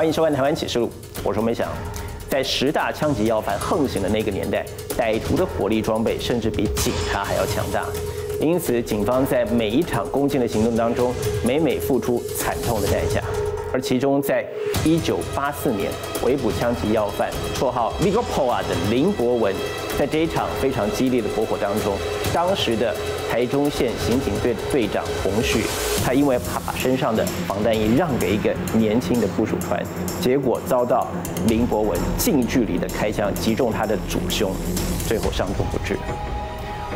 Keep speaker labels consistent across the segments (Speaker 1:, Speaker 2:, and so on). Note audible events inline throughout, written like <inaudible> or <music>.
Speaker 1: 欢迎收看《台湾启示录》，我是梅想。在十大枪击要犯横行的那个年代，歹徒的火力装备甚至比警察还要强大，因此警方在每一场攻坚的行动当中，每每付出惨痛的代价。而其中，在一九八四年围捕枪击要犯，绰号 Vigopoa 的林博文，在这一场非常激烈的搏火当中，当时的台中县刑警队队长洪旭，他因为怕把身上的防弹衣让给一个年轻的部署团，结果遭到林博文近距离的开枪击中他的左胸，最后伤重不治。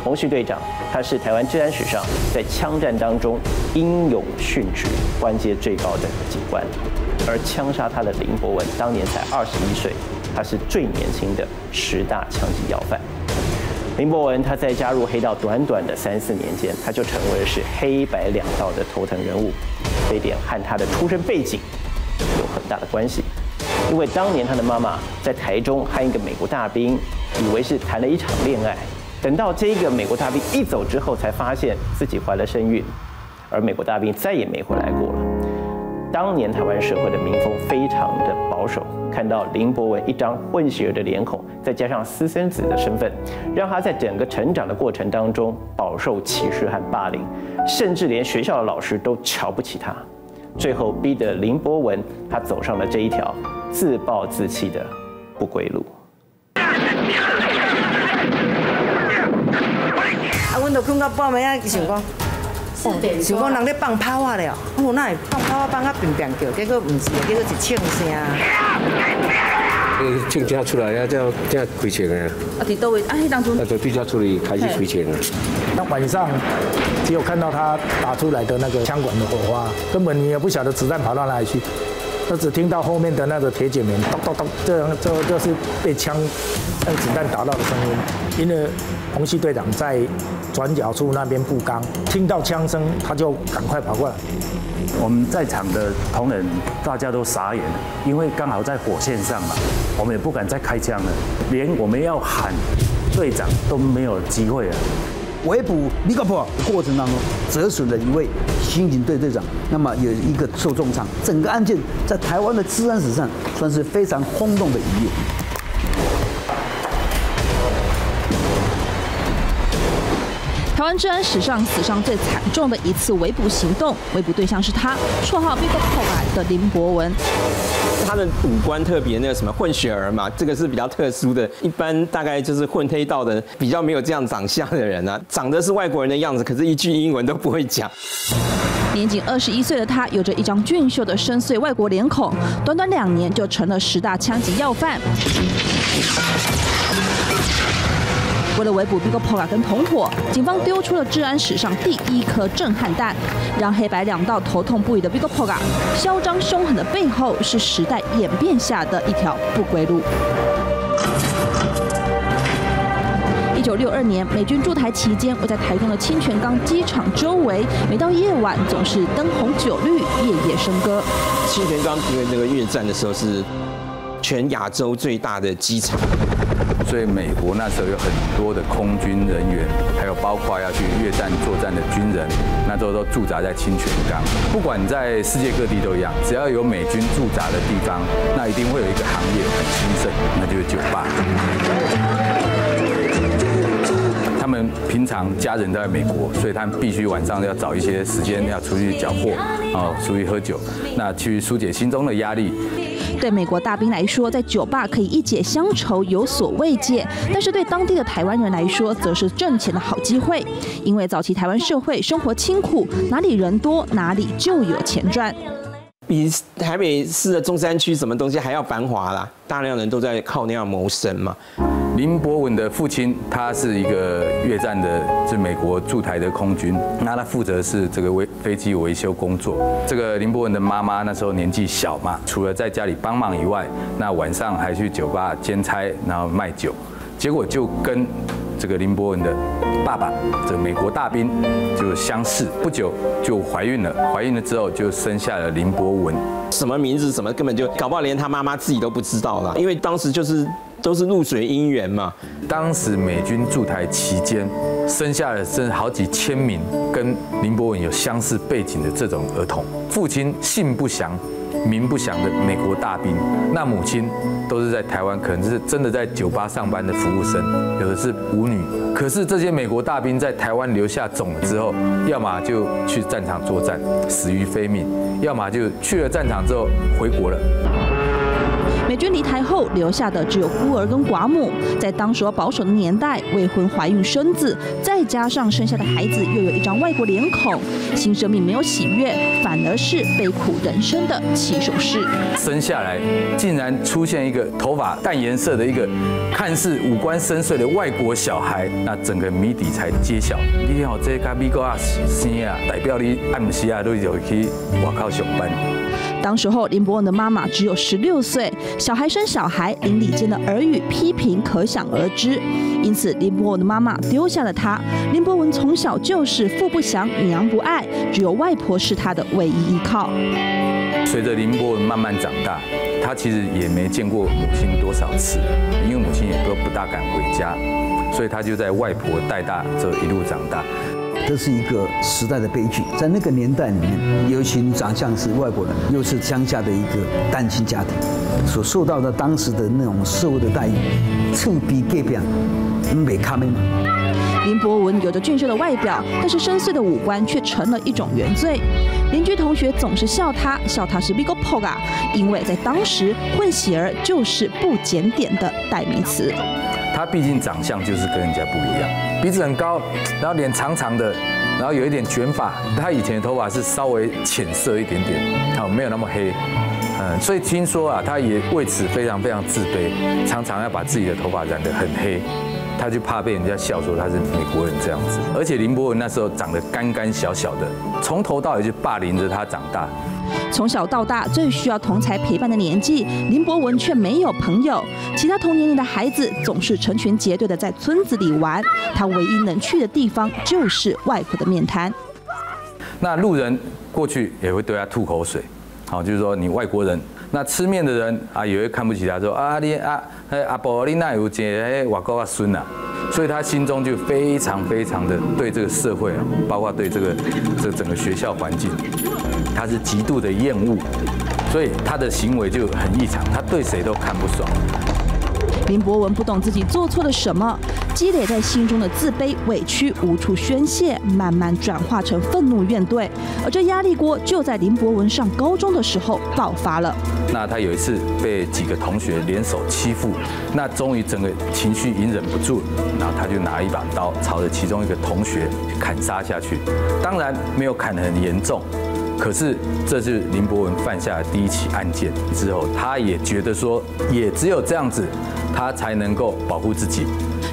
Speaker 1: 洪旭队长，他是台湾治安史上在枪战当中英勇殉职、官阶最高的警官，而枪杀他的林博文当年才二十一岁，他是最年轻的十大枪击要犯。林博文他在加入黑道短短的三四年间，他就成为了是黑白两道的头疼人物，这一点和他的出身背景有很大的关系，因为当年他的妈妈在台中和一个美国大兵，以为是谈了一场恋爱。等到这个美国大兵一走之后，才发现自己怀了身孕，而美国大兵再也没回来过了。当年台湾社会的民风非常的保守，看到林博文一张混血儿的脸孔，再加上私生子的身份，让他在整个成长的过程当中饱受歧视和霸凌，甚至连学校的老师都瞧不起他，最后逼得林博文他走上了这一条自暴自弃的不归路。
Speaker 2: 就困到半暝啊，想讲，想讲人咧放炮啊了，我那会放炮啊放啊乒乒叫，结果唔是，结果是枪声。
Speaker 3: 呃，枪架出来啊，叫叫开枪啊。
Speaker 2: 啊，伫倒位啊，迄当初。
Speaker 3: 那就地下处理开始开枪啊。
Speaker 4: 那晚上只有看到他打出来的那个枪管的火花，根本你也不晓得子弹跑到哪里去，就只听到后面的那个铁剪门咚咚咚，这样这就是被枪让子弹打到的声音，因为。洪系队长在转角处那边布刚，听到枪声，他就赶快跑过来。
Speaker 5: 我们在场的同仁大家都傻眼了，因为刚好在火线上嘛，我们也不敢再开枪了，连我们要喊队长都没有机会了。
Speaker 6: 围捕尼格普过程当中折损了一位刑警队队长，那么有一个受重伤，整个案件在台湾的治安史上算是非常轰动的一页。
Speaker 7: 台湾治安史上死伤最惨重的一次围捕行动，围捕对象是他，绰号 Big Pop 的林博文。
Speaker 8: 他的五官特别那个什么混血儿嘛，这个是比较特殊的，一般大概就是混黑道的比较没有这样长相的人啊，长得是外国人的样子，可是一句英文都不会讲。
Speaker 7: 年仅二十一岁的他，有着一张俊秀的深邃外国脸孔，短短两年就成了十大枪击要犯。为了围捕 Big Poga 跟同伙，警方丢出了治安史上第一颗震撼弹，让黑白两道头痛不已的 Big Poga。嚣张凶狠的背后，是时代演变下的一条不归路。一九六二年，美军驻台期间，我在台中的清泉岗机场周围，每到夜晚总是灯红酒绿，夜夜笙歌。
Speaker 8: 清泉岗因为那个越战的时候是全亚洲最大的机场。
Speaker 9: 所以美国那时候有很多的空军人员，还有包括要去越战作战的军人，那时候都驻扎在清泉岗。不管在世界各地都一样，只要有美军驻扎的地方，那一定会有一个行业很兴盛，那就是酒吧。他们平常家人都在美国，所以他们必须晚上要找一些时间要出去缴货，哦，出去喝酒，那去疏解心中的压力。
Speaker 7: 对美国大兵来说，在酒吧可以一解乡愁，有所慰藉；但是对当地的台湾人来说，则是挣钱的好机会。因为早期台湾社会生活清苦，哪里人多，哪里就有钱赚。
Speaker 8: 比台北市的中山区什么东西还要繁华啦，大量人都在靠那样谋生嘛。
Speaker 9: 林博文的父亲，他是一个越战的，是美国驻台的空军，那他负责是这个维飞机维修工作。这个林博文的妈妈那时候年纪小嘛，除了在家里帮忙以外，那晚上还去酒吧兼差，然后卖酒，结果就跟这个林博文的爸爸，这个美国大兵就相识，不久就怀孕了，怀孕了之后就生下了林博文。
Speaker 8: 什么名字什么根本就搞不好连他妈妈自己都不知道了，因为当时就是。都是露水姻缘嘛。
Speaker 9: 当时美军驻台期间，生下了真好几千名跟林博文有相似背景的这种儿童。父亲姓不详，名不详的美国大兵，那母亲都是在台湾，可能是真的在酒吧上班的服务生，有的是舞女。可是这些美国大兵在台湾留下种了之后，要么就去战场作战，死于非命；要么就去了战场之后回国了。
Speaker 7: 美军离台后留下的只有孤儿跟寡母，在当时保守的年代，未婚怀孕生子，再加上生下的孩子又有一张外国脸孔，新生命没有喜悦，反而是悲苦人生的起手式。
Speaker 9: 生下来竟然出现一个头发淡颜色的一个看似五官深邃的外国小孩，那整个谜底才揭晓。你好，这个美国啊生啊，代表你暗时啊都有去外口上班。
Speaker 7: 当时候林伯文的妈妈只有十六岁，小孩生小孩，邻里间的耳语批评可想而知。因此林伯文的妈妈丢下了他。林伯文从小就是父不祥，娘不爱，只有外婆是他的唯一依靠。
Speaker 9: 随着林伯文慢慢长大，他其实也没见过母亲多少次，因为母亲也都不大敢回家，所以他就在外婆带大，这一路长大。
Speaker 6: 这是一个时代的悲剧，在那个年代里面，尤其你长相是外国人，又是乡下的一个单亲家庭，所受到的当时的那种社会的待遇，臭逼隔壁没卡没嘛。
Speaker 7: 林博文有着俊秀的外表，但是深邃的五官却成了一种原罪。邻居同学总是笑他，笑他是 Big Poga，因为在当时混血儿就是不检点的代名词。
Speaker 9: 他毕竟长相就是跟人家不一样。鼻子很高，然后脸长长的，然后有一点卷发。他以前的头发是稍微浅色一点点，哦没有那么黑。嗯，所以听说啊，他也为此非常非常自卑，常常要把自己的头发染得很黑，他就怕被人家笑说他是美国人这样子。而且林博文那时候长得干干小小的，从头到尾就霸凌着他长大。
Speaker 7: 从小到大最需要同才陪伴的年纪，林博文却没有朋友。其他同年龄的孩子总是成群结队的在村子里玩，他唯一能去的地方就是外婆的面摊。
Speaker 9: 那路人过去也会对他吐口水，好，就是说你外国人。那吃面的人啊，也会看不起他，说啊你啊阿伯你那有这外国阿孙呐。所以他心中就非常非常的对这个社会啊，包括对这个这整个学校环境，他是极度的厌恶，所以他的行为就很异常，他对谁都看不爽。
Speaker 7: 林博文不懂自己做错了什么，积累在心中的自卑、委屈无处宣泄，慢慢转化成愤怒、怨怼。而这压力锅就在林博文上高中的时候爆发了。
Speaker 9: 那他有一次被几个同学联手欺负，那终于整个情绪隐忍不住，然后他就拿一把刀朝着其中一个同学砍杀下去。当然没有砍得很严重。可是，这是林博文犯下的第一起案件之后，他也觉得说，也只有这样子，他才能够保护自己。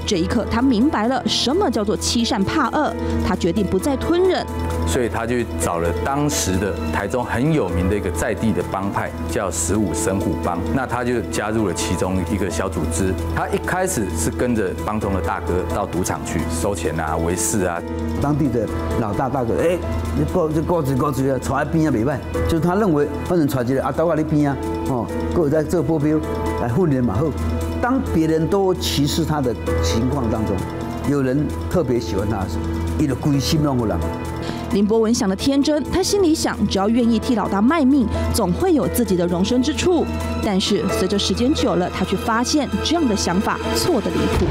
Speaker 7: 这一刻，他明白了什么叫做欺善怕恶，他决定不再吞忍。
Speaker 9: 所以他就找了当时的台中很有名的一个在地的帮派，叫十五神虎帮。那他就加入了其中一个小组织。他一开始是跟着帮中的大哥到赌场去收钱啊、维事啊。
Speaker 6: 当地的老大大哥，哎，你过就告知告知啊，传边啊没办，就是他认为反正传一个阿刀啊你边啊，哦，各在这波标来训练嘛后，当别人都歧视他的情况当中，有人特别喜欢他，一个归心让我人。
Speaker 7: 林博文想的天真，他心里想，只要愿意替老大卖命，总会有自己的容身之处。但是随着时间久了，他却发现这样的想法错的离谱。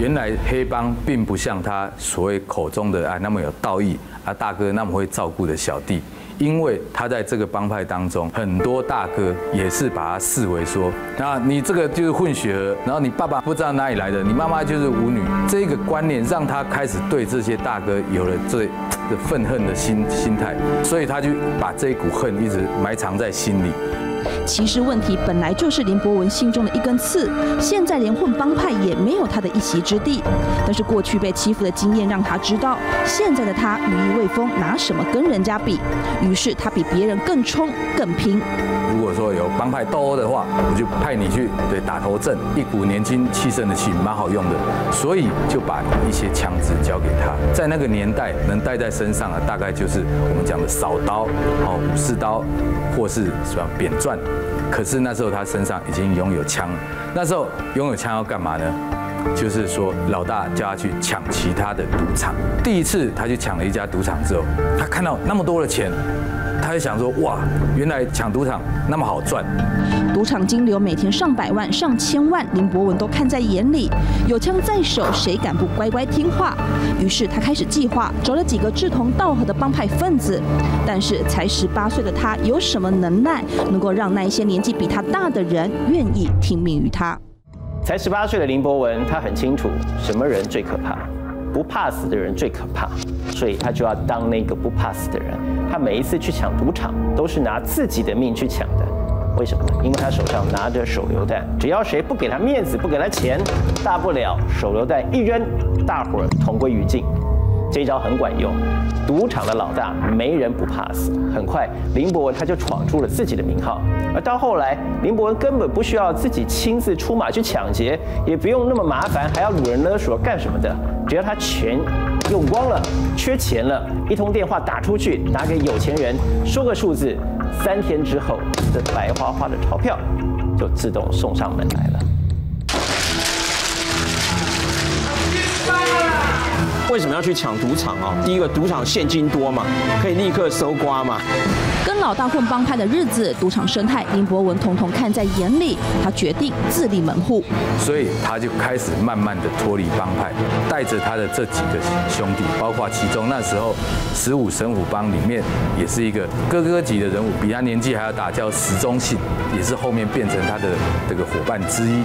Speaker 9: 原来黑帮并不像他所谓口中的啊那么有道义，啊大哥那么会照顾的小弟。因为他在这个帮派当中，很多大哥也是把他视为说，啊，你这个就是混血儿，然后你爸爸不知道哪里来的，你妈妈就是舞女，这个观念让他开始对这些大哥有了最愤恨的心心态，所以他就把这一股恨一直埋藏在心里。
Speaker 7: 其实问题本来就是林博文心中的一根刺，现在连混帮派也没有他的一席之地。但是过去被欺负的经验让他知道，现在的他羽翼未丰，拿什么跟人家比？于是他比别人更冲更拼。
Speaker 9: 如果说有帮派斗殴的话，我就派你去对打头阵，一股年轻气盛的气蛮好用的，所以就把一些枪支交给他。在那个年代，能带在身上的大概就是我们讲的扫刀、哦武士刀，或是什么扁钻。可是那时候他身上已经拥有枪，那时候拥有枪要干嘛呢？就是说老大叫他去抢其他的赌场。第一次他去抢了一家赌场之后，他看到那么多的钱，他就想说，哇，原来抢赌场那么好赚。
Speaker 7: 赌场金流每天上百万、上千万，林博文都看在眼里。有枪在手，谁敢不乖乖听话？于是他开始计划，找了几个志同道合的帮派分子。但是才十八岁的他，有什么能耐能够让那一些年纪比他大的人愿意听命于他？
Speaker 1: 才十八岁的林博文，他很清楚什么人最可怕，不怕死的人最可怕，所以他就要当那个不怕死的人。他每一次去抢赌场，都是拿自己的命去抢的。为什么呢？因为他手上拿着手榴弹，只要谁不给他面子、不给他钱，大不了手榴弹一扔，大伙儿同归于尽。这招很管用，赌场的老大没人不怕死。很快，林博文他就闯出了自己的名号。而到后来，林博文根本不需要自己亲自出马去抢劫，也不用那么麻烦，还要掳人勒索干什么的？只要他钱用光了，缺钱了，一通电话打出去，打给有钱人，说个数字，三天之后，这白花花的钞票就自动送上门来了。
Speaker 8: 为什么要去抢赌场啊？第一个，赌场现金多嘛，可以立刻搜刮嘛。
Speaker 7: 跟老大混帮派的日子，赌场生态，林博文统统看在眼里。他决定自立门户，
Speaker 9: 所以他就开始慢慢的脱离帮派，带着他的这几个兄弟，包括其中那时候十五神虎帮里面也是一个哥哥级的人物，比他年纪还要大，叫石中信，也是后面变成他的这个伙伴之一。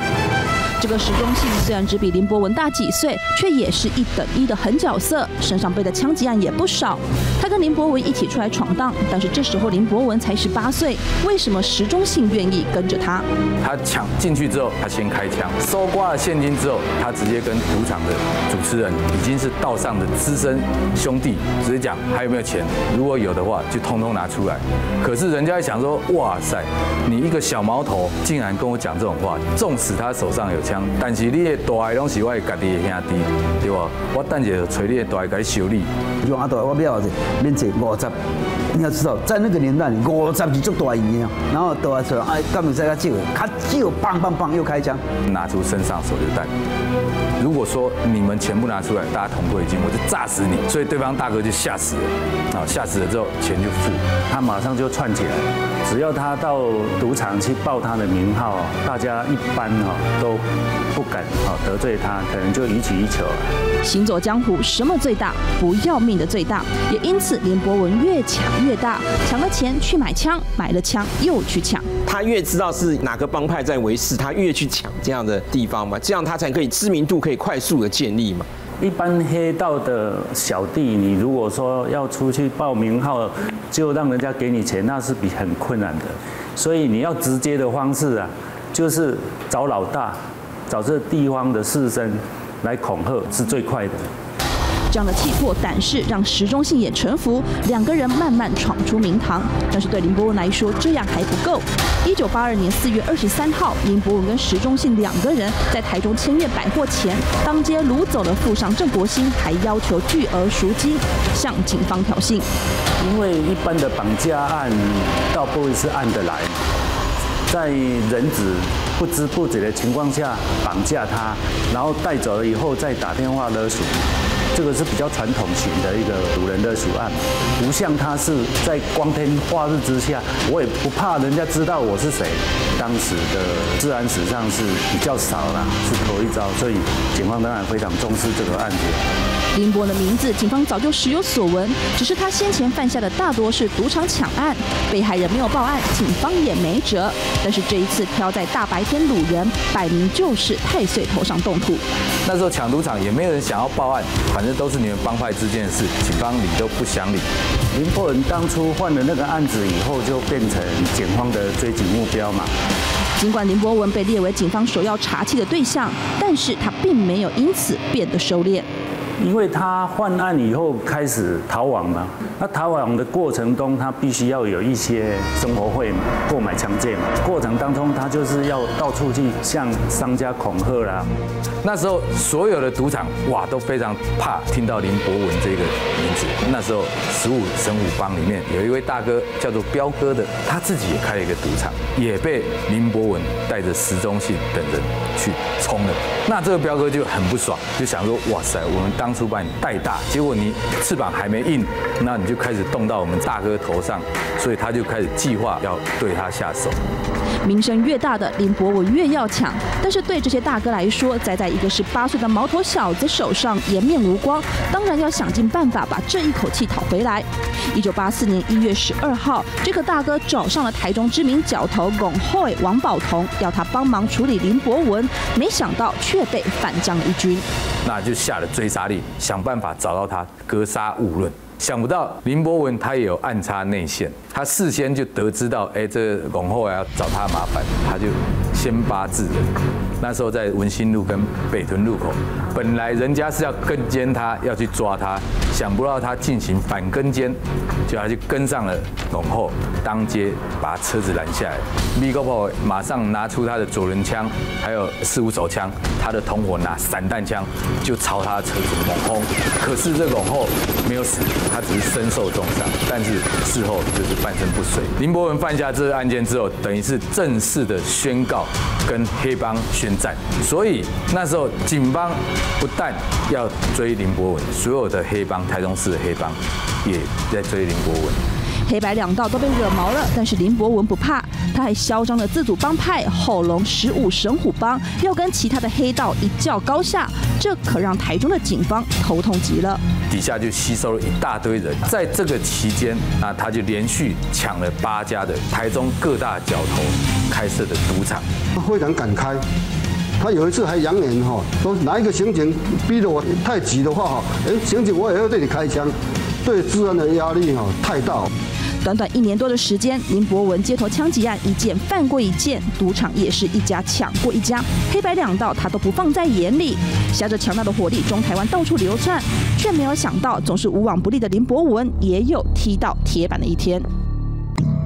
Speaker 7: 这个石中信虽然只比林博文大几岁，却也是一等一的狠角色，身上背的枪击案也不少。他跟林博文一起出来闯荡，但是这时候林博文才十八岁，为什么石中信愿意跟着他？
Speaker 9: 他抢进去之后，他先开枪，搜刮了现金之后，他直接跟赌场的主持人已经是道上的资深兄弟，直接讲还有没有钱，如果有的话就通通拿出来。可是人家一想说，哇塞，你一个小毛头竟然跟我讲这种话，纵使他手上有。但是你的大爱拢是我家己的兄弟，对吧？我等下找你的大爱给你修理。
Speaker 6: 用阿大，我不要是面积五十。你要知道，在那个年代，五十是足大银啊。然后大爱说，哎，干不在他救，他救，棒棒棒，又开枪，
Speaker 9: 拿出身上手榴弹。如果说你们全部拿出来，大家同归于尽，我就炸死你。所以对方大哥就吓死了，啊，吓死了之后钱就付，
Speaker 5: 他马上就串起来。只要他到赌场去报他的名号，大家一般哈都不敢啊得罪他，可能就予取予求。
Speaker 7: 行走江湖，什么最大？不要命的最大。也因此，林博文越抢越大，抢了钱去买枪，买了枪又去抢。
Speaker 8: 他越知道是哪个帮派在为事，他越去抢这样的地方嘛，这样他才可以知名度可以快速的建立嘛。
Speaker 5: 一般黑道的小弟，你如果说要出去报名号，就让人家给你钱，那是比很困难的。所以你要直接的方式啊，就是找老大，找这地方的士绅来恐吓，是最快的。
Speaker 7: 这样的气魄胆识让石中信也臣服，两个人慢慢闯出名堂。但是对林博文来说，这样还不够。一九八二年四月二十三号，林博文跟石中信两个人在台中千悦百货前当街掳走了富商郑国兴，还要求巨额赎金，向警方挑衅。
Speaker 5: 因为一般的绑架案倒不会是按得来，在人质不知不觉的情况下绑架他，然后带走了以后再打电话勒索。这个是比较传统型的一个掳人的署案，不像他是在光天化日之下，我也不怕人家知道我是谁。当时的治安史上是比较少啦，是头一招，所以警方当然非常重视这个案件。
Speaker 7: 林博的名字，警方早就时有所闻。只是他先前犯下的大多是赌场抢案，被害人没有报案，警方也没辙。但是这一次挑在大白天掳人，摆明就是太岁头上动土。
Speaker 9: 那时候抢赌场也没有人想要报案，反正都是你们帮派之间的事，警方理都不想理。
Speaker 5: 林博文当初换了那个案子以后，就变成警方的追击目标嘛。
Speaker 7: 尽管林博文被列为警方首要查缉的对象，但是他并没有因此变得收敛。
Speaker 5: 因为他犯案以后开始逃亡嘛，那逃亡的过程中，他必须要有一些生活费嘛，购买枪械嘛。过程当中，他就是要到处去向商家恐吓啦。
Speaker 9: 那时候所有的赌场哇都非常怕听到林博文这个名字。那时候十五神武帮里面有一位大哥叫做彪哥的，他自己也开了一个赌场，也被林博文带着石中信等人去冲了。那这个彪哥就很不爽，就想说哇塞，我们当当初把你带大，结果你翅膀还没硬，那你就开始动到我们大哥头上，所以他就开始计划要对他下手。
Speaker 7: 名声越大的林博文越要抢，但是对这些大哥来说，栽在一个十八岁的毛头小子手上，颜面无光，当然要想尽办法把这一口气讨回来。一九八四年一月十二号，这个大哥找上了台中知名角头龚会王宝同，要他帮忙处理林博文，没想到却被反将一军。
Speaker 9: 那就下了追杀令，想办法找到他，格杀勿论。想不到林博文他也有暗插内线，他事先就得知到，哎，这巩后要找他麻烦，他就先发制人。那时候在文心路跟北屯路口，本来人家是要跟监他，要去抓他，想不到他进行反跟监，就他就跟上了巩后，当街把车子拦下来。米高炮马上拿出他的左轮枪，还有四五手枪，他的同伙拿散弹枪就朝他的车子猛轰。可是这巩后没有死。他只是身受重伤，但是事后就是半身不遂。林博文犯下这个案件之后，等于是正式的宣告跟黑帮宣战。所以那时候警方不但要追林博文，所有的黑帮，台中市的黑帮也在追林博文。
Speaker 7: 黑白两道都被惹毛了，但是林博文不怕，他还嚣张的自组帮派后龙十五神虎帮，要跟其他的黑道一较高下，这可让台中的警方头痛极了。
Speaker 9: 底下就吸收了一大堆人，在这个期间，那他就连续抢了八家的台中各大角头开设的赌场，
Speaker 10: 他非常敢开。他有一次还扬言哈，说哪一个刑警逼得我太急的话哈，哎，刑警我也要对你开枪，对治安的压力哈太大。
Speaker 7: 短短一年多的时间，林博文街头枪击案一件犯过一件，赌场也是一家抢过一家，黑白两道他都不放在眼里。挟着强大的火力，中台湾到处流窜，却没有想到总是无往不利的林博文也有踢到铁板的一天。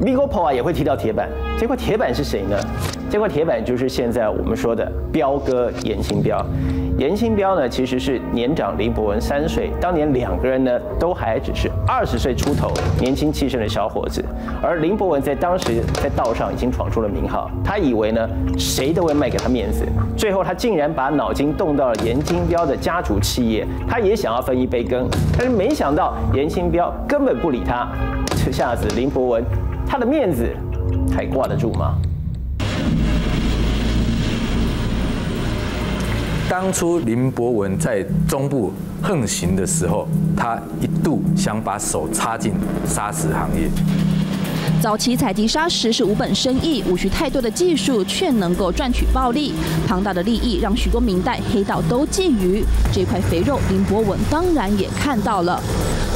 Speaker 1: Vigo Po 啊也会提到铁板，这块铁板是谁呢？这块铁板就是现在我们说的彪哥严清彪。严清标呢，其实是年长林博文三岁，当年两个人呢都还只是二十岁出头，年轻气盛的小伙子。而林博文在当时在道上已经闯出了名号，他以为呢谁都会卖给他面子，最后他竟然把脑筋动到了严清标的家族企业，他也想要分一杯羹，但是没想到严清标根本不理他，这下子林博文他的面子还挂得住吗？
Speaker 9: 当初林博文在中部横行的时候，他一度想把手插进砂石行业。
Speaker 7: 早期采集砂石是无本生意，无需太多的技术，却能够赚取暴利。庞大的利益让许多明代黑道都觊觎。这块肥肉，林博文当然也看到了。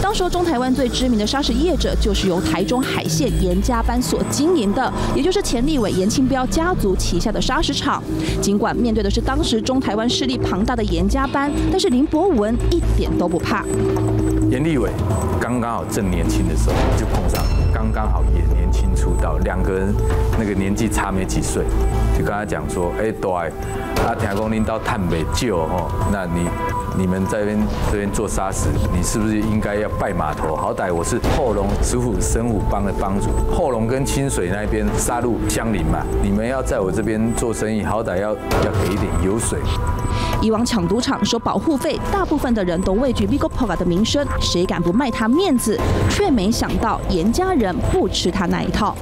Speaker 7: 当时中台湾最知名的砂石业者，就是由台中海线严家班所经营的，也就是前立委严清标家族旗下的砂石厂。尽管面对的是当时中台湾势力庞大的严家班，但是林博文一点都不怕。
Speaker 9: 严立伟刚刚好正年轻的时候就碰上，刚刚好严年轻出道，两个人那个年纪差没几岁，就跟他讲说，哎，对，啊，听讲领导探北救哦，那你你们这边这边做砂石，你是不是应该要拜码头？好歹我是后龙石虎神虎帮的帮主，后龙跟清水那边沙路相邻嘛，你们要在我这边做生意，好歹要要给一点油水。
Speaker 7: 以往抢赌场收保护费，大部分的人都畏惧 Vigo Poga 的名声，谁敢不卖他面子？却没想到严家人不吃他那一套。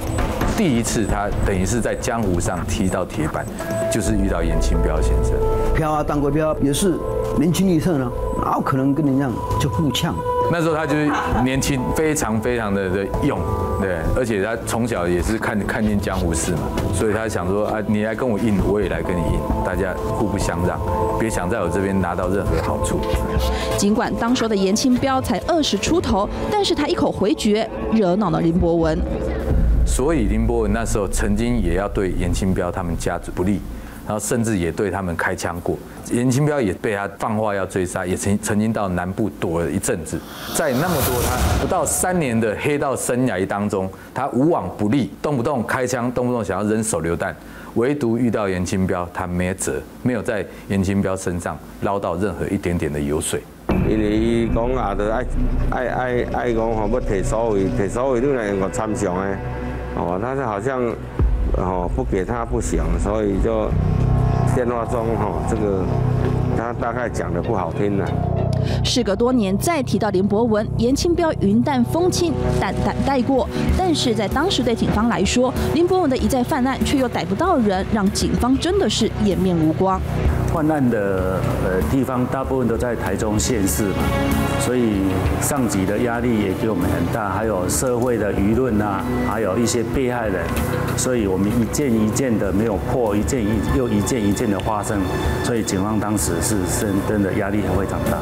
Speaker 9: 第一次他等于是在江湖上踢到铁板，就是遇到严清标先生。
Speaker 6: 飘啊，当过标也是年轻力盛呢，哪有可能跟你一样就互呛？
Speaker 9: 那时候他就是年轻，非常非常的的勇，对，而且他从小也是看看见江湖事嘛，所以他想说啊，你来跟我硬，我也来跟你硬，大家互不相让，别想在我这边拿到任何好处。
Speaker 7: 尽管当时的严清标才二十出头，但是他一口回绝，惹恼了林博文。
Speaker 9: 所以林博文那时候曾经也要对严清标他们家族不利。然后甚至也对他们开枪过，严清标也被他放话要追杀，也曾曾经到南部躲了一阵子。在那么多他不到三年的黑道生涯当中，他无往不利，动不动开枪，动不动想要扔手榴弹，唯独遇到严清标，他没辙，没有在严清标身上捞到任何一点点的油水。
Speaker 11: 因为伊讲啊，就爱爱爱爱讲吼，要提所谓，提所谓，你来我参详的，哦，他是好像。哦，不给他不行，所以就电话中哈，这个他大概讲的不好听了。
Speaker 7: 事隔多年，再提到林博文，严清标云淡风轻，淡淡带过。但是在当时对警方来说，林博文的一再犯案却又逮不到人，让警方真的是颜面无光。
Speaker 5: 患难的呃地方大部分都在台中县市，所以上级的压力也给我们很大，还有社会的舆论啊，还有一些被害人，所以我们一件一件的没有破，一件一又一件一件的发生，所以警方当时是真真的压力会长大。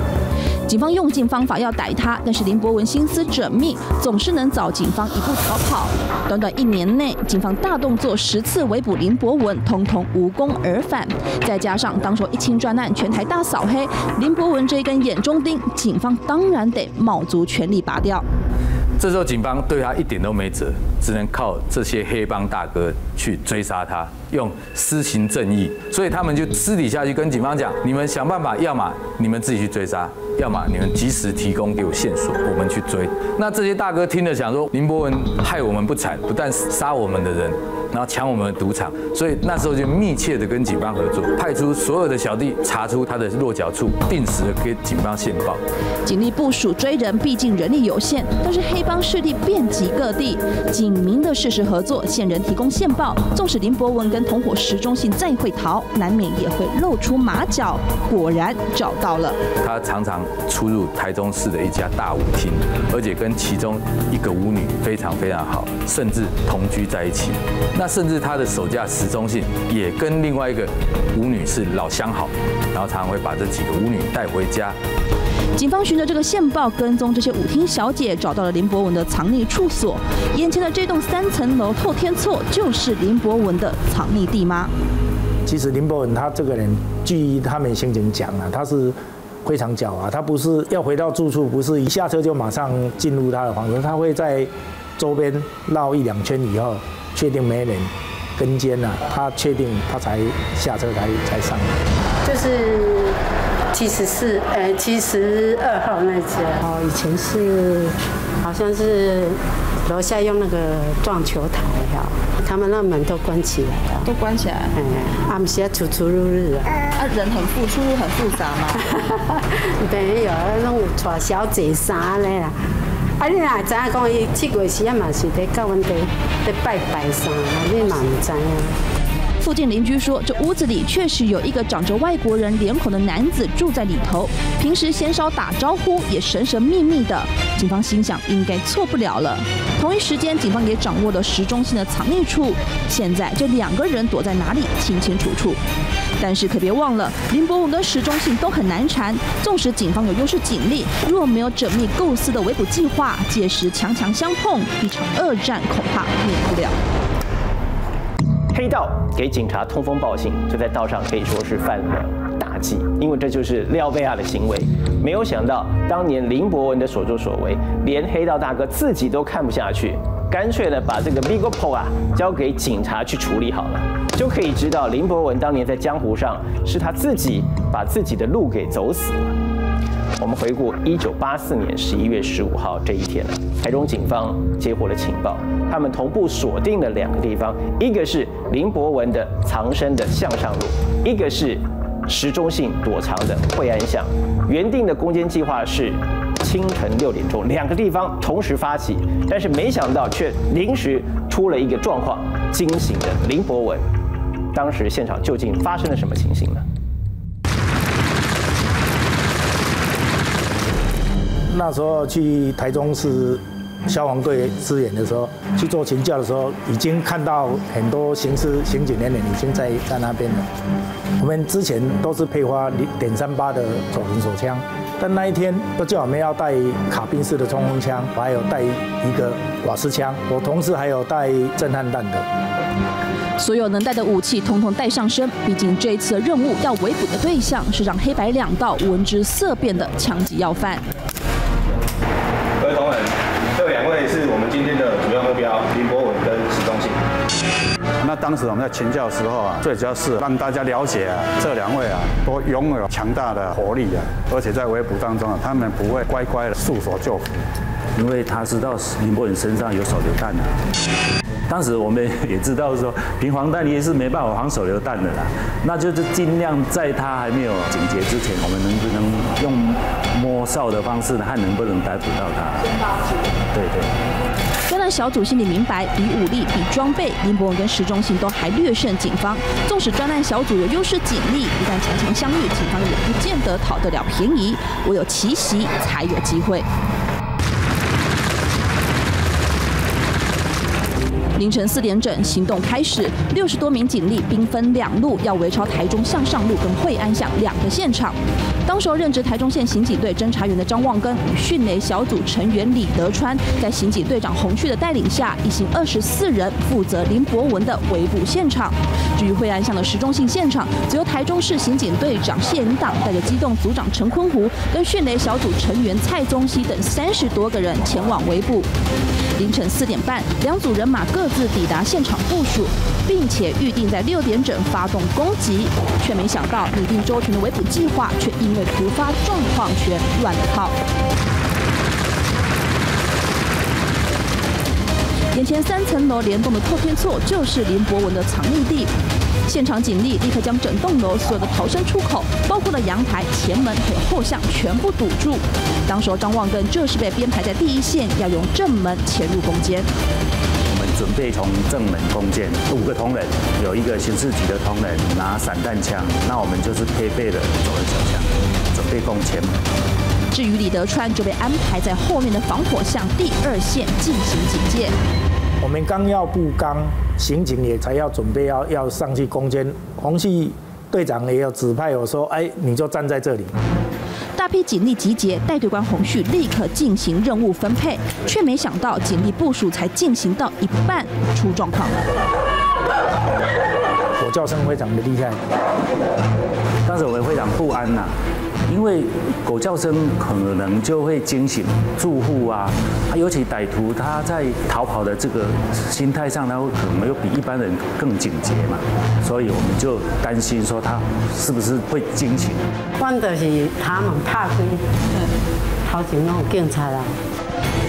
Speaker 7: 警方用尽方法要逮他，但是林博文心思缜密，总是能早警方一步逃跑。短短一年内，警方大动作十次围捕林博文，通通无功而返。再加上当初一清专案全台大扫黑，林博文这一根眼中钉，警方当然得卯足全力拔掉。
Speaker 9: 这时候警方对他一点都没辙，只能靠这些黑帮大哥去追杀他，用私行正义。所以他们就私底下去跟警方讲：你们想办法，要么你们自己去追杀。要么你们及时提供给我线索，我们去追。那这些大哥听了想说，林博文害我们不惨，不但杀我们的人，然后抢我们的赌场，所以那时候就密切的跟警方合作，派出所有的小弟查出他的落脚处，定时的给警方线报。
Speaker 7: 警力部署追人，毕竟人力有限，但是黑帮势力遍及各地，警民的事实合作，线人提供线报，纵使林博文跟同伙石中信再会逃，难免也会露出马脚。果然找到了，
Speaker 9: 他常常。出入台中市的一家大舞厅，而且跟其中一个舞女非常非常好，甚至同居在一起。那甚至他的手下石中信也跟另外一个舞女是老相好，然后常常会把这几个舞女带回家。
Speaker 7: 警方循着这个线报跟踪这些舞厅小姐，找到了林博文的藏匿处所。眼前的这栋三层楼透天厝，就是林博文的藏匿地吗？
Speaker 4: 其实林博文他这个人，据他们刑警讲啊，他是。非常狡猾，他不是要回到住处，不是一下车就马上进入他的房子，他会在周边绕一两圈以后，确定没人跟监了，他确定他才下车才才上。
Speaker 12: 就是七十四，呃，七十二号那家。哦，以前是好像是楼下用那个撞球台哈。他们那门都关起来了，
Speaker 7: 都关起来。哎，
Speaker 12: 他们现在出出入入啊。
Speaker 7: 啊，人很复出入很复杂吗？<laughs>
Speaker 12: 没有，那种带小姐衫嘞啦。啊，你哪知影讲伊七月时啊嘛是在教阮哋在拜拜啥？你嘛唔知啊？
Speaker 7: 附近邻居说，这屋子里确实有一个长着外国人脸孔的男子住在里头，平时鲜少打招呼，也神神秘秘的。警方心想，应该错不了了。同一时间，警方也掌握了石中心的藏匿处，现在这两个人躲在哪里，清清楚楚。但是可别忘了，林博文跟石中信都很难缠，纵使警方有优势警力，若没有缜密构思的围捕计划，届时强强相碰，一场恶战恐怕免不了。
Speaker 1: 黑道给警察通风报信，这在道上可以说是犯了大忌，因为这就是廖贝亚的行为。没有想到，当年林博文的所作所为，连黑道大哥自己都看不下去，干脆呢把这个 Big Po 啊交给警察去处理好了，就可以知道林博文当年在江湖上是他自己把自己的路给走死了。我们回顾一九八四年十一月十五号这一天，台中警方接获了情报，他们同步锁定了两个地方，一个是林博文的藏身的向上路，一个是石中信躲藏的惠安巷。原定的攻坚计划是清晨六点钟，两个地方同时发起，但是没想到却临时出了一个状况，惊醒了林博文。当时现场究竟发生了什么情形呢？
Speaker 4: 那时候去台中市消防队支援的时候，去做勤教的时候，已经看到很多刑事刑警人员已经在在那边了。我们之前都是配发零点三八的左轮手枪，但那一天都叫我们要带卡宾式的冲锋枪，我还有带一个瓦斯枪，我同时还有带震撼弹的。
Speaker 7: 所有能带的武器统统带上身，毕竟这一次的任务要围捕的对象是让黑白两道闻之色变的枪击要犯。
Speaker 13: 这两位是我们今天的主要目标
Speaker 14: 林博文跟史忠信。那当时我们在请教的时候啊，最主要是让大家了解啊，这两位啊都拥有强大的活力啊，而且在围捕当中啊，他们不会乖乖的束手就缚，
Speaker 5: 因为他知道林博文身上有手榴弹啊。当时我们也知道说，平防弹也是没办法防手榴弹的啦，那就是尽量在他还没有警觉之前，我们能不能用摸哨的方式，看能不能逮捕到他。对对。
Speaker 7: 专案小组心里明白，比武力、比装备，林博文跟石中信都还略胜警方。纵使专案小组有优势警力，一旦强强相遇，警方也不见得讨得了便宜。唯有奇袭才有机会。凌晨四点整，行动开始，六十多名警力兵分两路，要围抄台中向上路跟惠安巷两个现场。当时任职台中县刑警队侦查员的张望根与迅雷小组成员李德川，在刑警队长洪旭的带领下，一行二十四人负责林博文的围捕现场。至于惠安巷的时钟性现场，则由台中市刑警队长谢云党带着机动组长陈坤湖跟迅雷小组成员蔡宗熙等三十多个人前往围捕。凌晨四点半，两组人马各自抵达现场部署，并且预定在六点整发动攻击，却没想到拟定周全的围捕计划，却因为突发状况全乱了套。眼前三层楼联动的破天厝，就是林博文的藏匿地。现场警力立刻将整栋楼所有的逃生出口，包括了阳台、前门还有后巷，全部堵住。当时张望根就是被编排在第一线，要用正门潜入攻坚。
Speaker 5: 我们准备从正门攻坚，五个同仁，有一个刑事局的同仁拿散弹枪，那我们就是配备了左轮手枪，准备攻前门。
Speaker 7: 至于李德川就被安排在后面的防火巷第二线进行警戒。
Speaker 4: 我们刚要布刚，刑警也才要准备要要上去攻坚。洪系队长也有指派我说：“哎，你就站在这里。”
Speaker 7: 大批警力集结，带队官洪旭立刻进行任务分配，却没想到警力部署才进行到一半出状况了。
Speaker 4: 我叫声非常的厉害，
Speaker 5: 但是我们非常不安呐。因为狗叫声可能就会惊醒住户啊，尤其歹徒他在逃跑的这个心态上，他会可能又比一般人更警觉嘛，所以我们就担心说他是不是会惊醒。
Speaker 12: 关的是他们怕鬼，好像那种警察啦。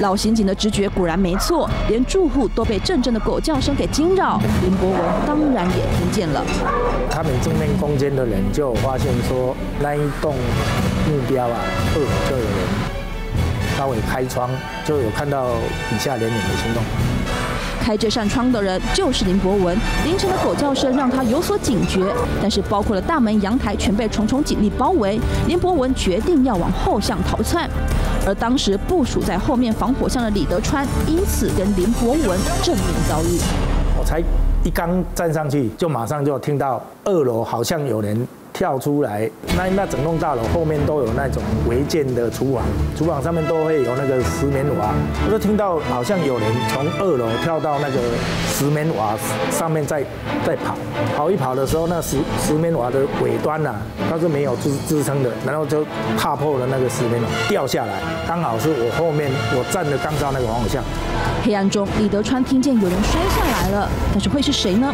Speaker 7: 老刑警的直觉果然没错，连住户都被阵阵的狗叫声给惊扰。林博文当然也听见了。
Speaker 4: 他们正面空间的人就发现说，那一栋目标啊，二楼就有人稍微开窗，就有看到底下连连的行动。
Speaker 7: 开这扇窗的人就是林博文。凌晨的狗叫声让他有所警觉，但是包括了大门、阳台全被重重警力包围。林博文决定要往后巷逃窜。而当时部署在后面防火巷的李德川，因此跟林博文正面遭遇。
Speaker 4: 我才一刚站上去，就马上就听到二楼好像有人。跳出来，那那整栋大楼后面都有那种违建的厨房，厨房上面都会有那个石棉瓦。我就听到好像有人从二楼跳到那个石棉瓦上面在在跑，跑一跑的时候，那石石棉瓦的尾端呐，它是没有支支撑的，然后就踏破了那个石棉瓦掉下来，刚好是我后面我站的刚到那个方向。
Speaker 7: 黑暗中，李德川听见有人摔下来了，但是会是谁呢？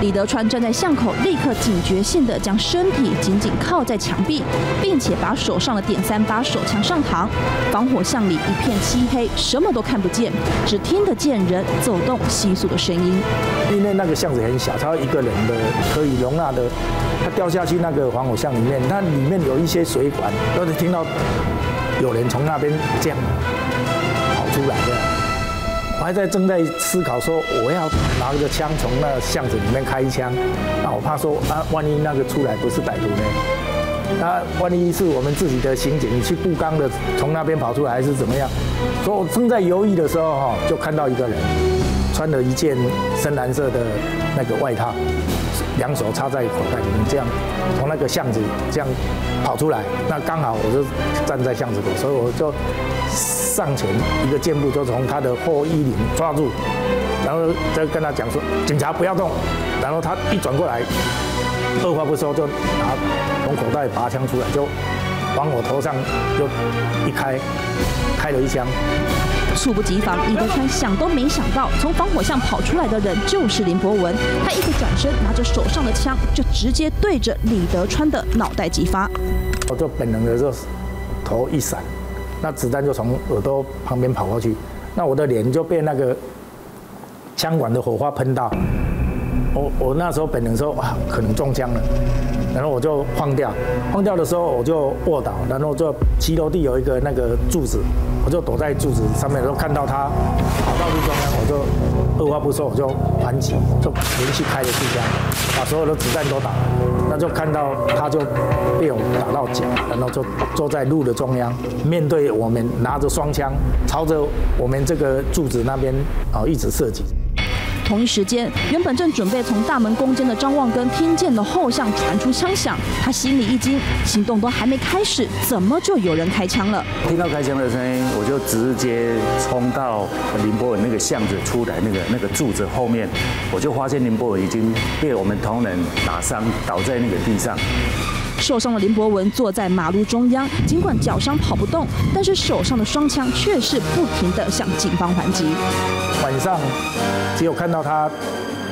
Speaker 7: 李德川站在巷口，立刻警觉性的将身体紧紧靠在墙壁，并且把手上的点三八手枪上膛。防火巷里一片漆黑，什么都看不见，只听得见人走动、窸窣的声音。
Speaker 4: 因为那个巷子很小，他一个人的可以容纳的，他掉下去那个防火巷里面，它里面有一些水管，都是听到有人从那边这样跑出来的。我还在正在思考说，我要拿个枪从那巷子里面开枪，那我怕说啊，万一那个出来不是歹徒呢？那万一是我们自己的刑警去布刚的，从那边跑出来还是怎么样？所以我正在犹豫的时候哈，就看到一个人穿了一件深蓝色的那个外套，两手插在口袋里面，这样从那个巷子这样跑出来。那刚好我就站在巷子口，所以我就。上前一个箭步就从他的后衣领抓住，然后再跟他讲说：“警察不要动。”然后他一转过来，二话不说就拿从口袋拔枪出来，就往我头上就一开，开了一枪。
Speaker 7: 猝不及防，李德川想都没想到，从防火巷跑出来的人就是林博文。他一个转身，拿着手上的枪就直接对着李德川的脑袋击发。
Speaker 4: 我就本能的就头一闪。那子弹就从耳朵旁边跑过去，那我的脸就被那个枪管的火花喷到，我我那时候本能说啊，可能中枪了，然后我就晃掉，晃掉的时候我就卧倒，然后就七楼地有一个那个柱子，我就躲在柱子上面，然后看到他跑到路中央，我就二话不说我就还击，就连续开了四枪，把所有的子弹都打了，那就看到他就被我打到脚，然后就坐在路的中央，面对我们拿着双枪，朝着我们这个柱子那边啊一直射击。
Speaker 15: 同一时间，原本正准备从大门攻坚的张望根听见了后巷传出枪响，他心里一惊，行动都还没开始，怎么就有人开枪了？
Speaker 5: 听到开枪的声音，我就直接冲到林波文那个巷子出来，那个那个柱子后面，我就发现林波文已经被我们同仁打伤，倒在那个地上。
Speaker 15: 受伤的林博文坐在马路中央，尽管脚伤跑不动，但是手上的双枪却是不停的向警方还击。
Speaker 4: 晚上只有看到他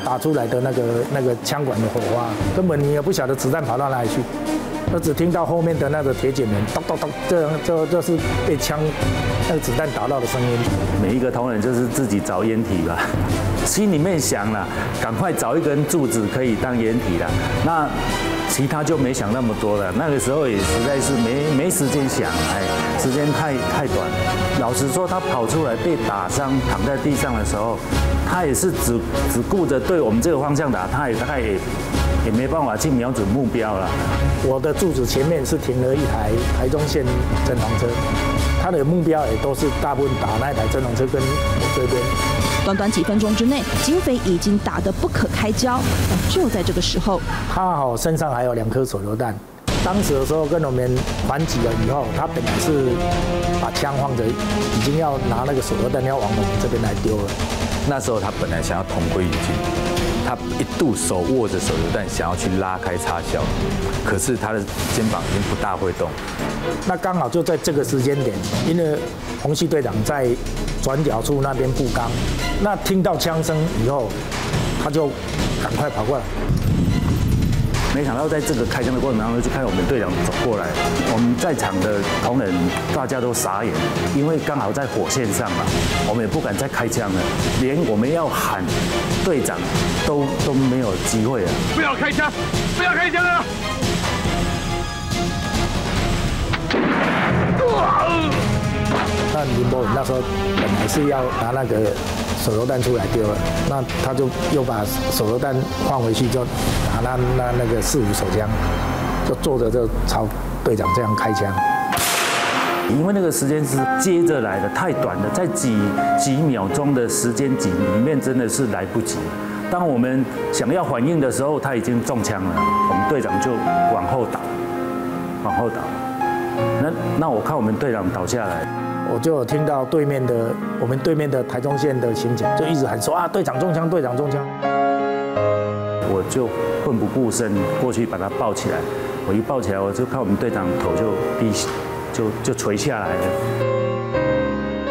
Speaker 4: 打出来的那个那个枪管的火花，根本你也不晓得子弹跑到哪里去，我只听到后面的那个铁剪门咚咚咚，这这这是被枪那个子弹打到的声音。
Speaker 5: 每一个同仁就是自己找掩体吧，心里面想了，赶快找一根柱子可以当掩体了。那其他就没想那么多了，那个时候也实在是没没时间想，哎，时间太太短。老实说，他跑出来被打伤躺在地上的时候，他也是只只顾着对我们这个方向打，他也大概也也没办法去瞄准目标了。
Speaker 4: 我的柱子前面是停了一台台中线侦防车，他的目标也都是大部分打那台侦防车跟我这边。
Speaker 15: 短短几分钟之内，警匪已经打得不可开交。但就在这个时候，
Speaker 4: 他好身上还有两颗手榴弹。当时的时候跟我们反击了以后，他本来是把枪放着，已经要拿那个手榴弹要往我们这边来丢了。
Speaker 9: 那时候他本来想要同归于尽，他一度手握着手榴弹想要去拉开插销，可是他的肩膀已经不大会动。
Speaker 4: 那刚好就在这个时间点，因为红系队长在转角处那边布钢，那听到枪声以后，他就赶快跑过来。
Speaker 5: 没想到在这个开枪的过程当中，就看到我们队长走过来，我们在场的同仁大家都傻眼，因为刚好在火线上嘛，我们也不敢再开枪了，连我们要喊队长都都没有机会了。
Speaker 16: 不要开枪！不要开枪啊！
Speaker 4: 那林博文那时候本来是要拿那个手榴弹出来丢了，那他就又把手榴弹放回去，就拿那那那个四五手枪，就坐着就朝队长这样开枪。
Speaker 5: 因为那个时间是接着来的，太短了，在几几秒钟的时间几里面真的是来不及。当我们想要反应的时候，他已经中枪了，我们队长就往后倒，往后倒。那那我看我们队长倒下来，
Speaker 4: 我就有听到对面的我们对面的台中县的刑警就一直喊说啊队长中枪，队长中枪。
Speaker 5: 我就奋不顾身过去把他抱起来，我一抱起来我就看我们队长头就低，就就垂下来了。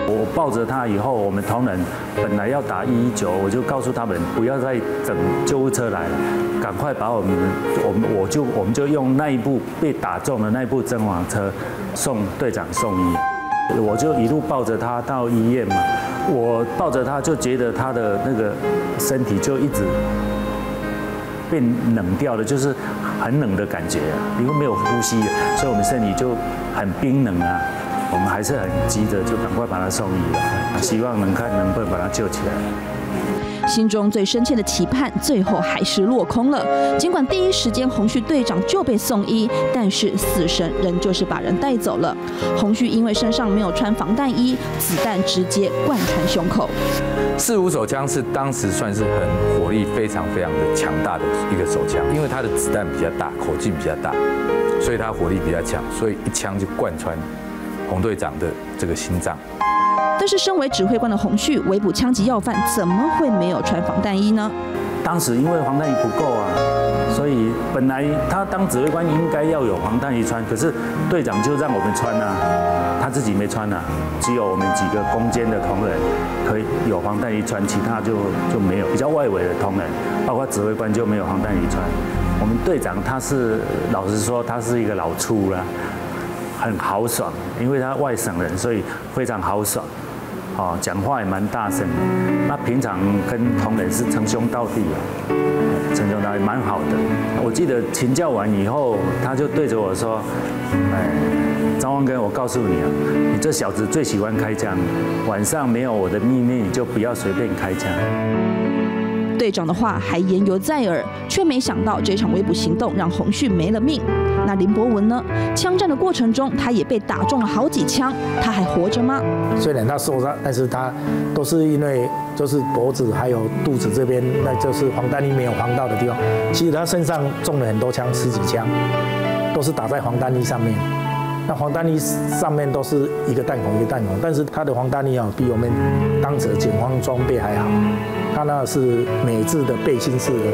Speaker 5: 我抱着他以后，我们同仁本来要打一一九，我就告诉他们不要再等救护车来了，赶快把我们我们我就我们就用那一部被打中的那一部侦防车送队长送医，我就一路抱着他到医院嘛。我抱着他就觉得他的那个身体就一直变冷掉了，就是很冷的感觉，因为没有呼吸，所以我们身体就很冰冷啊。我们还是很急着，就赶快把他送医了，希望能看能不能把他救起来。
Speaker 15: 心中最深切的期盼，最后还是落空了。尽管第一时间红旭队长就被送医，但是死神仍旧是把人带走了。红旭因为身上没有穿防弹衣，子弹直接贯穿胸口。
Speaker 9: 四五手枪是当时算是很火力非常非常的强大的一个手枪，因为它的子弹比较大，口径比较大，所以它火力比较强，所以一枪就贯穿。洪队长的这个心脏，
Speaker 15: 但是身为指挥官的洪旭围捕枪击要犯，怎么会没有穿防弹衣呢？
Speaker 5: 当时因为防弹衣不够啊，所以本来他当指挥官应该要有防弹衣穿，可是队长就让我们穿啊，他自己没穿啊，只有我们几个攻坚的同仁可以有防弹衣穿，其他就就没有。比较外围的同仁，包括指挥官就没有防弹衣穿。我们队长他是老实说，他是一个老粗了。很豪爽，因为他外省人，所以非常豪爽。哦，讲话也蛮大声的。那平常跟同仁是称兄道弟啊，称兄道弟蛮好的。我记得请教完以后，他就对着我说：“哎，张旺哥，我告诉你啊，你这小子最喜欢开枪，晚上没有我的命令，你就不要随便开枪。”
Speaker 7: 队长的话还言犹在耳，却没想到这场围捕行动让洪旭没了命。那林博文呢？枪战的过程中，他也被打中了好几枪，他还活着吗？
Speaker 4: 虽然他受伤，但是他都是因为就是脖子还有肚子这边，那就是黄丹妮没有防到的地方。其实他身上中了很多枪，十几枪，都是打在黄丹妮上面。那黄丹妮上面都是一个弹孔一个弹孔，但是他的黄丹妮啊，比我们当时的警方装备还好。他那是美制的背心式的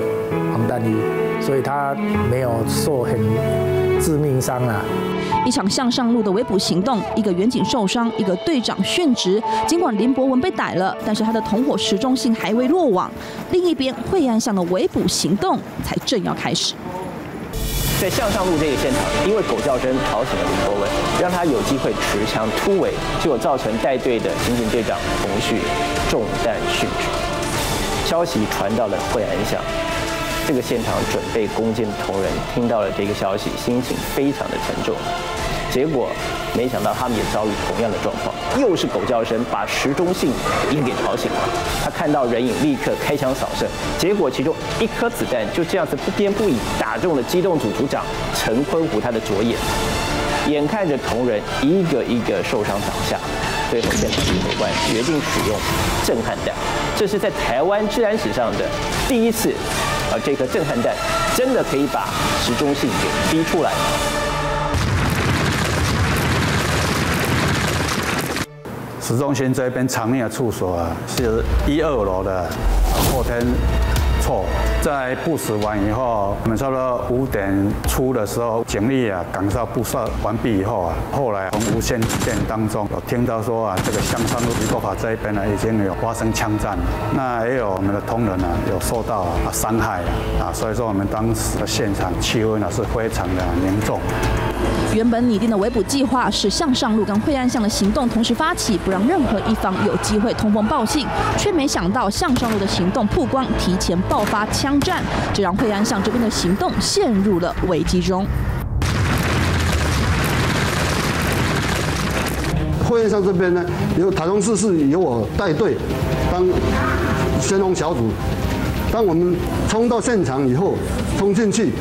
Speaker 4: 黄弹衣，所以他没有受很致命伤啊。
Speaker 7: 一场向上路的围捕行动，一个远警受伤，一个队长殉职。尽管林博文被逮了，但是他的同伙石中信还未落网。另一边，惠安巷的围捕行动才正要开始。
Speaker 1: 在向上路这个现场，因为狗叫声吵醒了林博文，让他有机会持枪突围，结果造成带队的刑警队长洪旭中弹殉职。消息传到了惠安巷，这个现场准备攻坚的同仁听到了这个消息，心情非常的沉重。结果没想到他们也遭遇同样的状况，又是狗叫声把时中信也给吵醒了。他看到人影，立刻开枪扫射，结果其中一颗子弹就这样子不偏不倚打中了机动组组长陈坤湖他的左眼。眼看着同仁一个一个受伤倒下，最后现场指挥官决定使用震撼弹。这是在台湾治安史上的第一次，而这颗震撼弹真的可以把时中信给逼出来。
Speaker 14: 石中心这边藏匿的处所啊，是一二楼的后天。错，在布死完以后，我们差不多五点出的时候，警力啊赶到布设完毕以后啊，后来从无线电当中有听到说啊，这个香山路李国法这一边呢已经有发生枪战，那也有我们的同仁啊有受到啊伤害啊，所以说我们当时的现场气氛呢是非常的凝重。
Speaker 7: 原本拟定的围捕计划是向上路跟惠安巷的行动同时发起，不让任何一方有机会通风报信，却没想到向上路的行动曝光，提前爆发枪战，这让惠安巷这边的行动陷入了危机中。
Speaker 10: 惠安巷这边呢，由台中市是由我带队当先锋小组，当我们冲到现场以后，冲进去。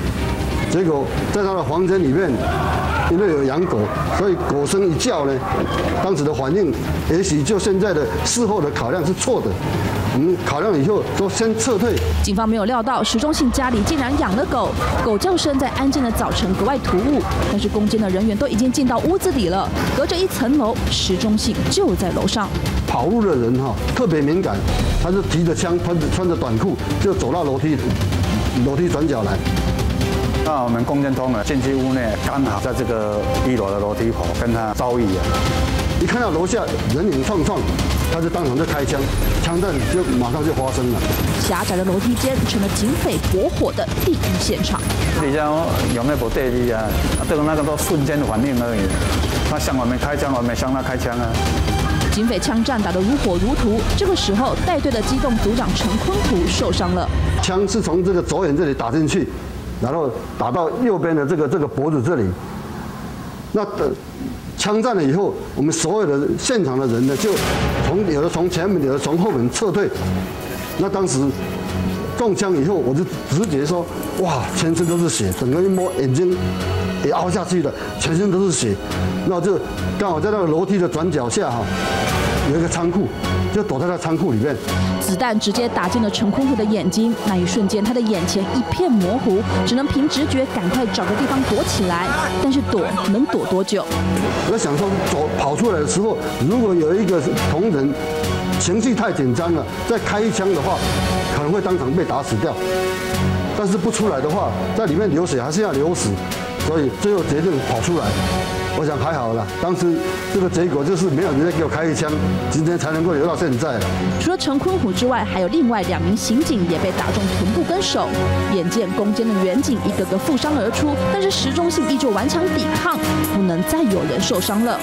Speaker 10: 结果在他的房间里面，因为有养狗，所以狗声一叫呢，当时的反应也许就现在的事后的考量是错的。我们考量以后都先撤退。
Speaker 7: 警方没有料到石中信家里竟然养了狗，狗叫声在安静的早晨格外突兀。但是攻坚的人员都已经进到屋子里了，隔着一层楼，石中信就在楼上。
Speaker 10: 跑路的人哈特别敏感，他是提着枪，穿着穿着短裤就走到楼梯楼梯转角来。
Speaker 14: 那我们攻坚通呢，进去屋内，刚好在这个一楼的楼梯口跟他遭遇啊！
Speaker 10: 一看到楼下人影幢幢，他就当场就开枪，枪战就马上就发生了。
Speaker 7: 狭窄的楼梯间成了警匪搏火的第一现场。
Speaker 14: 底下有没有部电梯啊？这个那个都瞬间的反应而已。他向我们开枪，我们向他开枪啊！
Speaker 7: 警匪枪战打得如火如荼。这个时候，带队的机动组长陈坤图受伤了，
Speaker 10: 枪是从这个左眼这里打进去。然后打到右边的这个这个脖子这里，那枪战了以后，我们所有的现场的人呢，就从有的从前面，有的从后门撤退。那当时中枪以后，我就直觉说，哇，全身都是血，整个一摸眼睛也凹下去了，全身都是血。那就刚好在那个楼梯的转角下哈，有一个仓库。就躲在那仓库里面，
Speaker 7: 子弹直接打进了陈坤虎的眼睛，那一瞬间他的眼前一片模糊，只能凭直觉赶快找个地方躲起来。但是躲能躲多久？
Speaker 10: 我想说，走跑出来的时候，如果有一个同仁情绪太紧张了，再开一枪的话，可能会当场被打死掉。但是不出来的话，在里面流血还是要流死，所以最后决定跑出来。我想还好了，当时这个结果就是没有人再给我开一枪，今天才能够留到现在。
Speaker 7: 除了陈坤虎之外，还有另外两名刑警也被打中臀部跟手。眼见攻坚的远警一个个负伤而出，但是石中信依旧顽强抵抗，不能再有人受伤了。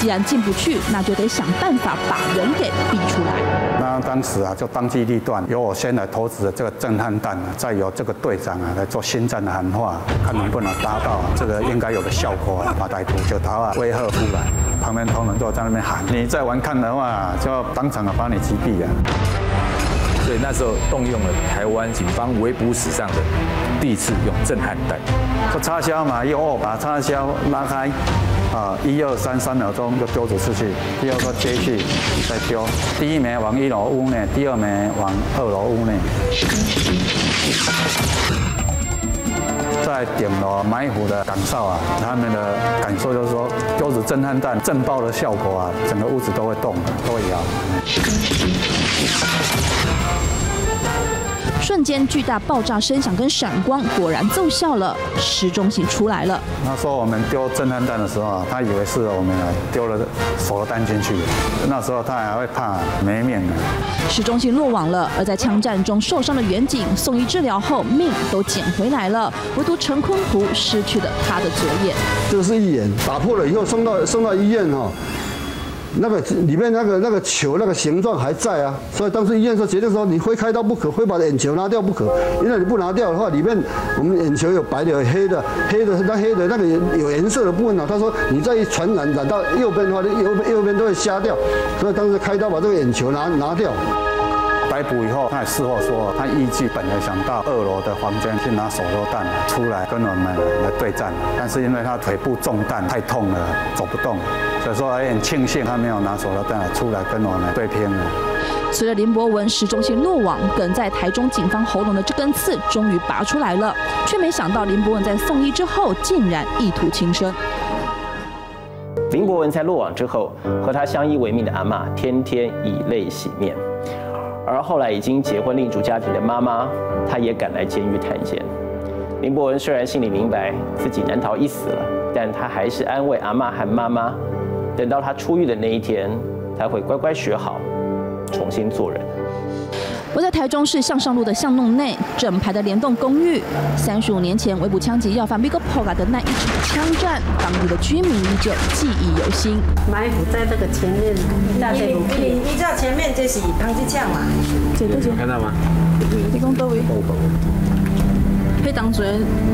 Speaker 7: 既然进不去，那就得想办法把人给逼出来。
Speaker 14: 那当时啊，就当机立断，由我先来投掷这个震撼弹，再由这个队长啊来做心战的喊话，看能不能达到这个应该有的效果啊，把歹徒就逃啊威吓出来。旁边同仁就在那边喊：“你再顽抗的话，就要当场啊把你击毙啊！”
Speaker 9: 所以那时候动用了台湾警方围捕史上的第一次用震撼弹，
Speaker 14: 就插销嘛，一二把插销拉开，啊，一二三三秒钟就丢出去，第二个接续再丢，第一枚往一楼屋内，第二枚往二楼屋内。在顶楼埋伏的岗哨啊，他们的感受就是说，丢子震撼弹震爆的效果啊，整个屋子都会动，都会摇。
Speaker 7: 瞬间巨大爆炸声响跟闪光果然奏效了，时钟型出来了。
Speaker 14: 那时候我们丢震撼弹的时候啊，他以为是我们丢了手榴弹进去，那时候他还会怕没命呢。
Speaker 7: 时钟型落网了，而在枪战中受伤的远景送医治疗后命都捡回来了，唯独陈坤湖失去了他的左眼。
Speaker 10: 这是一眼打破了以后送到送到医院哈。那个里面那个那个球那个形状还在啊，所以当时医院说决定说你非开刀不可，非把眼球拿掉不可，因为你不拿掉的话，里面我们眼球有白的有黑的，黑的那黑的那个有颜色的部分呢，他说你再传染染到右边的话，右右边都会瞎掉，所以当时开刀把这个眼球拿拿掉。
Speaker 14: 逮捕以后，他也事后说，他依据本来想到二楼的房间去拿手榴弹出来跟我们来对战，但是因为他腿部中弹太痛了，走不动，所以说很庆幸他没有拿手榴弹出来跟我们对拼了。
Speaker 7: 随着林博文市中心落网，梗在台中警方喉咙的这根刺终于拔出来了，却没想到林博文在送医之后竟然意图轻生。
Speaker 1: 林博文在落网之后，和他相依为命的阿妈天天以泪洗面。而后来已经结婚另组家庭的妈妈，她也赶来监狱探监。林博文虽然心里明白自己难逃一死了，但他还是安慰阿妈和妈妈，等到他出狱的那一天，他会乖乖学好，重新做人。
Speaker 7: 我在台中市向上路的巷弄内，整排的联动公寓，三十五年前围捕枪击要犯 Big Poga 的那一场枪战，当地的居民依旧记忆犹新。
Speaker 12: 埋伏在这个前面，大家有
Speaker 2: 你你知道前面这是枪击枪嘛？
Speaker 3: 这个看到吗？
Speaker 7: 你讲多位？可以当作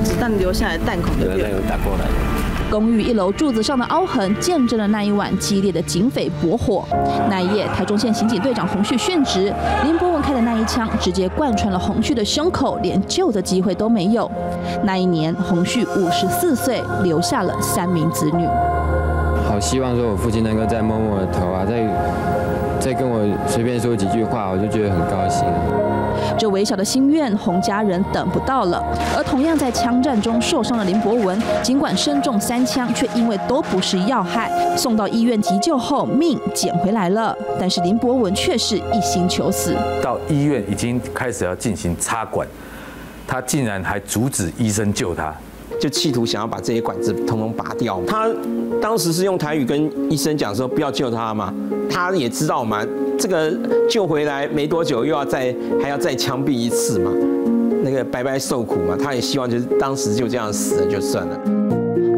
Speaker 7: 子弹留下来弹孔的。
Speaker 3: 对，有打过来。
Speaker 7: 公寓一楼柱子上的凹痕，见证了那一晚激烈的警匪搏火。那一夜，台中县刑警队长洪旭殉职，林博文开的那一枪直接贯穿了洪旭的胸口，连救的机会都没有。那一年，洪旭五十四岁，留下了三名子女。
Speaker 17: 好希望说，我父亲能够再摸摸我的头啊，再再跟我随便说几句话，我就觉得很高兴。
Speaker 7: 这微小的心愿，洪家人等不到了。而同样在枪战中受伤的林博文，尽管身中三枪，却因为都不是要害，送到医院急救后命捡回来了。但是林博文却是一心求死。
Speaker 9: 到医院已经开始要进行插管，他竟然还阻止医生救他，
Speaker 8: 就企图想要把这些管子通通拔掉。他当时是用台语跟医生讲说不要救他嘛，他也知道嘛。这个救回来没多久，又要再还要再枪毙一次嘛，那个白白受苦嘛。他也希望就是当时就这样死了就算了。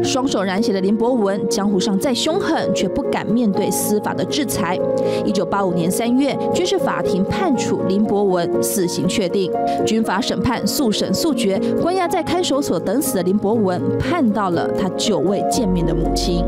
Speaker 7: 双手染血的林博文，江湖上再凶狠，却不敢面对司法的制裁。一九八五年三月，军事法庭判处林博文死刑确定，军法审判速审速决，关押在看守所等死的林博文，盼到了他久未见面的母亲。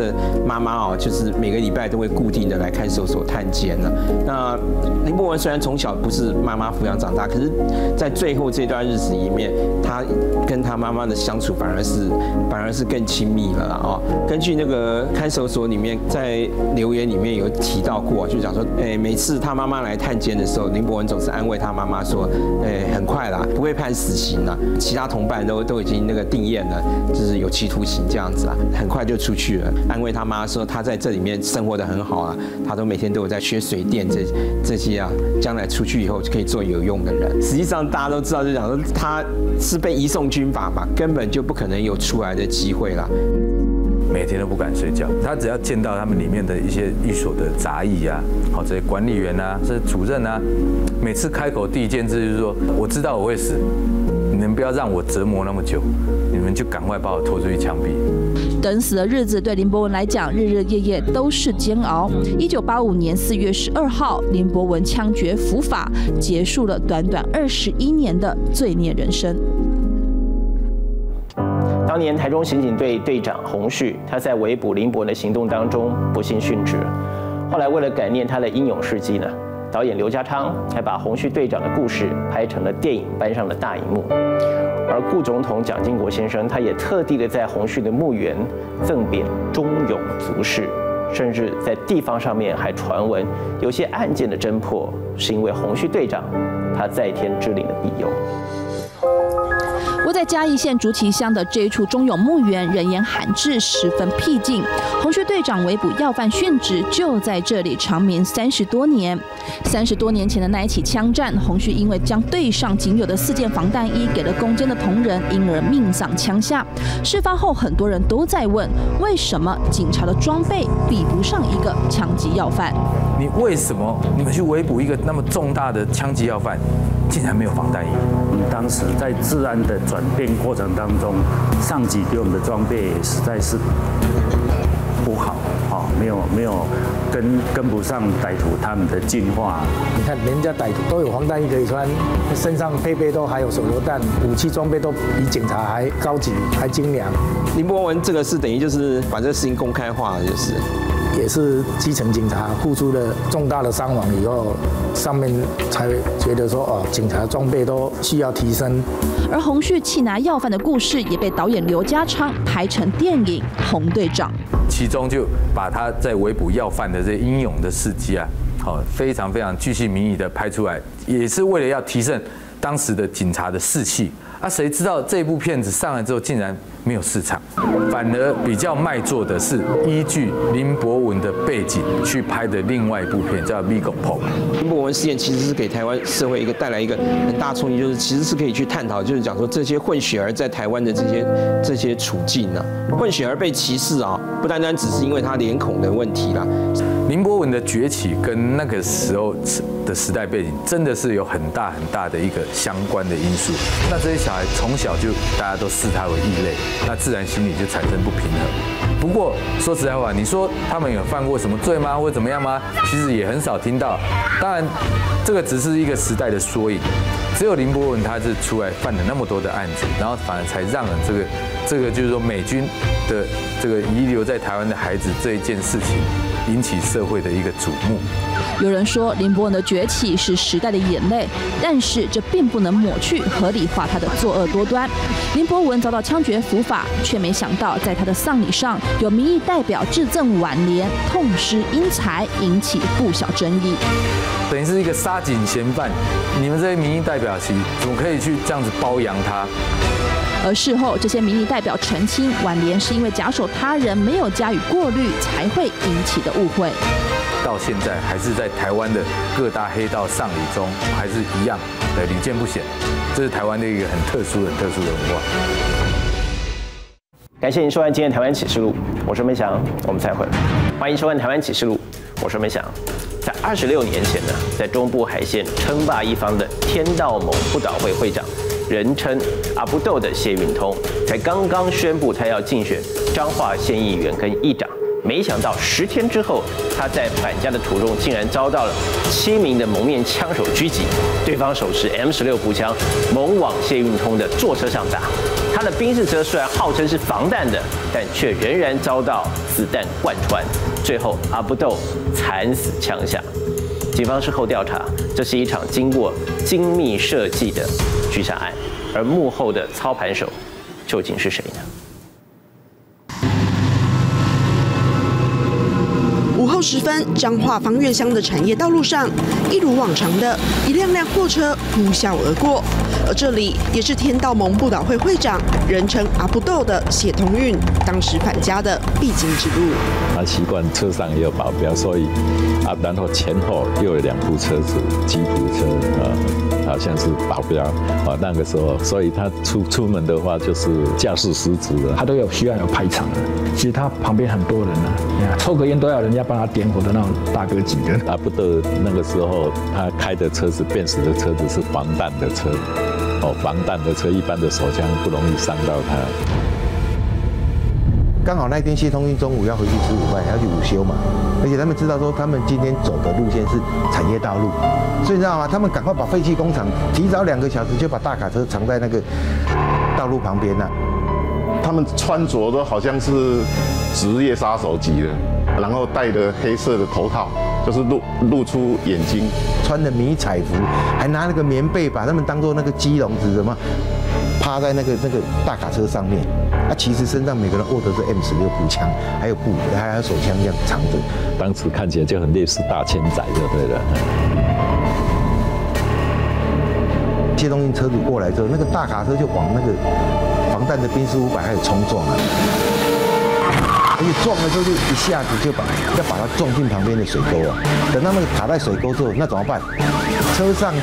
Speaker 8: 的妈妈哦，就是每个礼拜都会固定的来看守所探监呢。那林博文虽然从小不是妈妈抚养长大，可是，在最后这段日子里面，他跟他妈妈的相处反而是反而是更亲密了啦哦。根据那个看守所里面在留言里面有提到过，就讲说，哎，每次他妈妈来探监的时候，林博文总是安慰他妈妈说，哎，很快啦，不会判死刑了，其他同伴都都已经那个定验了，就是有期徒刑这样子啊，很快就出去了。安慰他妈说，他在这里面生活的很好啊，他都每天都有在学水电这这些啊，将来出去以后就可以做有用的人。实际上大家都知道，就讲说他是被移送军法嘛，根本就不可能有出来的机会了。
Speaker 9: 每天都不敢睡觉，他只要见到他们里面的一些寓所的杂役啊，好这些管理员啊，这些主任啊，每次开口第一件事就是说，我知道我会死。你们不要让我折磨那么久，们就赶快把我拖出去枪毙。
Speaker 7: 等死的日子对林博文来讲，日日夜夜都是煎熬。一九八五年四月十二号，林博文枪决伏法，结束了短短二十一年的罪孽人生。
Speaker 1: 当年台中刑警队队长洪旭，他在围捕林博文的行动当中不幸殉职。后来为了感念他的英勇事迹呢，导演刘家昌还把洪旭队长的故事拍成了电影，搬上了大荧幕。而顾总统蒋经国先生，他也特地的在洪旭的墓园赠匾“忠勇足士”，甚至在地方上面还传闻，有些案件的侦破是因为洪旭队长他在天之灵的庇佑。
Speaker 7: 位在嘉义县竹崎乡的这一处忠勇墓园，人烟罕至，十分僻静。洪旭队长围捕要犯殉职，就在这里长眠三十多年。三十多年前的那一起枪战，洪旭因为将队上仅有的四件防弹衣给了攻坚的同仁，因而命丧枪下。事发后，很多人都在问，为什么警察的装备比不上一个枪击要犯？
Speaker 9: 你为什么你们去围捕一个那么重大的枪击要犯，竟然没有防弹衣？
Speaker 5: 当时在治安的转变过程当中，上级给我们的装备实在是不好，啊，没有没有跟跟不上歹徒他们的进化。
Speaker 4: 你看人家歹徒都有防弹衣可以穿，身上配备都还有手榴弹，武器装备都比警察还高级还精良。
Speaker 8: 林博文这个是等于就是把这个事情公开化，就是。
Speaker 4: 也是基层警察付出了重大的伤亡以后，上面才觉得说哦，警察装备都需要提升。
Speaker 7: 而洪旭气拿要犯的故事也被导演刘家昌拍成电影《洪队长》，
Speaker 9: 其中就把他在围捕要犯的这英勇的事迹啊，好非常非常具细民意的拍出来，也是为了要提升当时的警察的士气。啊，谁知道这部片子上来之后竟然没有市场，反而比较卖座的是依据林博文的背景去拍的另外一部片，叫《m i g o p o
Speaker 8: 林博文事件其实是给台湾社会一个带来一个很大冲击，就是其实是可以去探讨，就是讲说这些混血儿在台湾的这些这些处境呢，混血儿被歧视啊，不单单只是因为他脸孔的问题啦。
Speaker 9: 林博文的崛起跟那个时候的时代背景真的是有很大很大的一个相关的因素。那这些小孩从小就大家都视他为异类，那自然心里就产生不平衡。不过说实在话，你说他们有犯过什么罪吗，或者怎么样吗？其实也很少听到。当然，这个只是一个时代的缩影。只有林博文他是出来犯了那么多的案子，然后反而才让人这个这个就是说美军的这个遗留在台湾的孩子这一件事情。引起社会的一个瞩目。
Speaker 7: 有人说林伯文的崛起是时代的眼泪，但是这并不能抹去、合理化他的作恶多端。林伯文遭到枪决伏法，却没想到在他的丧礼上有民意代表致赠挽联，痛失英才，引起不小争议。
Speaker 9: 等于是一个杀警嫌犯，你们这些民意代表席怎么可以去这样子包养他？
Speaker 7: 而事后，这些民意代表澄清，挽联是因为假手他人没有加以过滤才会引起的误会。
Speaker 9: 到现在还是在台湾的各大黑道丧礼中，还是一样的屡见不鲜。这是台湾的一个很特殊、很特殊的文化。
Speaker 1: 感谢您收看今天《台湾启示录》，我是梅翔，我们再会。欢迎收看《台湾启示录》，我是梅翔。在二十六年前呢，在中部海线称霸一方的天道盟不倒会会长。人称阿布豆的谢运通，才刚刚宣布他要竞选彰化县议员跟议长，没想到十天之后，他在返家的途中竟然遭到了七名的蒙面枪手狙击，对方手持 M 十六步枪，猛往谢运通的坐车上打。他的宾士车虽然号称是防弹的，但却仍然遭到子弹贯穿，最后阿布豆惨死枪下。警方事后调查，这是一场经过精密设计的狙杀案，而幕后的操盘手究竟是谁呢？
Speaker 18: 午后时分，彰化方院乡的产业道路上，一如往常的一辆辆货车呼啸而过。而这里也是天道盟不倒会会长，人称阿布豆的血通运，当时返家的必经之路。
Speaker 19: 他习惯车上也有保镖，所以啊，然后前后又有两部车子，吉普车啊，好像是保镖啊。那个时候，所以他出出门的话就是驾驶十足的。
Speaker 4: 他都有需要有排场的，其实他旁边很多人呢，你看抽个烟都要人家帮他点火的那种大哥级的。
Speaker 19: 阿布豆那个时候他开的车子，变死的车子是防弹的车。哦，防弹的车，一般的手枪不容易伤到他。
Speaker 20: 刚好那天谢通运中午要回去吃午饭，要去午休嘛，而且他们知道说他们今天走的路线是产业道路，所以你知道吗？他们赶快把废弃工厂提早两个小时就把大卡车藏在那个道路旁边了。
Speaker 21: 他们穿着都好像是职业杀手级的，然后戴着黑色的头套，就是露露出眼睛，
Speaker 20: 穿的迷彩服，还拿那个棉被把他们当做那个鸡笼子，什么趴在那个那个大卡车上面。啊，其实身上每个人握的是 M 十六步枪，还有步，还有手枪这样藏着。
Speaker 19: 当时看起来就很类似大千载，就对了。
Speaker 20: 谢东运车主过来之后，那个大卡车就往那个防弹的兵士五百开始冲撞了，而且撞了之后就一下子就把要把它撞进旁边的水沟啊。等到那个卡在水沟之后，那怎么办？车上。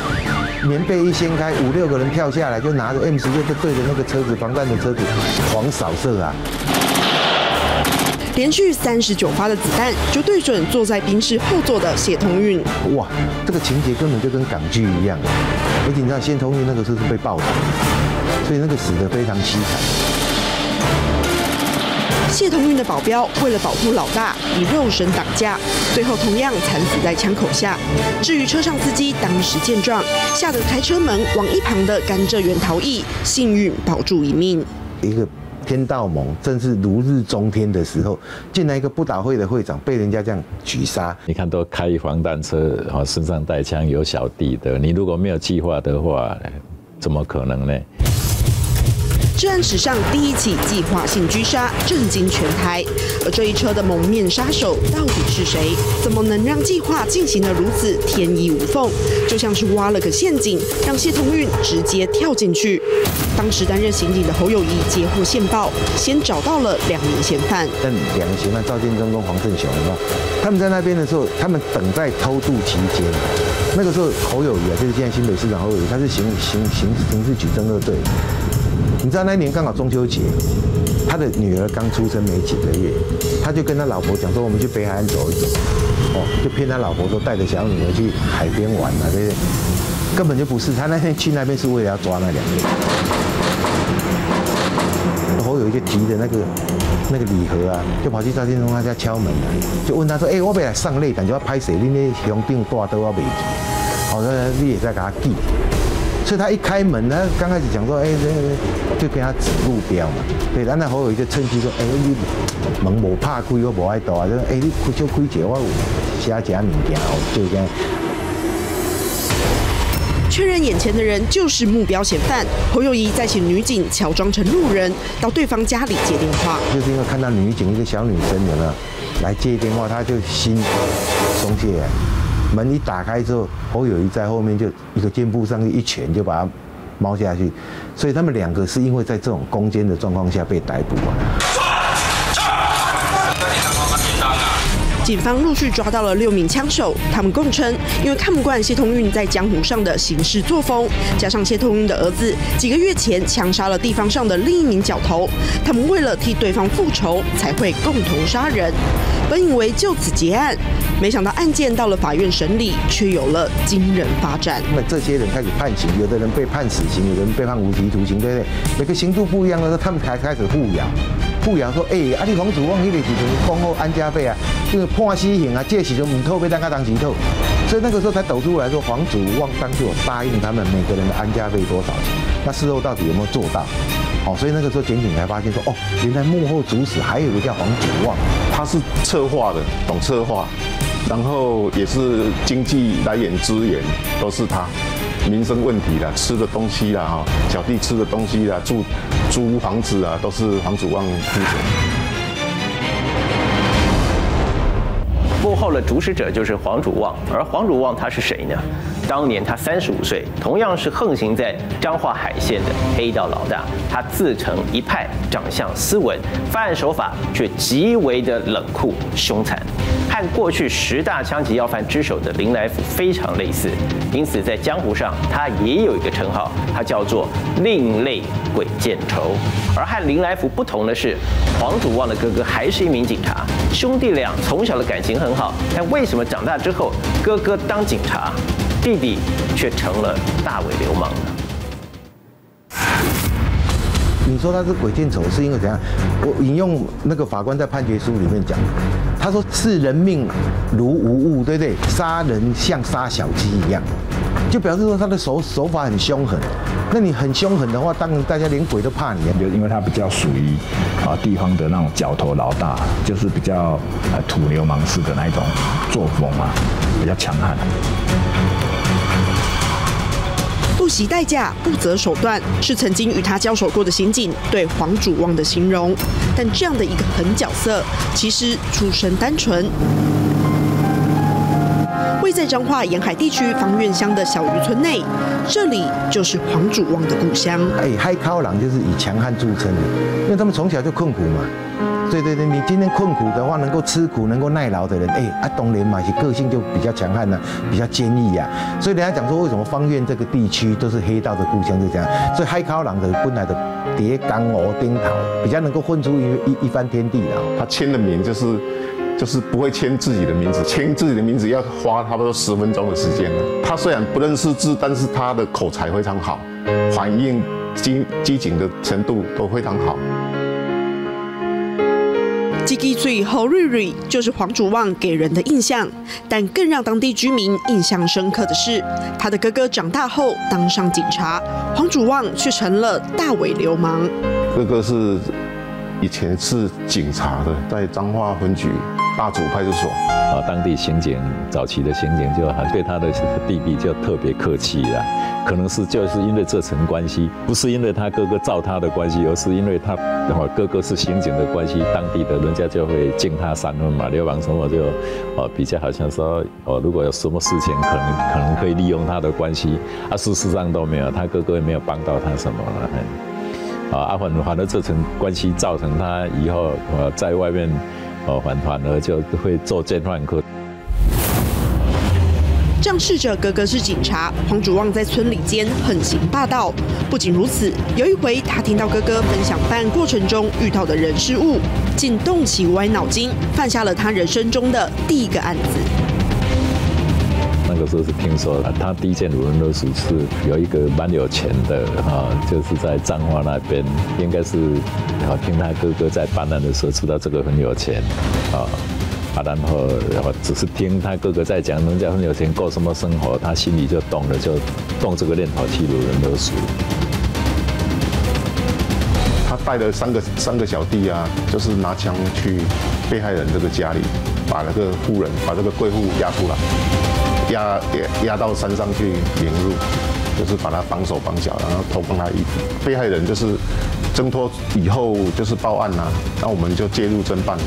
Speaker 20: 棉被一掀开，五六个人跳下来，就拿着 M 十六，就对着那个车子防弹的车子狂扫射啊！
Speaker 18: 连续三十九发的子弹就对准坐在宾士后座的谢通运。
Speaker 20: 哇，这个情节根本就跟港剧一样。而且你知道谢通运那个车是被爆的，所以那个死的非常凄惨。
Speaker 18: 谢同运的保镖为了保护老大，以肉身挡架，最后同样惨死在枪口下。至于车上司机当时见状，吓得开车门往一旁的甘蔗园逃逸，幸运保住一命。
Speaker 20: 一个天道盟正是如日中天的时候，进来一个不倒会的会长被人家这样举杀。
Speaker 19: 你看，都开防弹车，然后身上带枪，有小弟的，你如果没有计划的话，怎么可能呢？
Speaker 18: 治安史上第一起计划性狙杀，震惊全台。而这一车的蒙面杀手到底是谁？怎么能让计划进行得如此天衣无缝？就像是挖了个陷阱，让谢通运直接跳进去。当时担任刑警的侯友谊接获线报，先找到了两名嫌犯。
Speaker 20: 但两名嫌犯赵建忠跟黄振雄，有没有？他们在那边的时候，他们等在偷渡期间。那个时候侯友谊啊，就是现在新北市长侯友谊，他是刑刑刑刑事局侦二队。你知道那一年刚好中秋节，他的女儿刚出生没几个月，他就跟他老婆讲说：“我们去北海岸走一走。”哦，就骗他老婆说带着小女儿去海边玩啊，这些根本就不是。他那天去那边是为了要抓那两个。然后有一个提着那个那个礼盒啊，就跑去赵建忠他家敲门了，就问他说：“哎，我要来上擂，感觉要拍谁？你那兄弟挂都要未记，好，那你也在给他寄。”所以他一开门，他刚开始讲说，哎，就跟他指路标嘛。对，然后侯友就趁机说，哎，你门无怕开，我无爱倒啊。就哎，你开就开一我有其他物件哦，就这样。
Speaker 18: 确认眼前的人就是目标嫌犯，侯友谊再请女警乔装成路人到对方家里接电话。
Speaker 20: 就是因为看到女警一个小女生有没有来接电话，他就心松懈。门一打开之后，侯友谊在后面就一个箭步上去一拳就把他猫下去，所以他们两个是因为在这种攻坚的状况下被逮捕啊。
Speaker 18: 警方陆续抓到了六名枪手，他们供称，因为看不惯谢通运在江湖上的行事作风，加上谢通运的儿子几个月前枪杀了地方上的另一名角头，他们为了替对方复仇，才会共同杀人。本以为就此结案，没想到案件到了法院审理，却有了惊人发展。
Speaker 20: 那这些人开始判刑，有的人被判死刑，有的人被判无期徒刑，对不对？每个刑度不一样的时候，他们才开始互咬。互咬说：“哎，阿里黄祖旺那个时阵讲好安家费啊，因为判死刑啊，这时就唔透，被当个当时透，所以那个时候才抖出来说黄祖旺当初有答应他们每个人的安家费多少钱，那事后到底有没有做到？哦，所以那个时候检警才发现说，哦，原来幕后主使还有一个叫黄祖旺，
Speaker 21: 他是策划的，懂策划，然后也是经济来源资源都是他。”民生问题啦，吃的东西啦，哈，小弟吃的东西啦，住租房子啊，都是黄祖旺负责。
Speaker 1: 幕后的主使者就是黄祖旺，而黄祖旺他是谁呢？当年他三十五岁，同样是横行在彰化海线的黑道老大。他自成一派，长相斯文，犯案手法却极为的冷酷凶残，和过去十大枪击要犯之首的林来福非常类似。因此，在江湖上他也有一个称号，他叫做另类鬼见愁。而和林来福不同的是，黄祖旺的哥哥还是一名警察，兄弟俩从小的感情很很好，但为什么长大之后哥哥当警察，弟弟却成了大尾流氓呢？
Speaker 20: 你说他是鬼见愁，是因为怎样？我引用那个法官在判决书里面讲，他说视人命如无物，对不对？杀人像杀小鸡一样。就表示说他的手手法很凶狠。那你很凶狠的话，当然大家连鬼都怕你。
Speaker 22: 就因为他比较属于啊地方的那种角头老大，就是比较呃土流氓式的那一种作风啊，比较强悍。
Speaker 18: 不惜代价，不择手段，是曾经与他交手过的刑警对黄祖旺的形容。但这样的一个狠角色，其实出身单纯。位在彰化沿海地区方院乡的小渔村内，这里就是黄祖旺的故乡。
Speaker 20: 哎，海口人就是以强悍著称的，因为他们从小就困苦嘛。对对对，你今天困苦的话，能够吃苦、能够耐劳的人，哎，啊，东连嘛，其个性就比较强悍啊，比较坚毅呀。所以人家讲说，为什么方院这个地区都是黑道的故乡，就这样。所以海口人的本来的叠钢鹅钉头，比较能够混出一一一番天地的。
Speaker 21: 他签的名就是。就是不会签自己的名字，签自己的名字要花差不多十分钟的时间。他虽然不认识字，但是他的口才非常好，反应机机警的程度都非常好。
Speaker 18: 鸡鸡最后瑞瑞就是黄祖旺给人的印象，但更让当地居民印象深刻的是，他的哥哥长大后当上警察，黄祖旺却成了大尾流氓。
Speaker 21: 哥哥是以前是警察的，在彰化分局。大主派出所
Speaker 19: 啊，当地刑警早期的刑警就很对他的弟弟就特别客气了，可能是就是因为这层关系，不是因为他哥哥罩他的关系，而是因为他哥哥是刑警的关系，当地的人家就会敬他三分嘛。流氓什么就哦比较好像说哦，如果有什么事情可能可能可以利用他的关系，啊事实上都没有，他哥哥也没有帮到他什么了。啊阿反反正这层关系造成他以后呃在外面。哦，反反而就会作奸犯科。
Speaker 18: 仗势者哥哥是警察，黄祖旺在村里间横行霸道。不仅如此，有一回他听到哥哥分享办案过程中遇到的人事物，竟动起歪脑筋，犯下了他人生中的第一个案子。
Speaker 19: 那个时候是听说他第一件无人勒索是有一个蛮有钱的哈，就是在彰化那边，应该是啊听他哥哥在办案的时候知道这个很有钱啊啊，然后然后只是听他哥哥在讲人家很有钱过什么生活，他心里就动了，就动这个念头去鲁人勒索。
Speaker 21: 他带了三个三个小弟啊，就是拿枪去被害人这个家里，把那个富人把这个贵妇押出来。押押到山上去引入，就是把他绑手绑脚，然后偷光他衣服。被害人就是挣脱以后就是报案呐，那我们就介入侦办。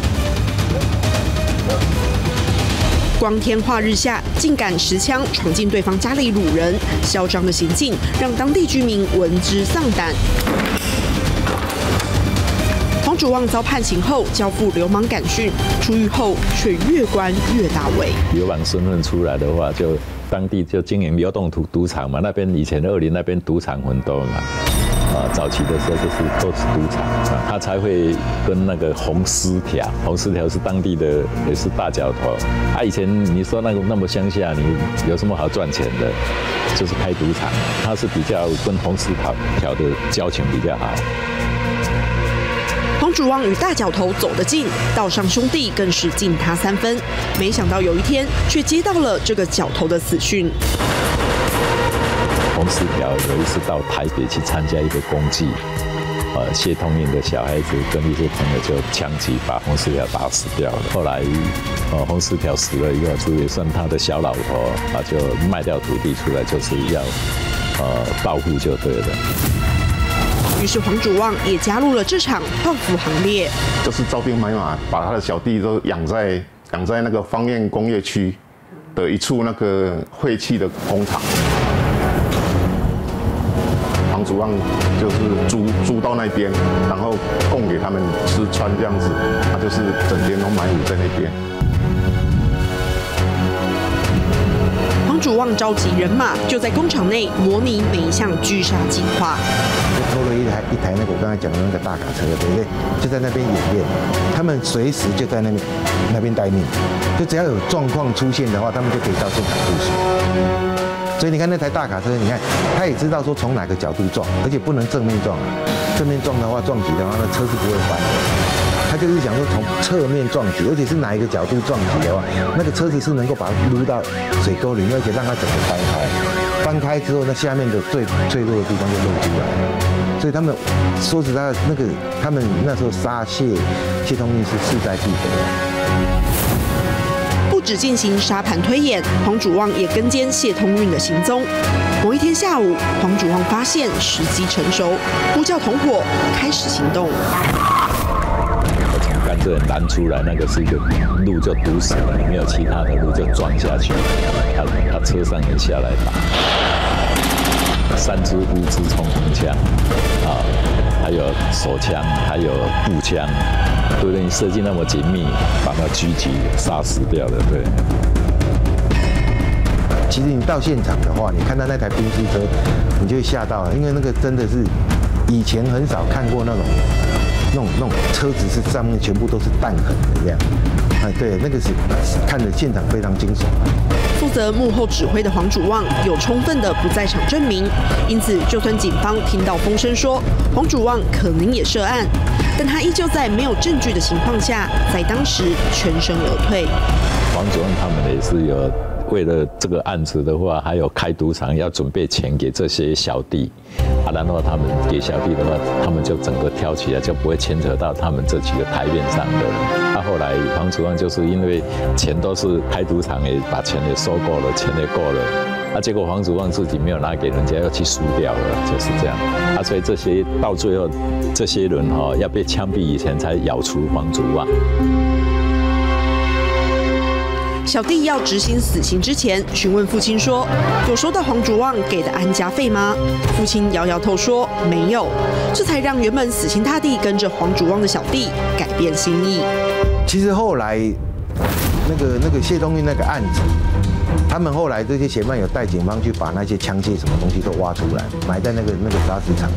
Speaker 18: 光天化日下，竟敢持枪闯进对方家里掳人，嚣张的行径让当地居民闻之丧胆。主望遭判刑后交付流氓感训，出狱后却越关越大尾。
Speaker 19: 流氓身份出来的话，就当地就经营流动赌赌场嘛，那边以前二林那边赌场很多嘛，啊，早期的时候就是都是赌场啊，他才会跟那个红丝条，红丝条是当地的也是大脚头。啊，以前你说那个那么乡下，你有什么好赚钱的？就是开赌场，他是比较跟红丝条条的交情比较好。
Speaker 18: 黄祖旺与大脚头走得近，道上兄弟更是敬他三分。没想到有一天，却接到了这个脚头的死讯。
Speaker 19: 洪世条有一次到台北去参加一个公祭，呃，谢通运的小孩子跟一些朋友就枪击把洪世条打死掉了。后来，呃，洪世条死了以后，就也算他的小老婆啊，就卖掉土地出来，就是要呃报复就对了。
Speaker 18: 于是黄祖旺也加入了这场报复行列，
Speaker 21: 就是招兵买马，把他的小弟都养在养在那个方苑工业区的一处那个废弃的工厂。黄祖旺就是租租到那边，然后供给他们吃穿这样子，他就是整天都埋伏在那边。
Speaker 18: 主望召集人马，就在工厂内模拟每一项狙杀计划。
Speaker 20: 拖了一台一台那个我刚才讲的那个大卡车，对不对？就在那边演练，他们随时就在那边那边待命，就只要有状况出现的话，他们就可以到现场部署。所以你看那台大卡车，你看他也知道说从哪个角度撞，而且不能正面撞啊，正面撞的话撞击的话，那车是不会翻的。他就是想说从侧面撞击，而且是哪一个角度撞击的话，那个车子是能够把它撸到水沟里面，而且让它整个翻开。翻开之后，那下面的最脆弱的地方就露出来了。所以他们说实在，那个他们那时候杀谢谢通运是势在必得。
Speaker 18: 不止进行沙盘推演，黄祖旺也跟监谢通运的行踪。某一天下午，黄祖旺发现时机成熟，呼叫同伙开始行动。
Speaker 19: 拦出来，那个是一个路就堵死了，没有其他的路就撞下去。他他车上也下来打，三支乌支冲锋枪啊，还有手枪，还有步枪。对不对，你设计那么紧密，把它狙击杀死掉了。对。
Speaker 20: 其实你到现场的话，你看到那台兵士车，你就会吓到了，因为那个真的是以前很少看过那种那种那种车子是上面全部都是弹痕的这样。哎，对，那个是看着现场非常惊悚。
Speaker 18: 负责幕后指挥的黄祖旺有充分的不在场证明，因此就算警方听到风声说黄祖旺可能也涉案，但他依旧在没有证据的情况下，在当时全身而退。
Speaker 19: 黄主旺他们也是有为了这个案子的话，还有开赌场要准备钱给这些小弟，啊，然后他们给小弟的话，他们就整个挑起来，就不会牵扯到他们这几个台面上的。后来黄祖旺就是因为钱都是开赌场也把钱也收够了，钱也够了，啊，结果黄祖旺自己没有拿给人家，要去输掉了，就是这样，啊，所以这些到最后这些人哈要被枪毙以前才咬出黄祖旺。
Speaker 18: 小弟要执行死刑之前，询问父亲说：“有收到黄祖旺给的安家费吗？”父亲摇摇头说：“没有。”这才让原本死心塌地跟着黄祖旺的小弟改变心意。
Speaker 20: 其实后来，那个那个谢东运那个案子，他们后来这些嫌犯有带警方去把那些枪械什么东西都挖出来，埋在那个那个砂石场，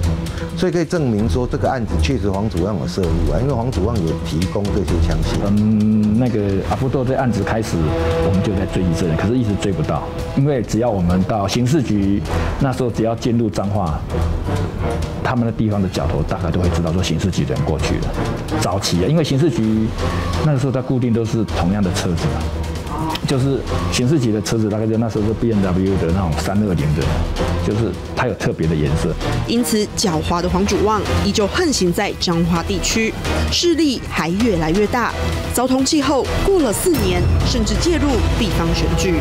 Speaker 20: 所以可以证明说这个案子确实黄祖旺有涉入啊，因为黄祖旺有提供这些枪械。
Speaker 22: 嗯，那个阿福多这案子开始，我们就在追疑这人，可是一直追不到，因为只要我们到刑事局，那时候只要进入彰化。他们的地方的角头大概都会知道说刑事局的人过去了。早期啊，因为刑事局那个时候他固定都是同样的车子嘛，就是显示级的车子大概就那时候是 B M W 的那种三二零的，就是它有特别的颜色。
Speaker 18: 因此，狡猾的黄祖旺依旧横行在彰化地区，势力还越来越大。遭通缉后，过了四年，甚至介入地方选举。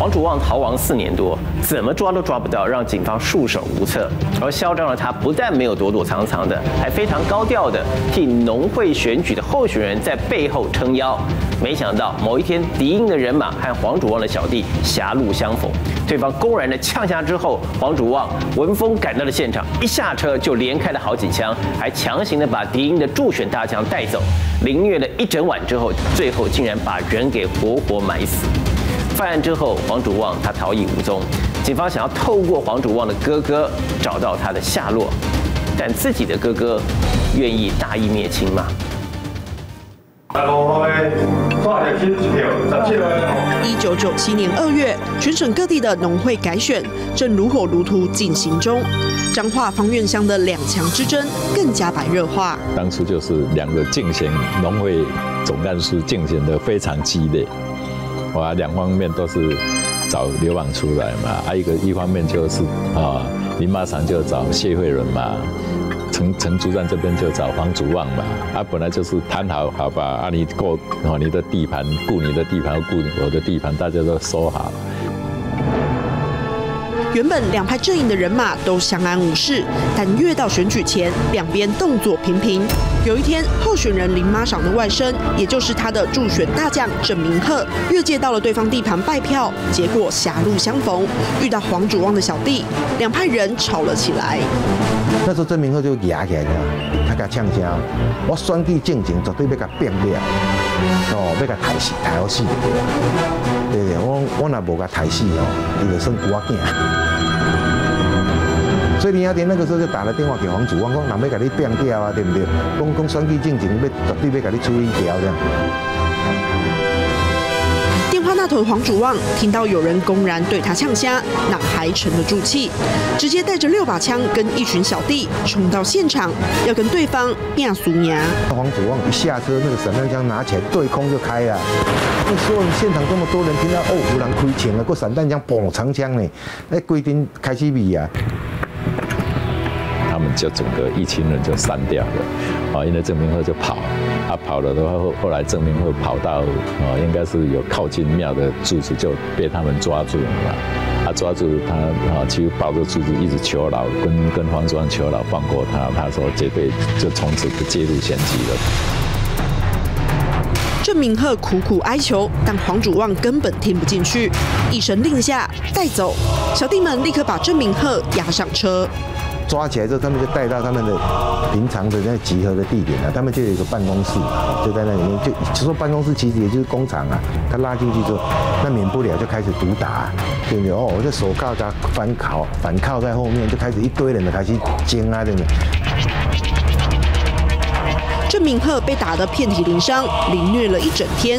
Speaker 1: 黄祖旺逃亡四年多，怎么抓都抓不到，让警方束手无策。而嚣张的他，不但没有躲躲藏藏的，还非常高调的替农会选举的候选人在背后撑腰。没想到某一天，敌营的人马和黄祖旺的小弟狭路相逢，对方公然的呛下之后，黄祖旺闻风赶到了现场，一下车就连开了好几枪，还强行的把敌营的助选大将带走，凌虐了一整晚之后，最后竟然把人给活活埋死。犯案之后，黄祖旺他逃逸无踪，警方想要透过黄祖旺的哥哥找到他的下落，但自己的哥哥愿意大义灭亲吗？
Speaker 18: 一九九七年二月，全省各地的农会改选正如火如荼进行中，彰化方院乡的两强之争更加白热化。
Speaker 19: 当初就是两个竞选农会总干事竞选的非常激烈。我，两方面都是找刘邦出来嘛，啊一个一方面就是啊，林马场就找谢慧伦嘛，陈陈竹站这边就找黄祖旺嘛，啊，本来就是谈好好吧，啊，你过哦你的地盘，顾你的地盘，顾我的地盘，大家都说好。
Speaker 18: 原本两派阵营的人马都相安无事，但越到选举前，两边动作频频。有一天，候选人林妈赏的外甥，也就是他的助选大将郑明鹤，越界到了对方地盘拜票，结果狭路相逢，遇到黄祖旺的小弟，两派人吵了起来。
Speaker 20: 那时候郑明鹤就牙起来了，他甲呛声，我选举正经绝对要甲变掉，哦，要甲抬死，抬好死。对对，我我若无甲抬死哦，伊就算孤仔囝。所以林亚田那个时候就打了电话给黄祖旺，讲若要甲你变掉啊，对不对？讲讲选举正经要绝对要甲你处理掉这样。
Speaker 18: 头黄主旺听到有人公然对他呛虾，哪还沉得住气？直接带着六把枪跟一群小弟冲到现场，要跟对方变俗牙。
Speaker 20: 黄主旺一下车，那个散弹枪拿起来对空就开了。那时候现场这么多人听到哦，有人开枪了，个散弹枪嘣长枪呢，那规定开始比啊。
Speaker 19: 就整个一群人就散掉了，啊，因为郑明鹤就跑，他跑了的话，后后来郑明鹤跑到啊，应该是有靠近庙的柱子，就被他们抓住了嘛。他抓住他啊，其实抱着柱子一直求饶，跟跟黄庄求饶放过他。他说绝对就从此不介入前期了。
Speaker 18: 郑明鹤苦苦哀求，但黄主旺根本听不进去，一声令下，带走。小弟们立刻把郑明鹤押上车。
Speaker 20: 抓起来之后，他们就带到他们的平常的那集合的地点了。他们就有一个办公室，就在那里面。就就说办公室其实也就是工厂啊。他拉进去之后，那免不了就开始毒打，对不对？哦，我就手铐加反铐，反铐在后面，就开始一堆人的开始煎啊，对不对？
Speaker 18: 郑明鹤被打得遍体鳞伤，凌虐了一整天，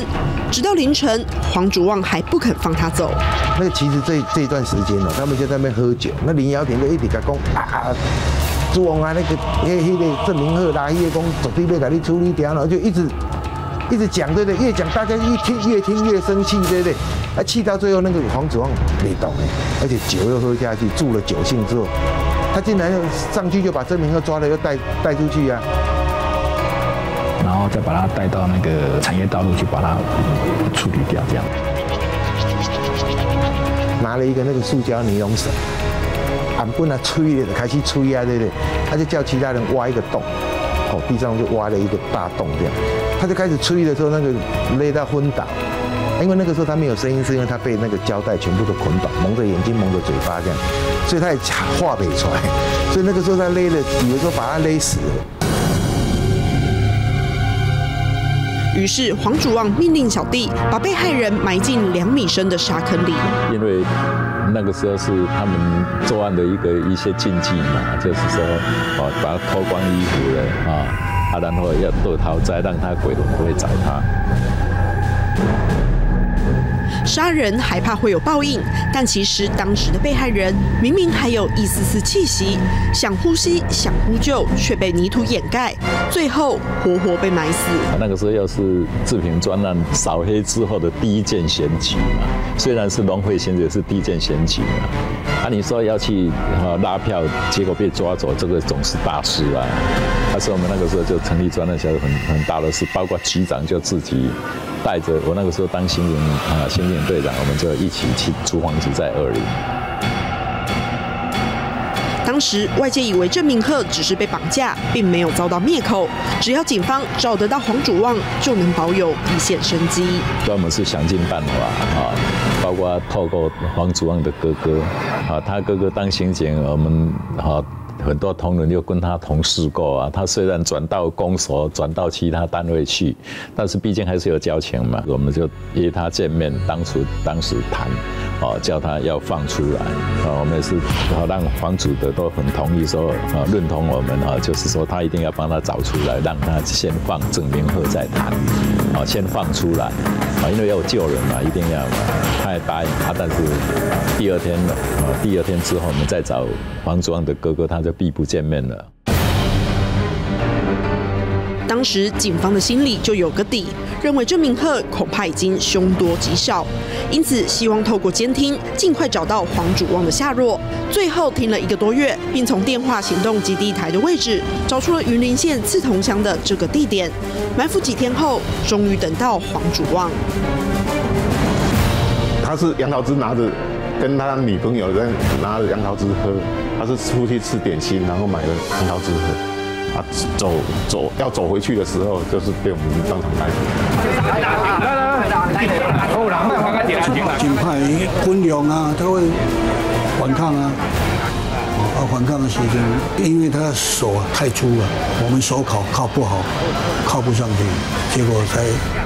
Speaker 18: 直到凌晨，黄祖旺还不肯放他走。
Speaker 20: 那其实这这一段时间呢，他们就在那边喝酒，那林瑶田就一直在讲啊，主旺啊，那个那那个郑明鹤啦，那个讲绝对要给你处理掉，然后就一直一直讲，对不对？越讲大家一听越听越生气，对不对？啊，气到最后那个黄主旺没动哎，而且酒又喝下去，助了酒兴之后，他竟然又上去就把郑明鹤抓了，又带带出去呀。
Speaker 22: 然后再把它带到那个产业道路去把它处理掉，这样。
Speaker 20: 拿了一个那个塑胶尼龙绳，俺不能吹的，开始吹啊，对不对？他就叫其他人挖一个洞，哦，地上就挖了一个大洞，这样。他就开始吹的时候，那个勒到昏倒，因为那个时候他没有声音，是因为他被那个胶带全部都捆绑，蒙着眼睛，蒙着嘴巴这样，所以他也话不出来。所以那个时候他勒的，以为说把他勒死了。
Speaker 18: 于是黄祖旺命令小弟把被害人埋进两米深的沙坑里。
Speaker 19: 因为那个时候是他们作案的一个一些禁忌嘛，就是说，哦，把他脱光衣服了啊，啊，然后要躲逃灾让他鬼都不会找他。
Speaker 18: 杀人还怕会有报应，但其实当时的被害人明明还有一丝丝气息，想呼吸、想呼救，却被泥土掩盖，最后活活被埋死。
Speaker 19: 那个时候又是志平专案扫黑之后的第一件险举嘛，虽然是龙会险也是第一件险举嘛。啊，你说要去拉票，结果被抓走，这个总是大事啊。但是我们那个时候就成立专案小组，很很大的事，包括局长就自己带着我那个时候当刑警啊，刑警队长，我们就一起去租房子在二林。
Speaker 18: 当时外界以为郑明鹤只是被绑架，并没有遭到灭口。只要警方找得到黄主旺，就能保有一线生机。
Speaker 19: 我们是想尽办法啊，包括透过黄主旺的哥哥啊，他哥哥当刑警，我们啊。很多同仁又跟他同事过啊，他虽然转到公所，转到其他单位去，但是毕竟还是有交情嘛。我们就约他见面，当初当时谈，哦，叫他要放出来，啊，我们也是让房主的都很同意，说啊，认同我们啊，就是说他一定要帮他找出来，让他先放郑明鹤再谈，啊，先放出来，啊，因为要救人嘛，一定要嘛，他也答应他，但是第二天啊，第二天之后我们再找黄祖旺的哥哥，他就。必不见面了。
Speaker 18: 当时警方的心里就有个底，认为郑明鹤恐怕已经凶多吉少，因此希望透过监听，尽快找到黄主旺的下落。最后听了一个多月，并从电话行动基地台的位置找出了云林县刺桐乡的这个地点。埋伏几天后，终于等到黄主旺。
Speaker 21: 他是杨桃枝拿着，跟他女朋友在拿着杨桃汁喝。他是出去吃点心，然后买了杨桃汁喝。啊，走走要走回去的时候，就是被我们当场带走。
Speaker 23: 警派分量啊，他会反抗啊，啊，啊，反抗的时间，因为他手啊太粗了，我们手铐铐不好，铐不上去，结果才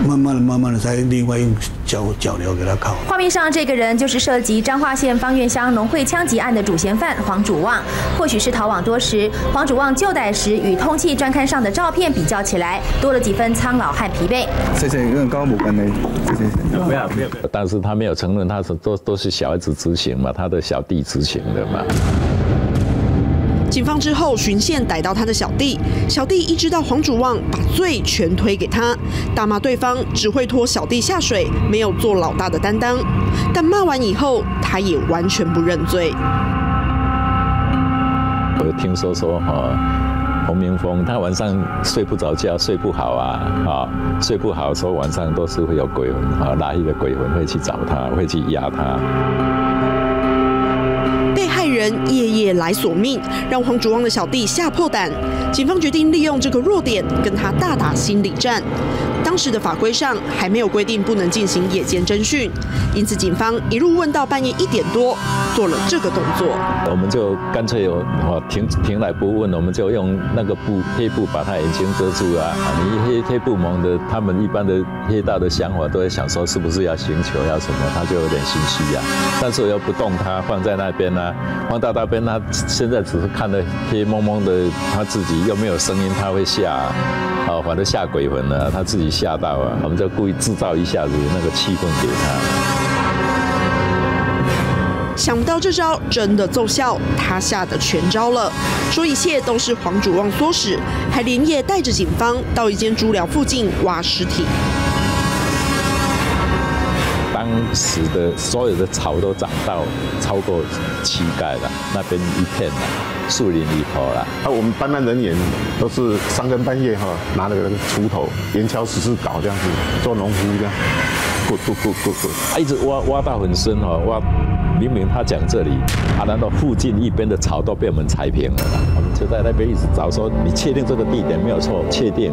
Speaker 23: 慢慢的、慢慢的才另外用脚脚镣给他铐。
Speaker 24: 画面上这个人就是涉及彰化县方院乡农会枪击案的主嫌犯黄主旺。或许是逃往多时，黄主旺就逮时与通缉专刊上的照片比较起来，多了几分苍老和疲惫。
Speaker 25: 谢谢，跟刚刚无关的，谢谢。
Speaker 19: 不要不要。但是他没有承认，他是都都是小孩子执行嘛，他的小弟执行的嘛。
Speaker 18: 警方之后巡线逮到他的小弟，小弟一知道黄主旺把罪全推给他，大骂对方只会拖小弟下水，没有做老大的担当。但骂完以后，他也完全不认罪。
Speaker 19: 我听说说哈，洪明峰他晚上睡不着觉，睡不好啊，啊，睡不好，说晚上都是会有鬼魂啊，哪一个鬼魂会去找他，会去压他。
Speaker 18: 人夜夜来索命，让黄竹旺的小弟吓破胆。警方决定利用这个弱点，跟他大打心理战。当时的法规上还没有规定不能进行夜间侦讯，因此警方一路问到半夜一点多，做了这个动作。
Speaker 19: 我们就干脆有哦停停来不问，我们就用那个布黑布把他眼睛遮住啊。你黑黑布蒙的，他们一般的黑道的想法都会想说是不是要寻求要什么，他就有点心虚呀。但是我又不动他，放在那边呢，放到那边他现在只是看的黑蒙蒙的，他自己又没有声音，他会吓，哦，反正吓鬼魂了，他自己。吓吓到啊！我们就故意制造一下子那个气氛给他。
Speaker 18: 想不到这招真的奏效，他下的全招了，说一切都是黄主旺唆使，还连夜带着警方到一间猪寮附近挖尸体。
Speaker 19: 当时的所有的草都长到超过膝盖了，那边一片了。树林里头了，
Speaker 21: 啊，我们办案人员都是三更半夜哈，拿了个锄头，连敲十四搞这样子做农夫这样，不不不不不，
Speaker 19: 他一直挖挖到很深哈，挖明明他讲这里，啊，难道附近一边的草都被我们踩平了？我们就在那边一直找，说你确定这个地点没有错？确定，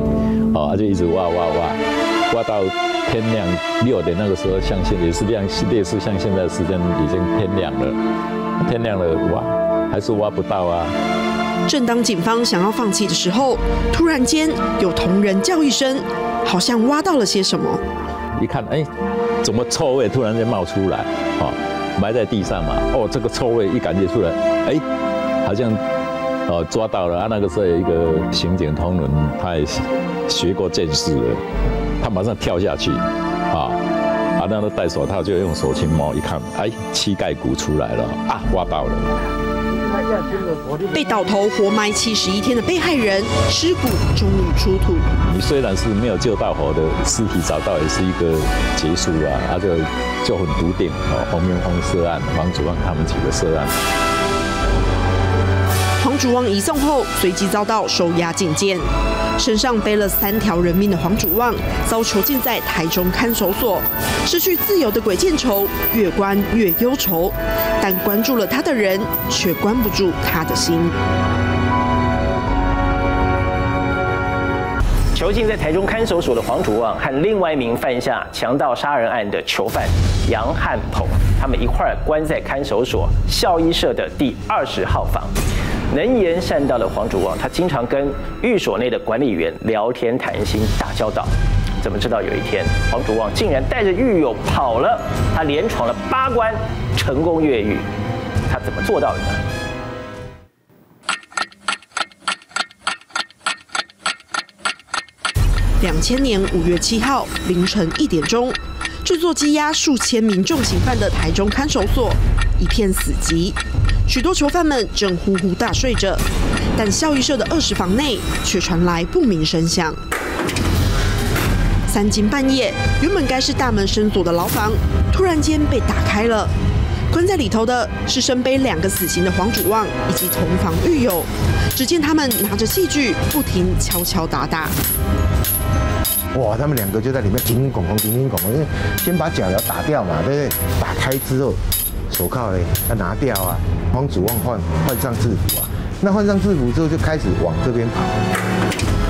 Speaker 19: 哦，就一直挖挖挖，挖到天亮六点那个时候，像现也是亮，类似像现在时间已经天亮了，天亮了挖。还是挖不到啊！
Speaker 18: 正当警方想要放弃的时候，突然间有同仁叫一声，好像挖到了些什么。
Speaker 19: 一看，哎，怎么臭味突然间冒出来？哦，埋在地上嘛。哦，这个臭味一感觉出来，哎，好像哦抓到了啊！那个时候有一个刑警同仁，他也学过剑士的，他马上跳下去，啊，啊，那他戴手套就用手去摸，一看，哎，膝盖骨出来了，啊，挖到了。
Speaker 18: 被倒头活埋七十一天的被害人尸骨终于出土。
Speaker 19: 你虽然是没有救到活的尸体找到，也是一个结束啊，他就就很笃定哦，黄明峰涉案，王祖旺他们几个涉案。
Speaker 18: 黄祖旺移送后，随即遭到收押进监。身上背了三条人命的黄主旺，遭囚禁在台中看守所。失去自由的鬼见愁，越关越忧愁。但关注了他的人，却关不住他的心。
Speaker 1: 囚禁在台中看守所的黄主旺和另外一名犯下强盗杀人案的囚犯杨汉鹏，他们一块儿关在看守所校医社的第二十号房。能言善道的黄主旺，他经常跟寓所内的管理员聊天谈心打交道。怎么知道有一天黄主旺竟然带着狱友跑了？他连闯了八关，成功越狱。他怎么做到的呢？
Speaker 18: 两千年五月七号凌晨一点钟，这座羁押数千名重刑犯的台中看守所一片死寂。许多囚犯们正呼呼大睡着，但校医社的二十房内却传来不明声响。三更半夜，原本该是大门深锁的牢房，突然间被打开了。关在里头的是身背两个死刑的黄主旺以及同房狱友。只见他们拿着器具，不停敲敲打打。
Speaker 20: 哇，他们两个就在里面叮叮咣咣，叮叮咣咣，因为先把脚镣打掉嘛，对不对？打开之后。手铐嘞要拿掉啊！黄主旺换换上制服啊，那换上制服之后就开始往这边跑。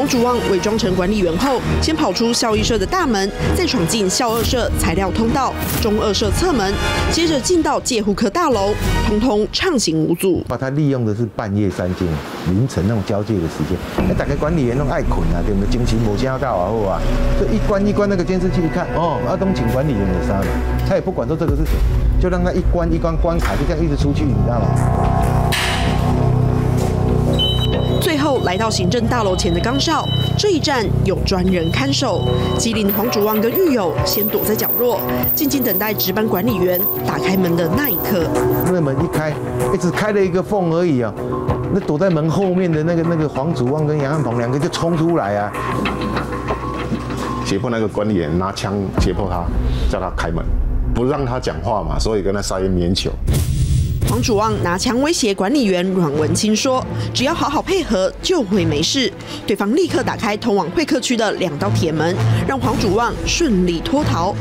Speaker 18: 黄祖旺伪装成管理员后，先跑出校一社的大门，再闯进校二社材料通道、中二社侧门，接着进到介护科大楼，通通畅行无阻。
Speaker 20: 把他利用的是半夜三更、凌晨那种交界的时间，哎，大概管理员都爱困啊，对不对？精神某些到啊后啊，这一关一关那个监视器一看，哦，阿东请管理员的杀了，他也不管说这个是谁，就让他一关一关关卡，就这样一直出去，你知道吗？
Speaker 18: 后来到行政大楼前的岗哨，这一站有专人看守。吉林黄祖旺跟狱友先躲在角落，静静等待值班管理员打开门的那一刻。
Speaker 20: 那门一开，哎，只开了一个缝而已啊。那躲在门后面的那个那个黄祖旺跟杨汉鹏两个就冲出来啊，
Speaker 21: 胁迫那个管理员拿枪胁迫他，叫他开门，不让他讲话嘛，所以跟他撒盐棉球。
Speaker 18: 黄祖旺拿枪威胁管理员阮文清说：“只要好好配合，就会没事。”对方立刻打开通往会客区的两道铁门，让黄祖旺顺利脱逃。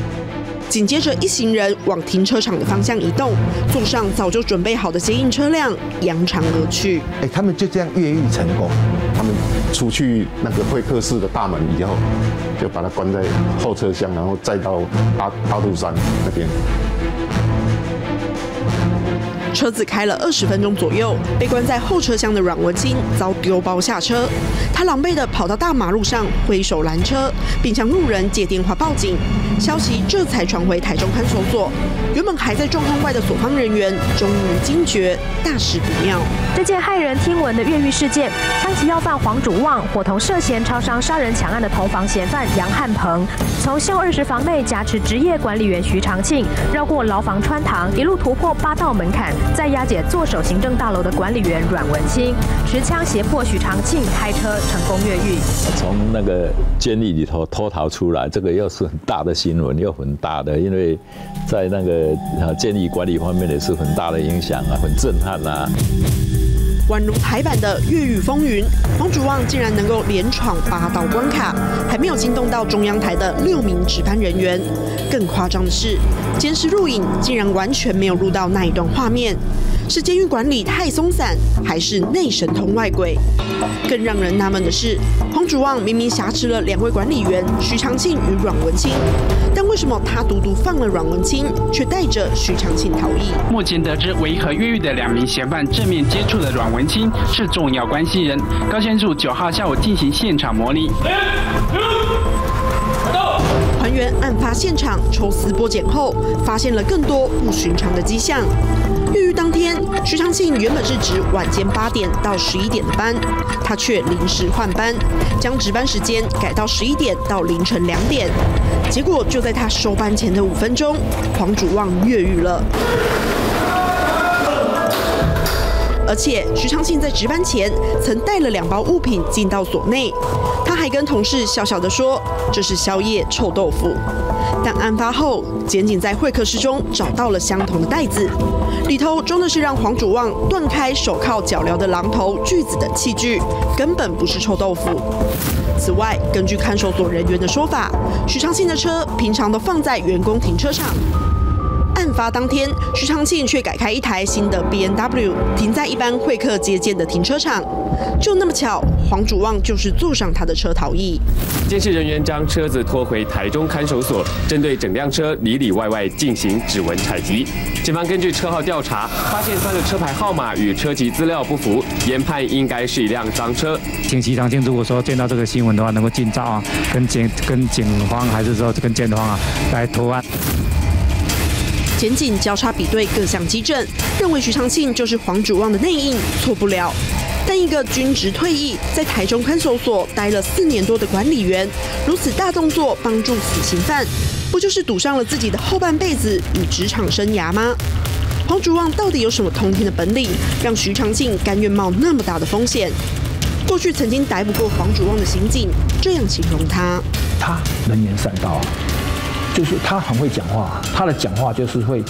Speaker 18: 紧接着，一行人往停车场的方向移动，坐上早就准备好的接应车辆，扬长而去。
Speaker 20: 哎，他们就这样越狱成功。
Speaker 21: 他们出去那个会客室的大门以后，就把他关在后车厢，然后再到阿阿杜山那边。
Speaker 18: 车子开了二十分钟左右，被关在后车厢的阮文清遭丢包下车，他狼狈地跑到大马路上挥手拦车，并向路人借电话报警，消息这才传回台中看守所。原本还在状况外的所方人员终于惊觉大事不妙。
Speaker 24: 这件骇人听闻的越狱事件，枪击要犯黄祖旺伙同涉嫌超商杀人抢案的同房嫌犯杨汉鹏，从校二十房内夹持职业管理员徐长庆，绕过牢房穿堂，一路突破八道门槛。在押解坐守行政大楼的管理员阮文清，持枪胁迫许长庆开车成功越狱。
Speaker 19: 从那个监狱里头脱逃出来，这个又是很大的新闻，又很大的，因为在那个啊监狱管理方面也是很大的影响啊，很震撼啊。
Speaker 18: 宛如台版的越狱风云，黄祖旺竟然能够连闯八道关卡，还没有惊动到中央台的六名值班人员。更夸张的是，监视录影竟然完全没有录到那一段画面。是监狱管理太松散，还是内神通外鬼？更让人纳闷的是，黄祖旺明明挟持了两位管理员徐长庆与阮文清，但为什么他独独放了阮文清，却带着徐长庆逃逸？
Speaker 26: 目前得知，唯一和越狱的两名嫌犯正面接触的阮文清是重要关系人。高先柱九号下午进行现场模拟。
Speaker 18: 还原案发现场，抽丝剥茧后，发现了更多不寻常的迹象。越狱当天，徐长庆原本是值晚间八点到十一点的班，他却临时换班，将值班时间改到十一点到凌晨两点。结果就在他收班前的五分钟，黄祖旺越狱了。而且徐长庆在值班前曾带了两包物品进到所内，他还跟同事笑笑的说这是宵夜臭豆腐。但案发后，检警在会客室中找到了相同的袋子，里头装的是让黄祖旺断开手铐脚镣的榔头锯子等器具，根本不是臭豆腐。此外，根据看守所人员的说法，徐长庆的车平常都放在员工停车场。案发当天，徐长庆却改开一台新的 B N W 停在一般会客接见的停车场，就那么巧，黄祖旺就是坐上他的车逃逸。
Speaker 27: 监视人员将车子拖回台中看守所，针对整辆车里里外外进行指纹采集。警方根据车号调查，发现他的车牌号码与车籍资料不符，研判应该是一辆赃车。
Speaker 22: 请徐长庆如果说见到这个新闻的话，能够尽早啊，跟警跟警方还是说跟检方啊来投案。
Speaker 18: 检警交叉比对各项基证，认为徐长庆就是黄祖旺的内应，错不了。但一个军职退役，在台中看守所待了四年多的管理员，如此大动作帮助死刑犯，不就是赌上了自己的后半辈子与职场生涯吗？黄祖旺到底有什么通天的本领，让徐长庆甘愿冒那么大的风险？过去曾经逮捕过黄祖旺的刑警这样形容他：
Speaker 22: 他能言善道。就是他很会讲话，他的讲话就是会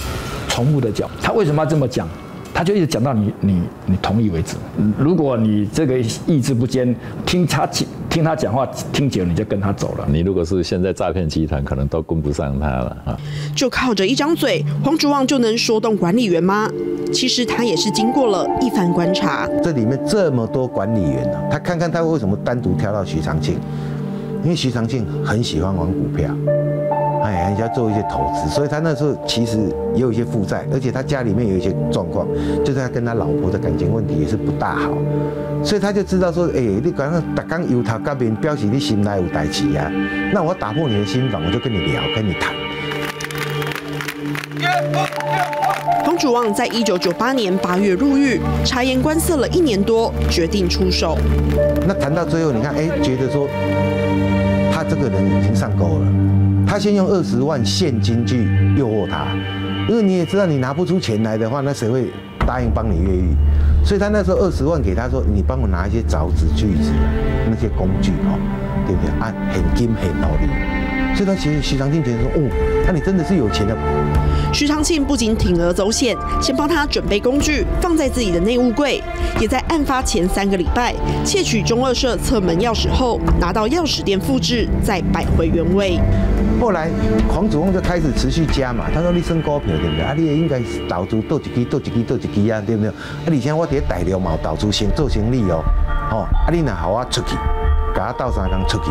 Speaker 22: 重复的讲。他为什么要这么讲？他他就一直讲到你你你同意为止。如果你这个意志不坚，听他听他讲话听久了，你就跟他走了。
Speaker 19: 你如果是现在诈骗集团，可能都跟不上他了啊。
Speaker 18: 就靠着一张嘴，黄竹旺就能说动管理员吗？其实他也是经过了一番观察。
Speaker 20: 这里面这么多管理员呢，他看看他为什么单独挑到徐长庆，因为徐长庆很喜欢玩股票。哎，人家做一些投资，所以他那时候其实也有一些负债，而且他家里面有一些状况，就是他跟他老婆的感情问题也是不大好，所以他就知道说，哎，你刚刚打刚由头改变，表示你心内有代志啊，那我打破你的心房，我就跟你聊，跟你谈。
Speaker 18: 黄主旺在一九九八年八月入狱，察言观色了一年多，决定出手。
Speaker 20: 那谈到最后，你看，哎，觉得说他这个人已经上钩了。他先用二十万现金去诱惑他，因为你也知道，你拿不出钱来的话，那谁会答应帮你越狱？所以他那时候二十万给他说：“你帮我拿一些凿子、锯子那些工具哦，对不对？啊，很金很劳力。”所以他其实徐长卿觉得说：“哦，那你真的是有钱的。”
Speaker 18: 徐长庆不仅铤而走险，先帮他准备工具放在自己的内务柜，也在案发前三个礼拜窃取中二社侧门钥匙后，拿到钥匙店复制，再摆回原位。
Speaker 20: 后来黄祖峰就开始持续加嘛，他说你升股票对不对？啊，你也应该投资多一支、多一支、多一支啊，对不对？啊，而且我伫大陆嘛有投资先做生意哦，吼，啊，你若好我出去，甲我斗三工出去。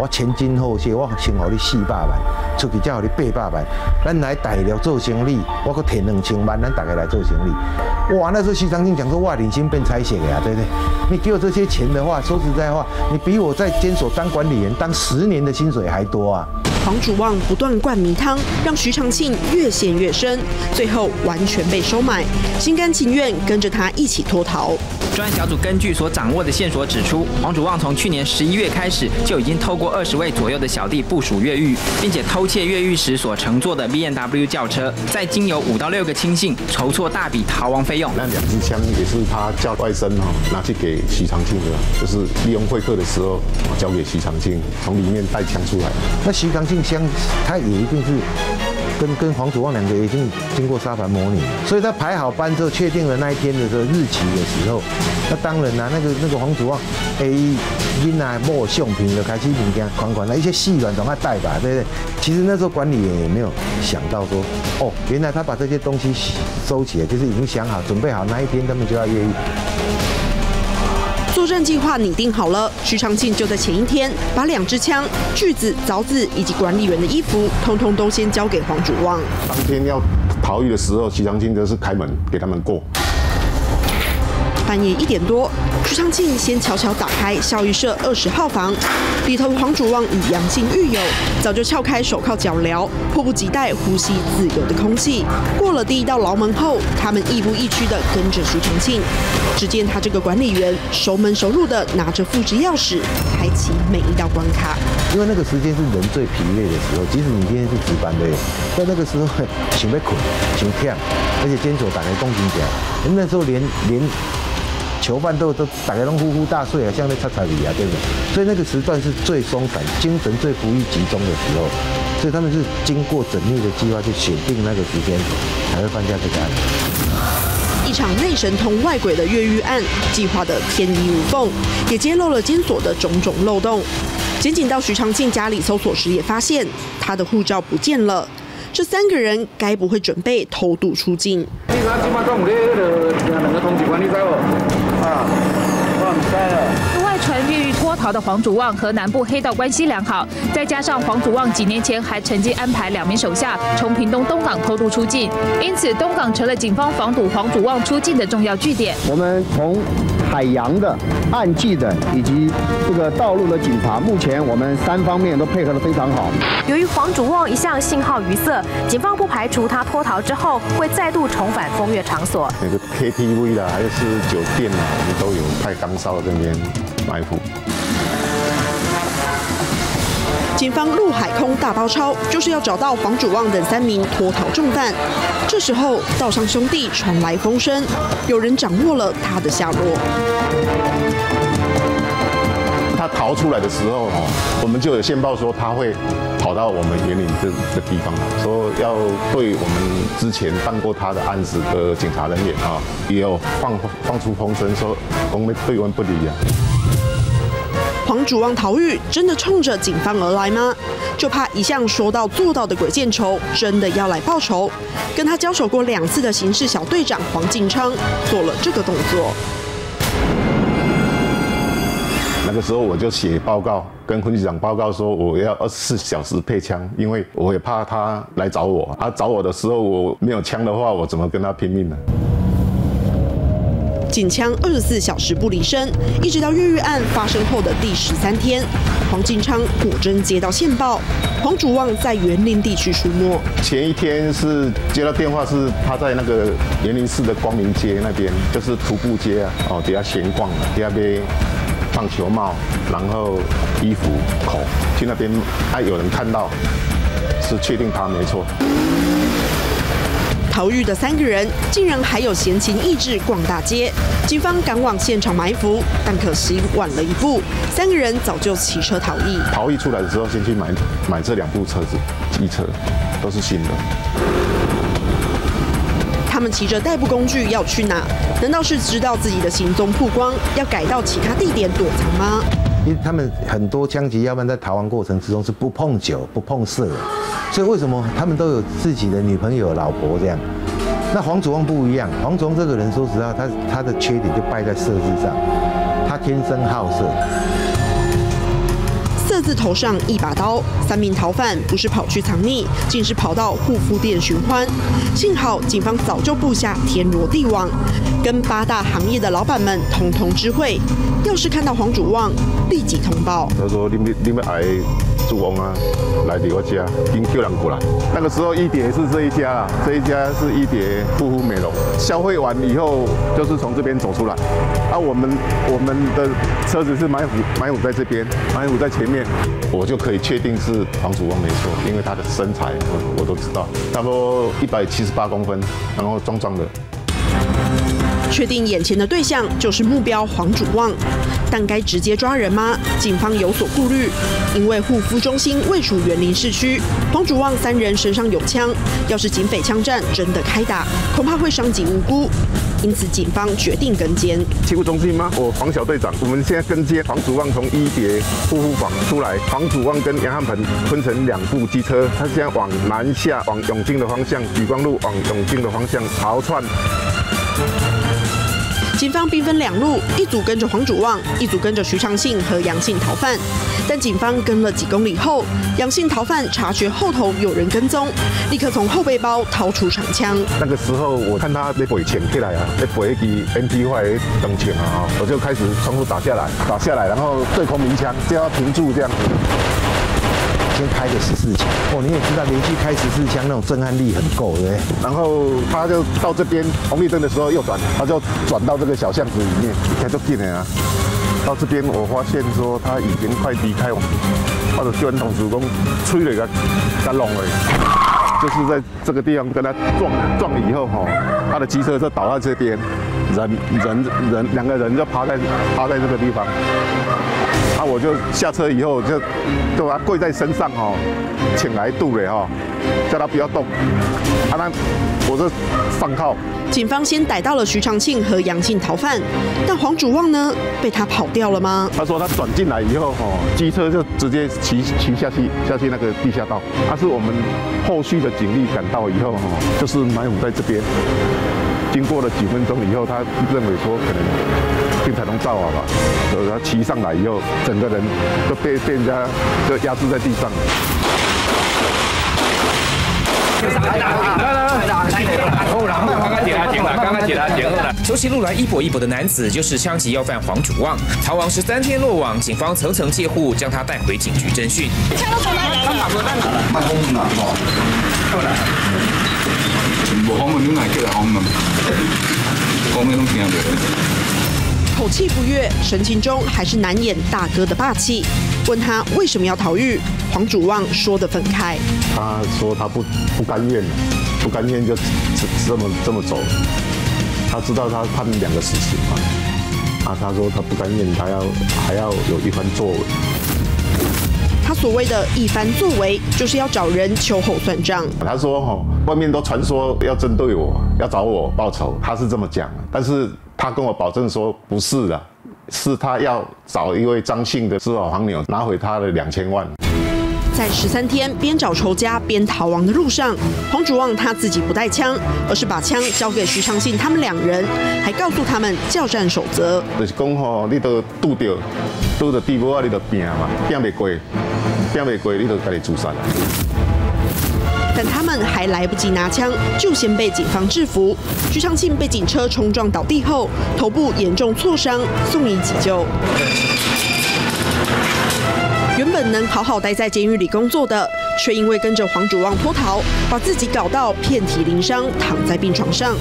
Speaker 20: 我前金后谢，我先给你四百万，出去再给你八百万。咱来大陆做生意，我搁提两千万，咱大家来做生意。哇，那时候徐长庆讲说，哇，领薪变拆卸呀，对不对？你给我这些钱的话，说实在话，你比我在监所当管理员当十年的薪水还多啊。
Speaker 18: 黄主旺不断灌迷汤，让徐长庆越陷越深，最后完全被收买，心甘情愿跟着他一起脱逃。
Speaker 28: 专案小组根据所掌握的线索指出，黄主旺从去年十一月开始就已经透过二十位左右的小弟部署越狱，并且偷窃越狱时所乘坐的 B N W 轿车，再经由五到六个亲信筹措大笔逃亡费用。
Speaker 21: 那两支枪也是他叫外甥哈拿去给徐长庆的，就是利用会客的时候交给徐长庆，从里面带枪出来。
Speaker 20: 那徐长庆。相，他也一定是跟跟黄祖旺两个已经经过沙盘模拟，所以他排好班之后，确定了那一天的时候日期的时候，那当然啦，那个那个黄祖旺，A 因啊莫相平的开始物件款款的一些细软总要带吧，对不对？其实那时候管理员也没有想到说，哦，原来他把这些东西收起来，就是已经想好准备好那一天他们就要越狱。
Speaker 18: 作战计划拟定好了，徐长庆就在前一天把两支枪、锯子、凿子以及管理员的衣服，通通都先交给黄祖旺。
Speaker 21: 当天要逃狱的时候，徐长庆则是开门给他们过。
Speaker 18: 半夜一点多，徐长庆先悄悄打开校育社二十号房，里头黄主旺与杨姓狱友早就撬开手铐脚镣，迫不及待呼吸自由的空气。过了第一道牢门后，他们亦步亦趋地跟着徐长庆。只见他这个管理员熟门熟路的拿着复制钥匙，开启每一道关卡。
Speaker 20: 因为那个时间是人最疲累的时候，即使你今天是值班的，在那个时候想要困，想跳，而且监所打开公斤奖，那时候连连。囚犯都都大家都呼呼大睡啊，像在擦擦米啊，对不对？所以那个时段是最松散、精神最不易集中的时候，所以他们是经过缜密的计划去选定那个时间，才会犯下这个案。
Speaker 18: 一场内神通外鬼的越狱案，计划的天衣无缝，也揭露了监所的种种漏洞。检警到徐长庆家里搜索时，也发现他的护照不见了。这三个人该不会准备偷渡出境？
Speaker 29: 外传越狱脱逃的黄祖旺和南部黑道关系良好，再加上黄祖旺几年前还曾经安排两名手下从屏东东港偷渡出境，因此东港成了警方防堵黄祖旺出境的重要据点。
Speaker 30: 我们从海洋的、岸际的以及这个道路的警察，目前我们三方面都配合的非常好。
Speaker 24: 由于黄祖旺一向信号于色，警方不排除他脱逃之后会再度重返风月场所。
Speaker 21: 那个 KTV 啦，还是酒店啊，都有派岗哨在那边埋伏。
Speaker 18: 警方陆海空大包抄，就是要找到黄祖旺等三名脱逃重犯。这时候，道上兄弟传来风声，有人掌握了他的下落。
Speaker 21: 他逃。出来的时候，我们就有线报说他会跑到我们园林这个地方，说要对我们之前办过他的案子的警察人员啊，也有放放出风声说我们对我不理啊。
Speaker 18: 黄主旺逃狱真的冲着警方而来吗？就怕一向说到做到的鬼见愁真的要来报仇。跟他交手过两次的刑事小队长黄进昌做了这个动作。
Speaker 21: 那个时候我就写报告，跟分局长报告说我要二十四小时配枪，因为我也怕他来找我。他找我的时候我没有枪的话，我怎么跟他拼命呢？
Speaker 18: 警枪二十四小时不离身，一直到越狱案发生后的第十三天，黄进昌果真接到线报，黄主旺在园林地区出没。
Speaker 21: 前一天是接到电话，是他在那个园林市的光明街那边，就是徒步街啊，哦，底下闲逛，底下边棒球帽，然后衣服口去那边，啊，有人看到，是确定他没错。
Speaker 18: 逃狱的三个人竟然还有闲情逸致逛大街，警方赶往现场埋伏，但可惜晚了一步，三个人早就骑车逃逸。
Speaker 21: 逃逸出来的时候，先去买买这两部车子，机车都是新的。
Speaker 18: 他们骑着代步工具要去哪？难道是知道自己的行踪曝光，要改到其他地点躲藏吗？
Speaker 20: 因为他们很多枪击要不然在逃亡过程之中是不碰酒、不碰色，所以为什么他们都有自己的女朋友、老婆这样？那黄祖旺不一样，黄祖旺这个人说实话，他他的缺点就败在色字上，他天生好色。
Speaker 18: 自头上一把刀，三名逃犯不是跑去藏匿，竟是跑到护肤店寻欢。幸好警方早就布下天罗地网，跟八大行业的老板们通通知会。要是看到黄主旺，立即通报。
Speaker 21: 他说：“你们你们爱主旺啊，来我家，已经叫人过来。那个时候一叠是这一家啊，这一家是一叠护肤美容。消费完以后，就是从这边走出来。啊，我们我们的车子是埋伏埋伏在这边，埋伏在前面，我就可以确定是黄祖光没错，因为他的身材我都知道，差不多一百七十八公分，然后壮壮的。”
Speaker 18: 确定眼前的对象就是目标黄主旺，但该直接抓人吗？警方有所顾虑，因为护肤中心位处园林市区，黄主旺三人身上有枪，要是警匪枪战真的开打，恐怕会伤及无辜，因此警方决定跟监。
Speaker 21: 器物中心吗？我黄小队长，我们现在跟监黄主旺从一叠护肤坊出来，黄主旺跟杨汉鹏分成两部机车，他现在往南下，往永靖的方向，举光路往永靖的方向逃窜。
Speaker 18: 警方兵分两路，一组跟着黄主旺，一组跟着徐长信和杨姓逃犯。但警方跟了几公里后，杨姓逃犯察觉后头有人跟踪，立刻从后背包掏出长枪。
Speaker 21: 那个时候我看他在背前起来啊，在背一支 M P 或者灯枪啊，我就开始从后打下来，打下来，然后对空鸣枪，叫他停住这样。
Speaker 20: 先开个十四枪，哦，你也知道连续开十四枪那种震撼力很够，对？
Speaker 21: 然后他就到这边红绿灯的时候右转，他就转到这个小巷子里面，一开就进来啊。到这边我发现说他已经快离开我，或者救援同事工吹了一个他拢了，就是在这个地方跟他撞撞了以后哈，他的机车就倒在这边，人人人两个人就趴在趴在这个地方。啊！我就下车以后就就把他跪在身上哈，请来渡了哈，叫他不要动。啊，那我就放靠。
Speaker 18: 警方先逮到了徐长庆和杨姓逃犯，但黄主旺呢？被他跑掉了吗？
Speaker 21: 他说他转进来以后哈，机车就直接骑骑下去下去那个地下道。他是我们后续的警力赶到以后哈，就是埋伏在这边。经过了几分钟以后，他认为说可能。才能造好吧，然后骑上来以后，整个人都被被人家就压制在地上。
Speaker 28: 熟悉路来一跛一跛的男子就是枪击要犯黄主旺，逃亡十三天落网，警方层层戒护，将他带回警局侦讯。
Speaker 18: 口气不悦，神情中还是难掩大哥的霸气。问他为什么要逃狱，黄主旺说的愤慨。
Speaker 21: 他说他不不甘愿，不甘愿就这么这么走。他知道他判两个死刑嘛，
Speaker 20: 啊，他说他不甘愿，他要还要有一番作为。
Speaker 18: 他所谓的一番作为，就是要找人秋后算账。
Speaker 21: 他说：“哈，外面都传说要针对我，要找我报仇。”他是这么讲，但是他跟我保证说不是的，是他要找一位张姓的司法黄牛拿回他的两千万。
Speaker 18: 在十三天边找仇家边逃亡的路上，黄主旺他自己不带枪，而是把枪交给徐长信他们两人，还告诉他们叫战守则。
Speaker 21: 就是讲吼，你都拄着拄着地步啊，你就拼嘛，拼袂过。拼袂过，你就家己自杀了。
Speaker 18: 但他们还来不及拿枪，就先被警方制服。徐长庆被警车冲撞倒地后，头部严重挫伤，送医急救。原本能好好待在监狱里工作的，却因为跟着黄主旺脱逃，把自己搞到遍体鳞伤，躺在病床上。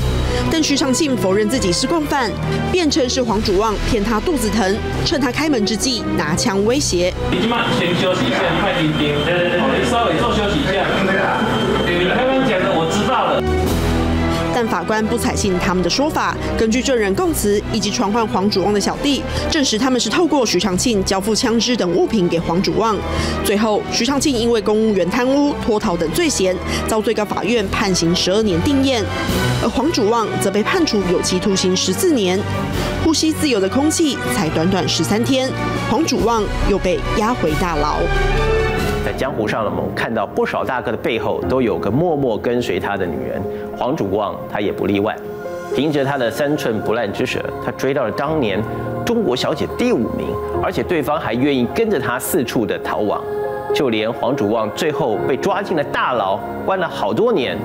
Speaker 18: 但徐长庆否认自己是共犯，辩称是黄主旺骗他肚子疼，趁他开门之际拿枪威胁。但法官不采信他们的说法。根据证人供词以及传唤黄主旺的小弟证实，他们是透过徐长庆交付枪支等物品给黄主旺。最后，徐长庆因为公务员贪污、脱逃等罪嫌，遭最高法院判刑十二年定验，而黄主旺则被判处有期徒刑十四年。呼吸自由的空气，才短短十三天，黄主旺又被押回大牢。
Speaker 1: 在江湖上，我们看到不少大哥的背后都有个默默跟随他的女人，黄主旺他也不例外。凭着他的三寸不烂之舌，他追到了当年中国小姐第五名，而且对方还愿意跟着他四处的逃亡。就连黄主旺最后被抓进了大牢，关了好多年，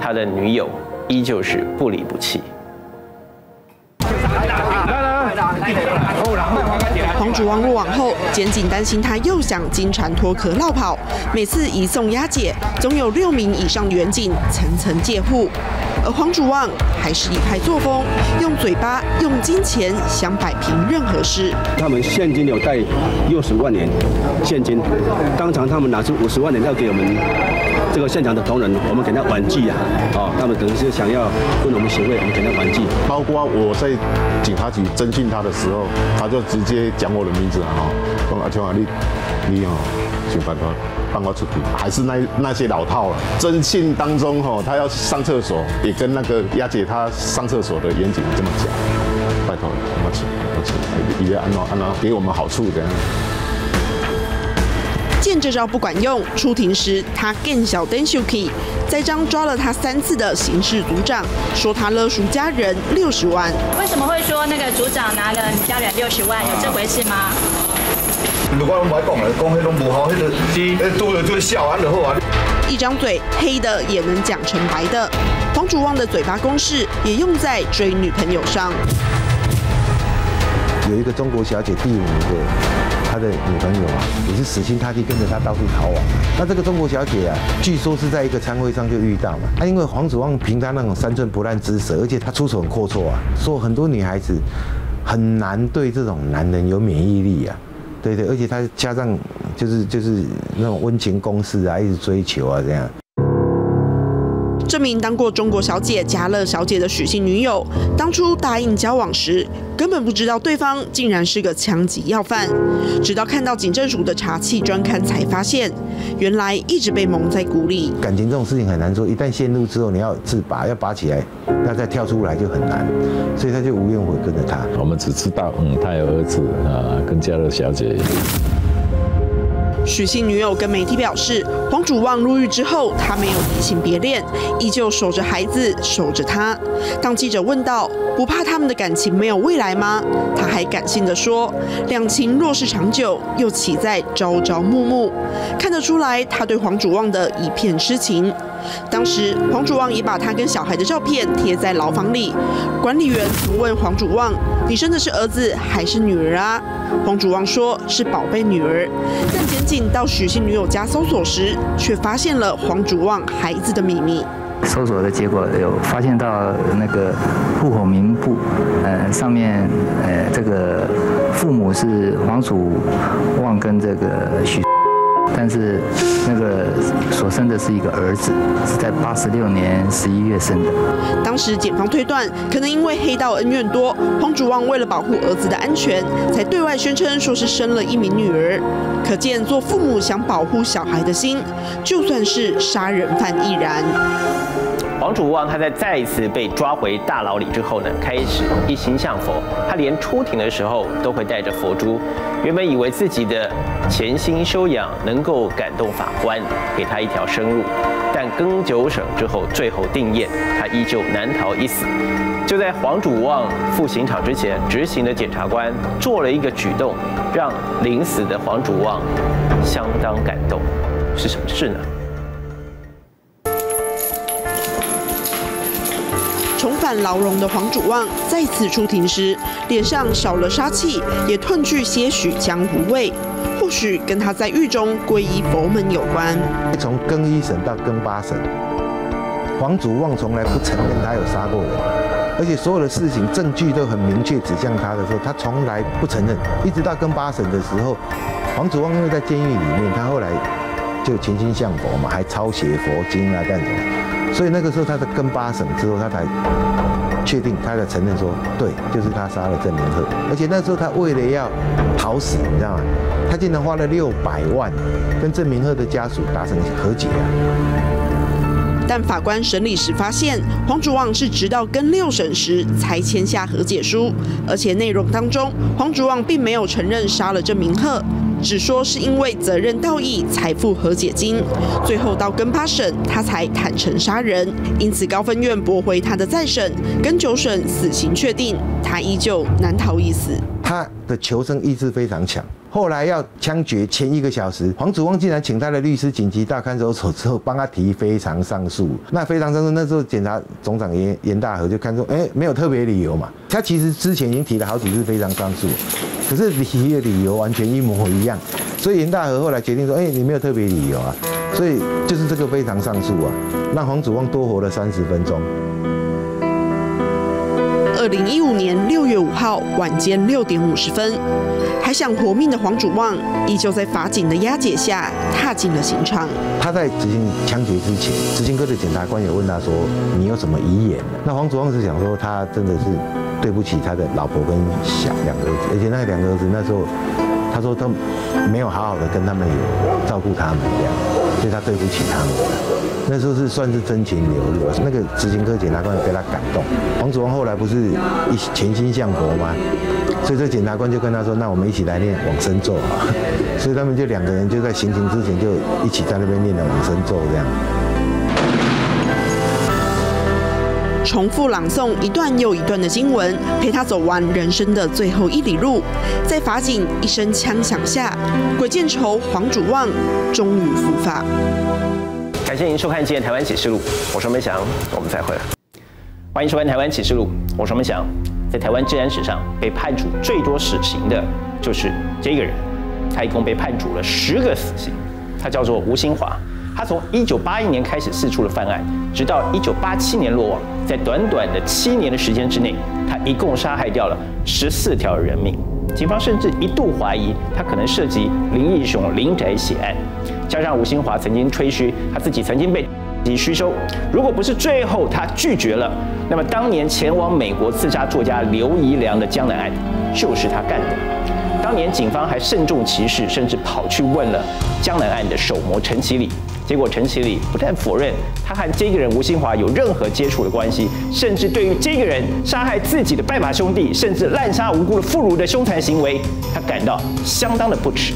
Speaker 1: 他的女友依旧是不离不弃。
Speaker 18: 黄主旺落网后，检警担心他又想金蝉脱壳绕跑，每次移送押解，总有六名以上的员警层层戒护。而黄主旺还是一派作风，用嘴巴、用金钱想摆平任何事。
Speaker 31: 他们现金有带六十万元现金，当场他们拿出五十万元要给我们这个现场的同仁，我们给他玩具啊！哦，他们等于是想要跟我们协会，我们给他玩具。
Speaker 21: 包括我在警察局征信他的时候，他就直接讲我的名字啊！哈，说阿秋啊，你你哦，想办法帮我出去，还是那那些老套了。征信当中哈，他要上厕所，也跟那个押解他上厕所的严警这么讲，拜托，我请我请，也按照按照给我们好处的。
Speaker 18: 见这招不管用，出庭时他更小灯 Shuki，栽赃抓了他三次的刑事组长，说他勒赎家人六十万。
Speaker 32: 为什么会说那个组长拿了你家人六十万？有这回事吗？
Speaker 13: 如果我唔爱讲了，讲迄拢无好，迄个是拄着就笑安就好啊。
Speaker 18: 一张嘴，黑的也能讲成白的。黄主旺的嘴巴攻势也用在追女朋友上。
Speaker 20: 有一个中国小姐第五名的，他的女朋友啊，也是死心塌地跟着他到处逃亡。那这个中国小姐啊，据说是在一个餐会上就遇到嘛。他因为黄祖旺凭他那种三寸不烂之舌，而且他出手很阔绰啊，说很多女孩子很难对这种男人有免疫力啊。对对，而且他加上就是就是那种温情攻势啊，一直追求啊这样。
Speaker 18: 这名当过中国小姐嘉乐小姐的许姓女友，当初答应交往时，根本不知道对方竟然是个枪击要犯，直到看到警政署的查缉专刊才发现，原来一直被蒙在鼓里。
Speaker 20: 感情这种事情很难说，一旦陷入之后，你要自拔，要拔起来，要再跳出来就很难，所以他就无怨无悔跟着他。
Speaker 19: 我们只知道，嗯，他有儿子啊，跟嘉乐小姐。
Speaker 18: 许姓女友跟媒体表示，黄祖旺入狱之后，他没有移情别恋，依旧守着孩子，守着他。当记者问到不怕他们的感情没有未来吗？他还感性的说，两情若是长久，又岂在朝朝暮暮？看得出来，他对黄祖旺的一片痴情。当时黄主旺也把他跟小孩的照片贴在牢房里。管理员曾问黄主旺：“你生的是儿子还是女儿啊？”黄主旺说是宝贝女儿。但检警到许姓女友家搜索时，却发现了黄主旺孩子的秘密。
Speaker 33: 搜索的结果有发现到那个户口名簿，呃，上面呃这个父母是黄主旺跟这个许。但是那个所生的是一个儿子，是在八十六年十一月生的。
Speaker 18: 当时警方推断，可能因为黑道恩怨多，黄主旺为了保护儿子的安全，才对外宣称说是生了一名女儿。可见做父母想保护小孩的心，就算是杀人犯亦然。
Speaker 1: 黄祖旺他在再一次被抓回大牢里之后呢，开始一心向佛。他连出庭的时候都会带着佛珠。原本以为自己的潜心修养能够感动法官，给他一条生路，但更久审之后，最后定验，他依旧难逃一死。就在黄祖旺赴刑场之前，执行的检察官做了一个举动，让临死的黄祖旺相当感动。是什么事呢？
Speaker 18: 返牢笼的黄祖旺再次出庭时，脸上少了杀气，也褪去些许江湖味。或许跟他在狱中皈依佛门有关。
Speaker 20: 从更一审到更八审，黄祖旺从来不承认他有杀过人，而且所有的事情证据都很明确指向他的时候，他从来不承认。一直到更八审的时候，黄祖旺因为在监狱里面，他后来就潜心向佛嘛，还抄写佛经啊干什么，所以那个时候他的跟八审之后，他才确定他的承认说，对，就是他杀了郑明鹤，而且那时候他为了要逃死，你知道吗？他竟然花了六百万跟郑明鹤的家属达成和解啊！
Speaker 18: 但法官审理时发现，黄祖旺是直到跟六审时才签下和解书，而且内容当中，黄祖旺并没有承认杀了郑明鹤，只说是因为责任道义才付和解金。最后到跟八审，他才坦诚杀人，因此高分院驳回他的再审，跟九审死刑确定，他依旧难逃一死。
Speaker 20: 他的求生意志非常强。后来要枪决前一个小时，黄祖旺竟然请他的律师紧急到看守所之后，帮他提非常上诉。那非常上诉，那时候检察总长严严大和就看出，哎，没有特别理由嘛。他其实之前已经提了好几次非常上诉，可是提的理由完全一模一样。所以严大和后来决定说，哎，你没有特别理由啊，所以就是这个非常上诉啊，让黄祖旺多活了三十分钟。
Speaker 18: 二零一五年六月五号晚间六点五十分，还想活命的黄祖旺，依旧在法警的押解下踏进了刑场。
Speaker 20: 他在执行枪决之前，执行科的检察官也问他说：“你有什么遗言？”那黄祖旺是想说，他真的是对不起他的老婆跟小两个儿子，而且那两个儿子那时候，他说他没有好好的跟他们有照顾他们这样，所以他对不起他们。那时候是算是真情流露，那个执行科检察官被他感动。黄祖旺后来不是一潜心向佛吗？所以这检察官就跟他说：“那我们一起来念往生咒啊！” <laughs> 所以他们就两个人就在行刑之前就一起在那边念了往生咒，这样。
Speaker 18: 重复朗诵一段又一段的经文，陪他走完人生的最后一里路。在法警一声枪响下，鬼见愁黄祖旺终于伏法。
Speaker 1: 感谢您收看今天《台湾启示录》，我是梅翔，我们再会。欢迎收看《台湾启示录》，我是梅翔。在台湾治安史上，被判处最多死刑的就是这个人，他一共被判处了十个死刑。他叫做吴新华，他从一九八一年开始四处的犯案，直到一九八七年落网，在短短的七年的时间之内，他一共杀害掉了十四条人命。警方甚至一度怀疑他可能涉及林义雄林宅血案。加上吴新华曾经吹嘘他自己曾经被及虚收，如果不是最后他拒绝了，那么当年前往美国刺杀作家刘宜良的江南案就是他干的。当年警方还慎重其事，甚至跑去问了江南案的首谋陈其礼，结果陈其礼不但否认他和这个人吴新华有任何接触的关系，甚至对于这个人杀害自己的拜马兄弟，甚至滥杀无辜的妇孺的凶残行为，他感到相当的不耻。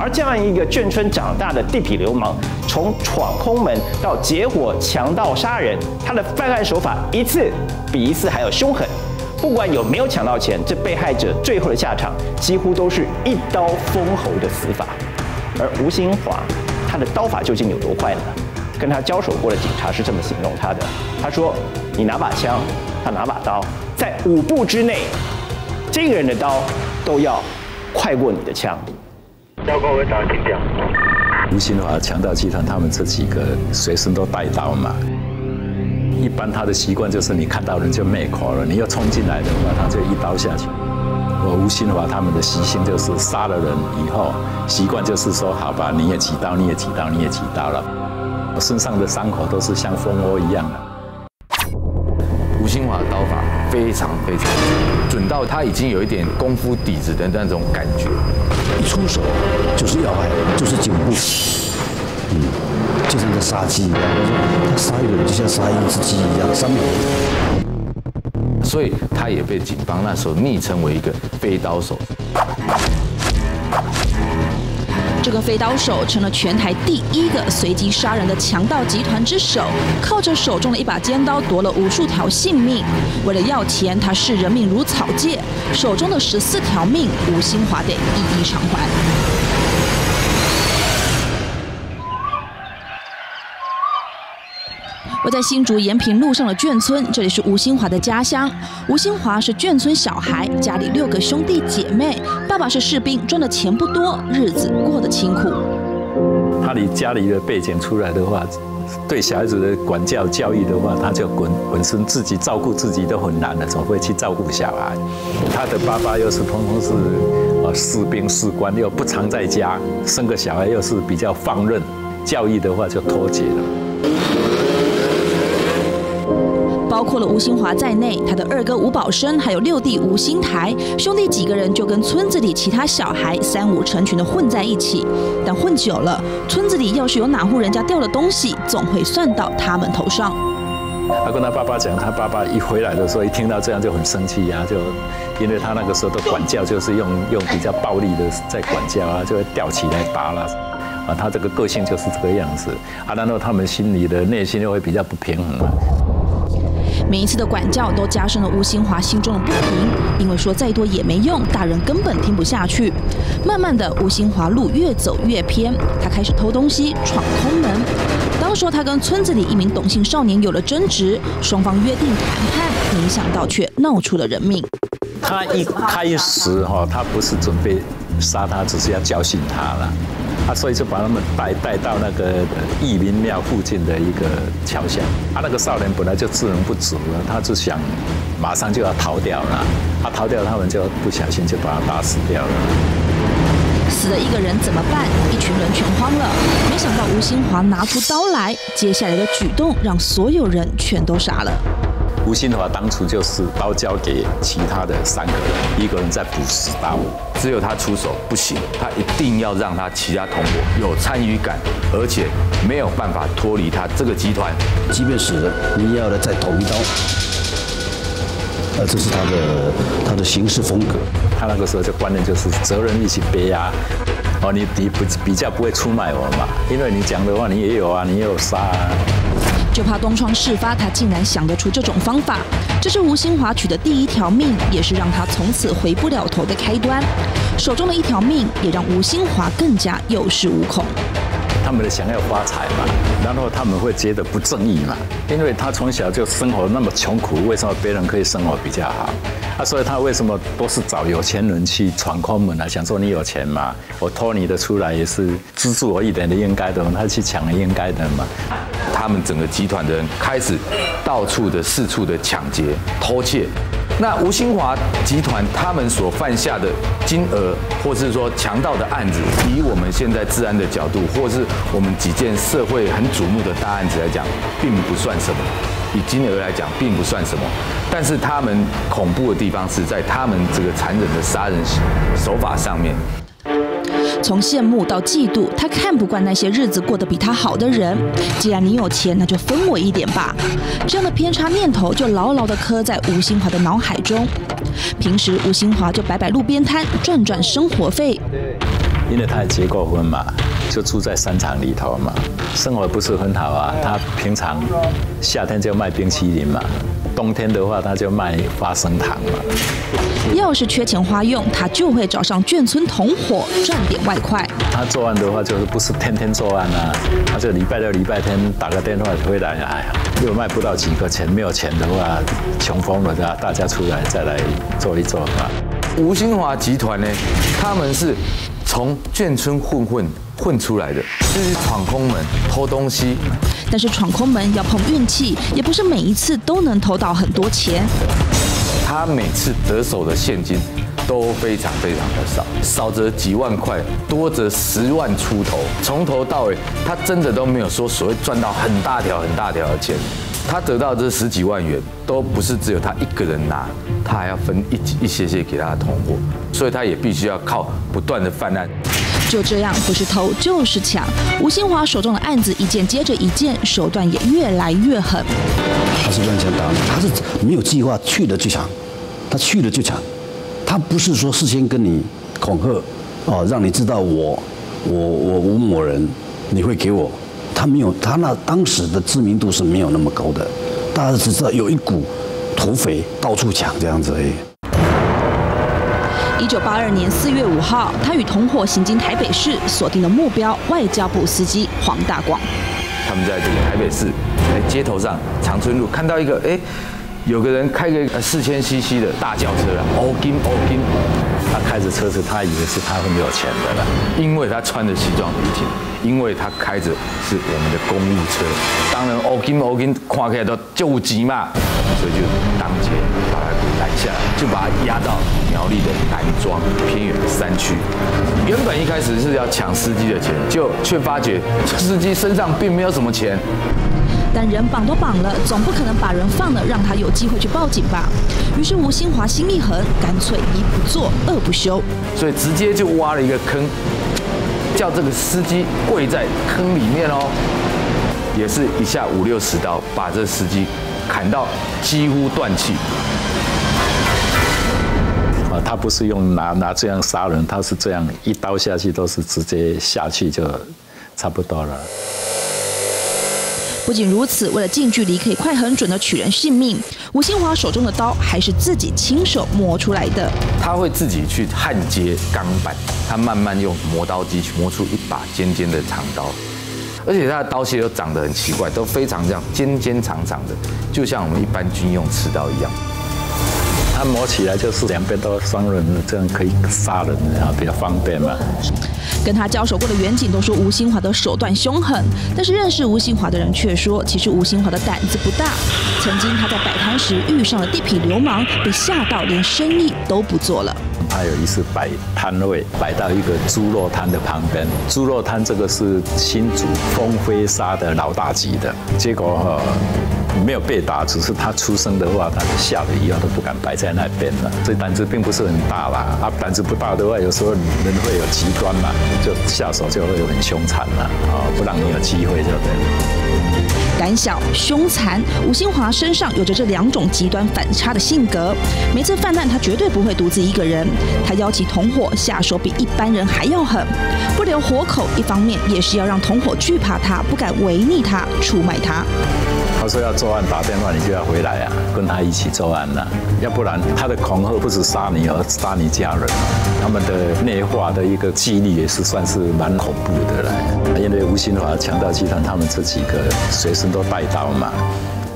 Speaker 1: 而这样一个眷村长大的地痞流氓，从闯空门到结伙强盗杀人，他的犯案手法一次比一次还要凶狠。不管有没有抢到钱，这被害者最后的下场几乎都是一刀封喉的死法。而吴新华，他的刀法究竟有多快呢？跟他交手过的警察是这么形容他的：他说，你拿把枪，他拿把刀，在五步之内，这个人的刀都要快过你的枪。
Speaker 34: 报告会打警调。
Speaker 19: 吴新华强盗集团，他们这几个随身都带刀嘛。一般他的习惯就是，你看到人就灭口了，你要冲进来的话，他就一刀下去。我吴新华他们的习性就是杀了人以后，习惯就是说，好吧，你也几刀，你也几刀，你也几刀了，我身上的伤口都是像蜂窝一样的。
Speaker 9: 吴新华的刀法非常非常准，准到他已经有一点功夫底子的那种感觉，
Speaker 6: 一出手就是要害，就是颈部，嗯，就像个杀鸡一样，他杀一个人就像杀一只鸡一样，三秒。
Speaker 9: 所以他也被警方那时候昵称为一个飞刀手。
Speaker 7: 这个飞刀手成了全台第一个随机杀人的强盗集团之首，靠着手中的一把尖刀夺了无数条性命。为了要钱，他视人命如草芥，手中的十四条命，吴新华得一一偿还。在新竹延平路上的眷村，这里是吴兴华的家乡。吴兴华是眷村小孩，家里六个兄弟姐妹，爸爸是士兵，赚的钱不多，日子过得清苦。
Speaker 19: 他离家里的背景出来的话，对小孩子的管教教育的话，他就本本身自己照顾自己都很难了，怎么会去照顾小孩？他的爸爸又是通通是呃士兵士官，又不常在家，生个小孩又是比较放任，教育的话就脱节了。
Speaker 7: 包括了吴兴华在内，他的二哥吴宝生，还有六弟吴兴台，兄弟几个人就跟村子里其他小孩三五成群的混在一起。但混久了，村子里要是有哪户人家掉了东西，总会算到他们头上。
Speaker 19: 他跟他爸爸讲，他爸爸一回来的时候，一听到这样就很生气呀，就因为他那个时候的管教就是用用比较暴力的在管教啊，就会吊起来打了啊，他这个个性就是这个样子啊，然后他们心里的内心又会比较不平衡嘛。
Speaker 7: 每一次的管教都加深了吴兴华心中的不平，因为说再多也没用，大人根本听不下去。慢慢的，吴兴华路越走越偏，他开始偷东西、闯空门。当时他跟村子里一名董姓少年有了争执，双方约定谈判，没想到却闹出了人命。
Speaker 19: 他一开始哈，他不是准备杀他，只是要教训他了。啊，所以就把他们带带到那个义民庙附近的一个桥下。啊，那个少年本来就自能不足了，他就想马上就要逃掉了。他逃掉，他们就不小心就把他打死掉了。
Speaker 7: 死了一个人怎么办？一群人全慌了。没想到吴兴华拿出刀来，接下来的举动让所有人全都傻了。
Speaker 19: 吴新华当初就是刀交给其他的三个人，一个人在捕食刀，
Speaker 9: 只有他出手不行，他一定要让他其他同伙有参与感，而且没有办法脱离他这个集团。
Speaker 6: 即便死了，你也要来再捅一刀。呃，这是他的他的行事风格。
Speaker 19: 他那个时候就观念就是责任一起背啊。哦，你比不比较不会出卖我嘛？因为你讲的话，你也有啊，你也有杀啊。
Speaker 7: 就怕东窗事发，他竟然想得出这种方法。这是吴新华取的第一条命，也是让他从此回不了头的开端。手中的一条命，也让吴新华更加有恃无恐。
Speaker 19: 他们的想要发财嘛，然后他们会觉得不正义嘛，因为他从小就生活那么穷苦，为什么别人可以生活比较好？啊，所以他为什么都是找有钱人去闯空门啊？想说你有钱嘛，我托你的出来也是资助我一点的应该的，他去抢应该的嘛。
Speaker 9: 他们整个集团的人开始到处的四处的抢劫、偷窃。那吴新华集团他们所犯下的金额，或是说强盗的案子，以我们现在治安的角度，或是我们几件社会很瞩目的大案子来讲，并不算什么。以金额来讲，并不算什么。但是他们恐怖的地方是在他们这个残忍的杀人手法上面。
Speaker 7: 从羡慕到嫉妒，他看不惯那些日子过得比他好的人。既然你有钱，那就分我一点吧。这样的偏差念头就牢牢地刻在吴新华的脑海中。平时吴新华就摆摆路边摊，赚赚生活费。
Speaker 19: 因为他也结过婚嘛，就住在山场里头嘛，生活不是很好啊。他平常夏天就卖冰淇淋嘛。冬天的话，他就卖花生糖嘛。
Speaker 7: 要是缺钱花用，他就会找上眷村同伙赚点外快。
Speaker 19: 他作案的话，就是不是天天作案啊？他就礼拜六、礼拜天打个电话回来，哎呀，又卖不到几个钱，没有钱的话，穷疯了的，大家出来再来做一做嘛。
Speaker 9: 吴兴华集团呢，他们是从眷村混混混出来的，就是闯空门、偷东西。
Speaker 7: 但是闯空门要碰运气，也不是每一次都能偷到很多钱。
Speaker 9: 他每次得手的现金都非常非常的少，少则几万块，多则十万出头。从头到尾，他真的都没有说所谓赚到很大条很大条的钱。他得到这十几万元，都不是只有他一个人拿，他还要分一一些些给他的同伙，所以他也必须要靠不断的犯案。
Speaker 7: 就这样，不是偷就是抢。吴新华手中的案子一件接着一件，手段也越来越狠。
Speaker 6: 他是乱枪打鸟，他是没有计划去了就抢，他去了就抢，他不是说事先跟你恐吓，哦，让你知道我我我吴某人你会给我，他没有，他那当时的知名度是没有那么高的，大家只知道有一股土匪到处抢这样子而已。
Speaker 7: 一九八二年四月五号，他与同伙行经台北市，锁定的目标外交部司机黄大广。
Speaker 9: 他们在这个台北市，在街头上长春路看到一个，哎，有个人开个四千 CC 的大轿车啊，欧金欧金，
Speaker 19: 他开着车子，他以为是他会没有钱的了，
Speaker 9: 因为他穿着西装笔挺，因为他开着是我们的公务车，当然欧金欧金看起来都救急嘛，所以就当街下来，就把他押到苗栗的南庄偏远的山区。原本一开始是要抢司机的钱，就却发觉司机身上并没有什么钱。
Speaker 7: 但人绑都绑了，总不可能把人放了，让他有机会去报警吧？于是吴新华心一横，干脆一不做二不休，
Speaker 9: 所以直接就挖了一个坑，叫这个司机跪在坑里面哦，也是一下五六十刀，把这司机砍到几乎断气。
Speaker 19: 啊，他不是用拿拿这样杀人，他是这样一刀下去，都是直接下去就差不多了。
Speaker 7: 不仅如此，为了近距离可以快很准的取人性命，吴新华手中的刀还是自己亲手磨出来的。
Speaker 9: 他会自己去焊接钢板，他慢慢用磨刀机去磨出一把尖尖的长刀，而且他的刀械都长得很奇怪，都非常这样尖尖长长的，就像我们一般军用刺刀一样。
Speaker 19: 它磨起来就是两边都双人，这样可以杀人啊，比较方便嘛。
Speaker 7: 跟他交手过的远景都说吴新华的手段凶狠，但是认识吴新华的人却说，其实吴新华的胆子不大。曾经他在摆摊时遇上了地痞流氓，被吓到连生意都不做了。
Speaker 19: 他有一次摆摊位，摆到一个猪肉摊的旁边，猪肉摊这个是新竹风飞沙的老大级的，结果哈。没有被打，只是他出生的话，他吓得以后都不敢摆在那边了。所以胆子并不是很大啦，啊，胆子不大的话，有时候人会有极端嘛，就下手就会很凶残了，啊，不让你有机会就对了。
Speaker 7: 胆小凶残，吴新华身上有着这两种极端反差的性格。每次犯难，他绝对不会独自一个人，他邀其同伙下手比一般人还要狠，不留活口。一方面也是要让同伙惧怕他，不敢违逆他，出卖他。
Speaker 19: 他说要作案打电话，你就要回来啊，跟他一起作案呐，要不然他的恐吓不止杀你，而杀你家人。他们的内化的一个纪律也是算是蛮恐怖的了。因为吴新华强盗集团他们这几个随身都带刀嘛，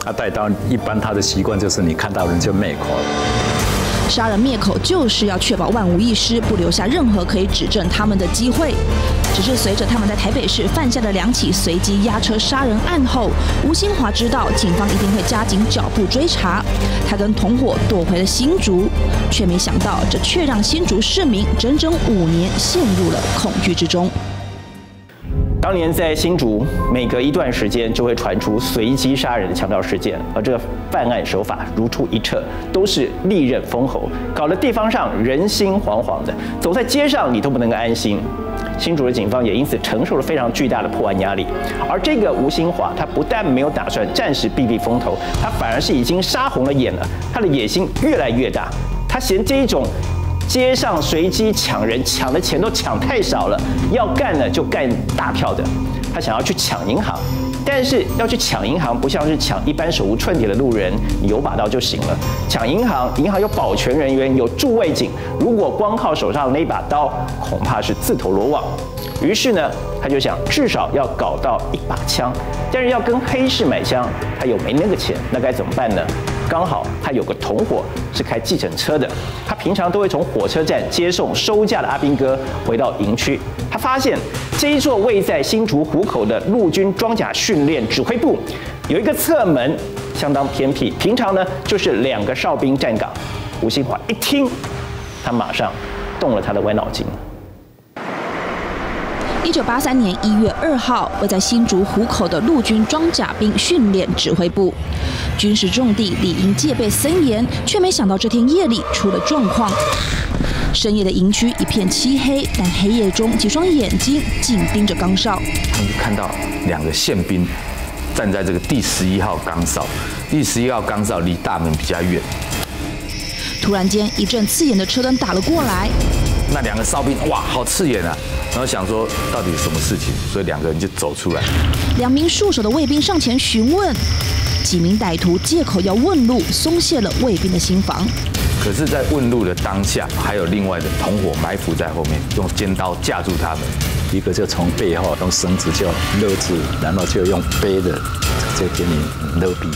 Speaker 19: 他带刀一般他的习惯就是你看到人就灭口。
Speaker 7: 杀人灭口就是要确保万无一失，不留下任何可以指证他们的机会。只是随着他们在台北市犯下的两起随机押车杀人案后，吴新华知道警方一定会加紧脚步追查。他跟同伙躲回了新竹，却没想到这却让新竹市民整整五年陷入了恐惧之中。
Speaker 1: 当年在新竹，每隔一段时间就会传出随机杀人的强盗事件，而这个犯案手法如出一辙，都是利刃封喉，搞得地方上人心惶惶的，走在街上你都不能够安心。新竹的警方也因此承受了非常巨大的破案压力。而这个吴新华，他不但没有打算暂时避避风头，他反而是已经杀红了眼了，他的野心越来越大，他嫌这一种。街上随机抢人，抢的钱都抢太少了，要干呢就干大票的。他想要去抢银行，但是要去抢银行，不像是抢一般手无寸铁的路人，有把刀就行了。抢银行，银行有保全人员，有驻卫警，如果光靠手上那把刀，恐怕是自投罗网。于是呢，他就想至少要搞到一把枪，但是要跟黑市买枪，他又没那个钱，那该怎么办呢？刚好他有个同伙是开计程车的，他平常都会从火车站接送收假的阿兵哥回到营区。他发现这一座位在新竹湖口的陆军装甲训练指挥部有一个侧门，相当偏僻，平常呢就是两个哨兵站岗。吴新华一听，他马上动了他的歪脑筋。
Speaker 7: 一九八三年一月二号，位在新竹湖口的陆军装甲兵训练指挥部，军事重地理应戒备森严，却没想到这天夜里出了状况。深夜的营区一片漆黑，但黑夜中几双眼睛紧盯着岗哨。
Speaker 35: 他们就看到两个宪兵站在这个第十一号岗哨，第十一号岗哨离大门比较远。
Speaker 7: 突然间，一阵刺眼的车灯打了过来。
Speaker 35: 那两个哨兵，哇，好刺眼啊！然后想说到底什么事情，所以两个人就走出来。
Speaker 7: 两名束手的卫兵上前询问，几名歹徒借口要问路，松懈了卫兵的心防。
Speaker 35: 可是，在问路的当下，还有另外的同伙埋伏在后面，用尖刀架住他们。
Speaker 19: 一个就从背后用绳子就勒住，然后就用背的就给你勒毙。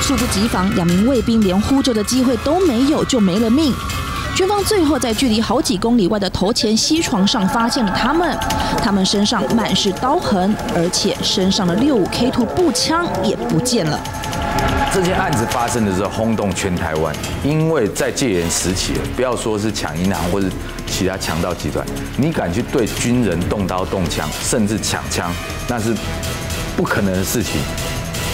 Speaker 7: 猝不及防，两名卫兵连呼救的机会都没有，就没了命。军方最后在距离好几公里外的头前西床上发现了他们，他们身上满是刀痕，而且身上的六五 K two 步枪也不见了。
Speaker 35: 这件案子发生的时候轰动全台湾，因为在戒严时期，不要说是抢银行或者其他强盗集团，你敢去对军人动刀动枪，甚至抢枪，那是不可能的事情。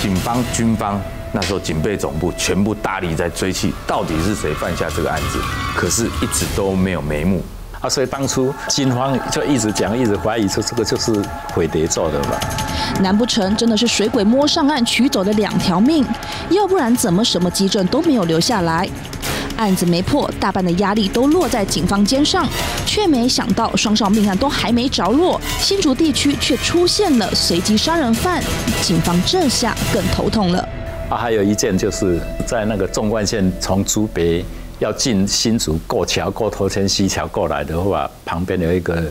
Speaker 35: 警方、军方。那时候警备总部全部大力在追击，到底是谁犯下这个案子？可是一直都没有眉目
Speaker 19: 啊！所以当初警方就一直讲，一直怀疑说这个就是匪谍做的吧？
Speaker 7: 难不成真的是水鬼摸上岸取走了两条命？要不然怎么什么基证都没有留下来？案子没破，大半的压力都落在警方肩上，却没想到双少命案都还没着落，新竹地区却出现了随机杀人犯，警方这下更头痛了。
Speaker 19: 啊，还有一件就是在那个纵贯线从竹北要进新竹过桥过头前西桥过来的话，旁边有一个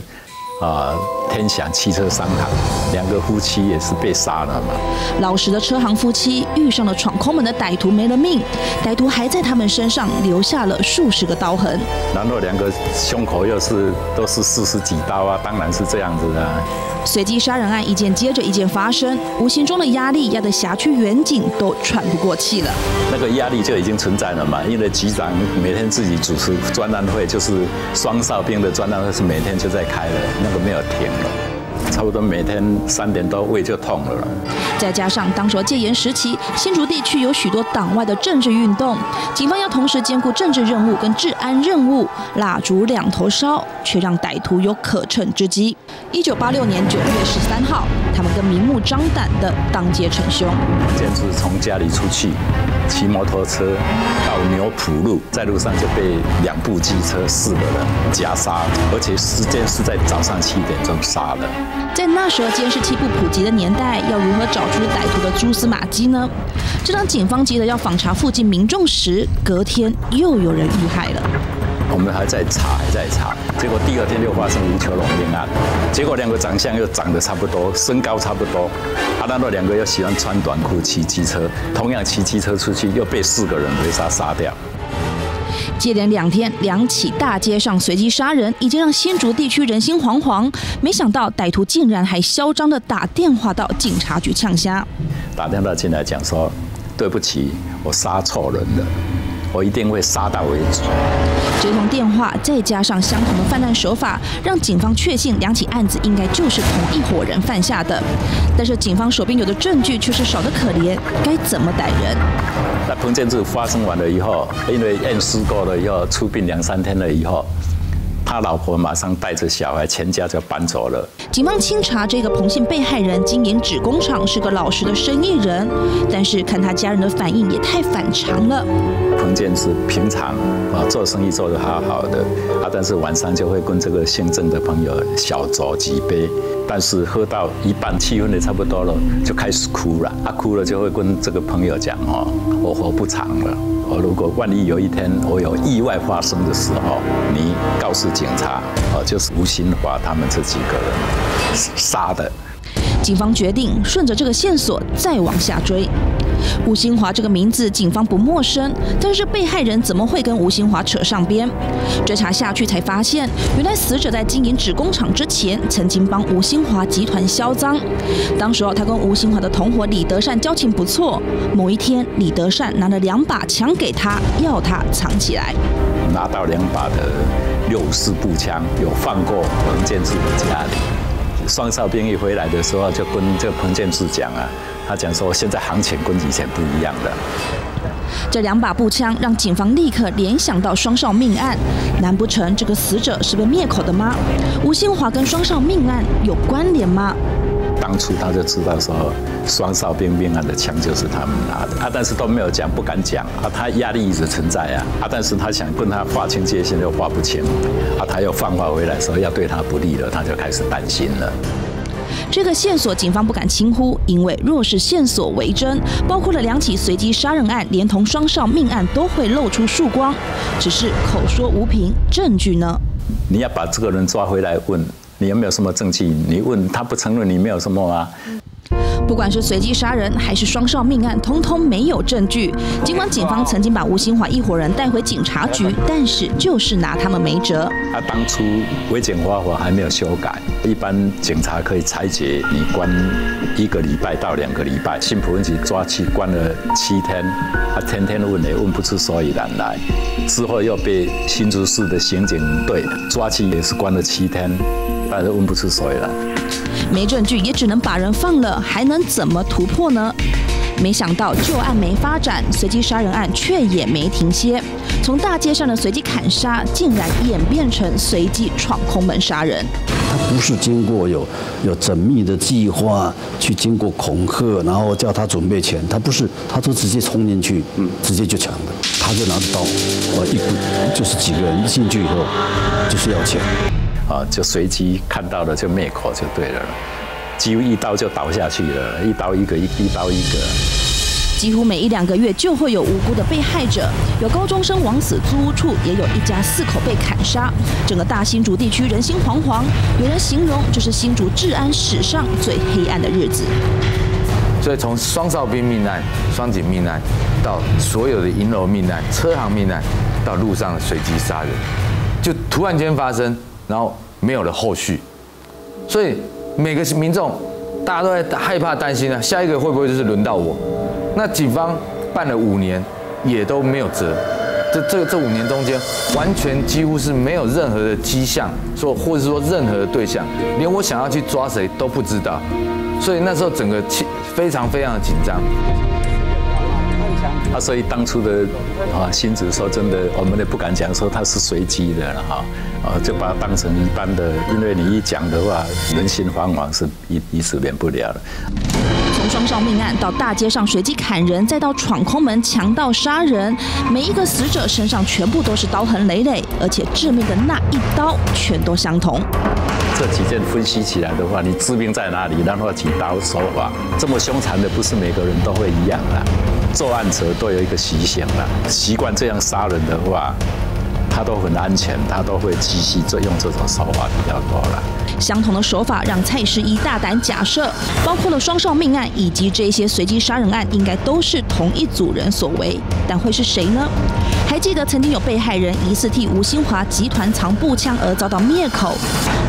Speaker 19: 啊天祥汽车商行，两个夫妻也是被杀了嘛。
Speaker 7: 老实的车行夫妻遇上了闯空门的歹徒，没了命。歹徒还在他们身上留下了数十个刀痕。
Speaker 19: 然后两个胸口又是都是四十几刀啊，当然是这样子的。
Speaker 7: 随机杀人案一件接着一件发生，无形中的压力压得辖区远警都喘不过气了。
Speaker 19: 那个压力就已经存在了嘛，因为局长每天自己主持专案会，就是双哨兵的专案会是每天就在开的，那个没有停了。差不多每天三点多胃就痛了。
Speaker 7: 再加上当时戒严时期，新竹地区有许多党外的政治运动，警方要同时兼顾政治任务跟治安任务，蜡烛两头烧，却让歹徒有可乘之机。一九八六年九月十三号，他们更明目张胆的当街逞凶，
Speaker 19: 简直从家里出去，骑摩托车到牛浦路，在路上就被两部机车四个人夹杀，而且时间是在早上七点钟杀的。
Speaker 7: 在那时候监视器不普及的年代，要如何找出歹徒的蛛丝马迹呢？正当警方急得要访查附近民众时，隔天又有人遇害了。
Speaker 19: 我们还在查，还在查，结果第二天又发生吴秋龙命案，结果两个长相又长得差不多，身高差不多，啊，那两个又喜欢穿短裤骑机车，同样骑机车出去，又被四个人围杀杀掉。
Speaker 7: 接连两天，两起大街上随机杀人，已经让新竹地区人心惶惶。没想到歹徒竟然还嚣张的打电话到警察局呛虾，
Speaker 19: 打电话进来讲说：“对不起，我杀错人了。”我一定会杀到为止。
Speaker 7: 这通电话再加上相同的犯案手法，让警方确信两起案子应该就是同一伙人犯下的。但是警方手边有的证据却是少得可怜，该怎么逮人？
Speaker 19: 那彭建志发生完了以后，因为验尸过了以后，出殡两三天了以后。他老婆马上带着小孩，全家就搬走了。
Speaker 7: 警方清查这个彭姓被害人经营纸工厂，是个老实的生意人，但是看他家人的反应也太反常了。
Speaker 19: 彭建是平常啊做生意做得好好的啊，但是晚上就会跟这个姓郑的朋友小酌几杯，但是喝到一半气氛也差不多了，就开始哭了。他哭了就会跟这个朋友讲哦，我活不长了。我如果万一有一天我有意外发生的时候，你告诉警察，哦，就是吴新华他们这几个人杀的。
Speaker 7: 警方决定顺着这个线索再往下追。吴新华这个名字，警方不陌生，但是被害人怎么会跟吴新华扯上边？追查下去才发现，原来死者在经营纸工厂之前，曾经帮吴新华集团销赃。当时候他跟吴新华的同伙李德善交情不错，某一天李德善拿了两把枪给他，要他藏起来。
Speaker 19: 拿到两把的六四步枪，有放过彭建志的家里。双哨兵一回来的时候，就跟这彭建志讲啊。他讲说，现在行情跟以前不一样了。
Speaker 7: 这两把步枪让警方立刻联想到双少命案，难不成这个死者是被灭口的吗？吴新华跟双少命案有关联吗？
Speaker 19: 当初他就知道说，双哨兵命案的枪就是他们拿的啊，但是都没有讲，不敢讲啊，他压力一直存在啊啊，但是他想跟他划清界限又划不清啊，他又放话回来说要对他不利了，他就开始担心了。
Speaker 7: 这个线索警方不敢轻忽，因为若是线索为真，包括了两起随机杀人案，连同双少命案都会露出曙光。只是口说无凭，证据呢？
Speaker 19: 你要把这个人抓回来问，你有没有什么证据？你问他不承认，你没有什么啊？
Speaker 7: 不管是随机杀人还是双少命案，通通没有证据。尽管警方曾经把吴新华一伙人带回警察局，但是就是拿他们没辙。
Speaker 19: 他当初违警花法还没有修改，一般警察可以裁决你关一个礼拜到两个礼拜。新浦分局抓去关了七天，他天天问也问不出所以然来。之后又被新竹市的刑警队抓去，也是关了七天，但是问不出所以来。
Speaker 7: 没证据也只能把人放了，还能怎么突破呢？没想到旧案没发展，随机杀人案却也没停歇。从大街上的随机砍杀，竟然演变成随机闯空门杀人。
Speaker 6: 他不是经过有有缜密的计划，去经过恐吓，然后叫他准备钱，他不是，他就直接冲进去，嗯，直接就抢的，他就拿着刀，呃，一就是几个人一进去以后，就是要钱。
Speaker 19: 啊，就随机看到了就灭口就对了，几乎一刀就倒下去了，一刀一个，一一刀一个。
Speaker 7: 几乎每一两个月就会有无辜的被害者，有高中生枉死租屋处，也有一家四口被砍杀，整个大新竹地区人心惶惶。有人形容这是新竹治安史上最黑暗的日子。
Speaker 35: 所以从双哨兵命案、双警命案，到所有的银楼命案、车行命案，到路上的随机杀人，就突然间发生。然后没有了后续，所以每个民众大家都在害怕担心啊，下一个会不会就是轮到我？那警方办了五年也都没有辙，这这这五年中间完全几乎是没有任何的迹象，说或者说任何的对象，连我想要去抓谁都不知道，所以那时候整个气非常非常的紧张。
Speaker 19: 啊，所以当初的啊，新子说真的，我们也不敢讲说他是随机的了哈，啊，就把它当成一般的，因为你一讲的话，人心惶惶是一一时免不了的。
Speaker 7: 从双少命案到大街上随机砍人，再到闯空门强盗杀人，每一个死者身上全部都是刀痕累累，而且致命的那一刀全都相同。
Speaker 19: 这几件分析起来的话，你致命在哪里？然后几刀手法这么凶残的，不是每个人都会一样的。作案者都有一个习性了，习惯这样杀人的话，他都很安全，他都会继续这用这种手法比较多了。
Speaker 7: 相同的手法让蔡世一大胆假设，包括了双少命案以及这些随机杀人案，应该都是同一组人所为。但会是谁呢？还记得曾经有被害人疑似替吴新华集团藏步枪而遭到灭口。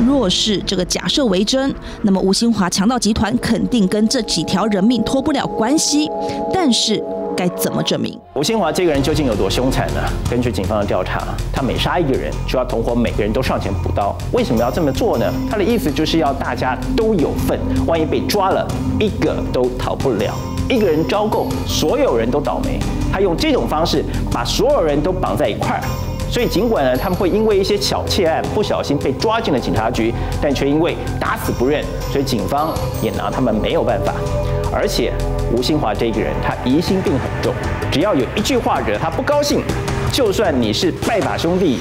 Speaker 7: 若是这个假设为真，那么吴新华强盗集团肯定跟这几条人命脱不了关系。但是。该怎么证明
Speaker 1: 吴新华这个人究竟有多凶残呢？根据警方的调查，他每杀一个人，就要同伙每个人都上前补刀。为什么要这么做呢？他的意思就是要大家都有份，万一被抓了，一个都逃不了。一个人招供，所有人都倒霉。他用这种方式把所有人都绑在一块儿。所以尽管呢，他们会因为一些小窃案不小心被抓进了警察局，但却因为打死不认，所以警方也拿他们没有办法。而且吴新华这个人，他疑心病很重，只要有一句话惹他不高兴，就算你是拜把兄弟，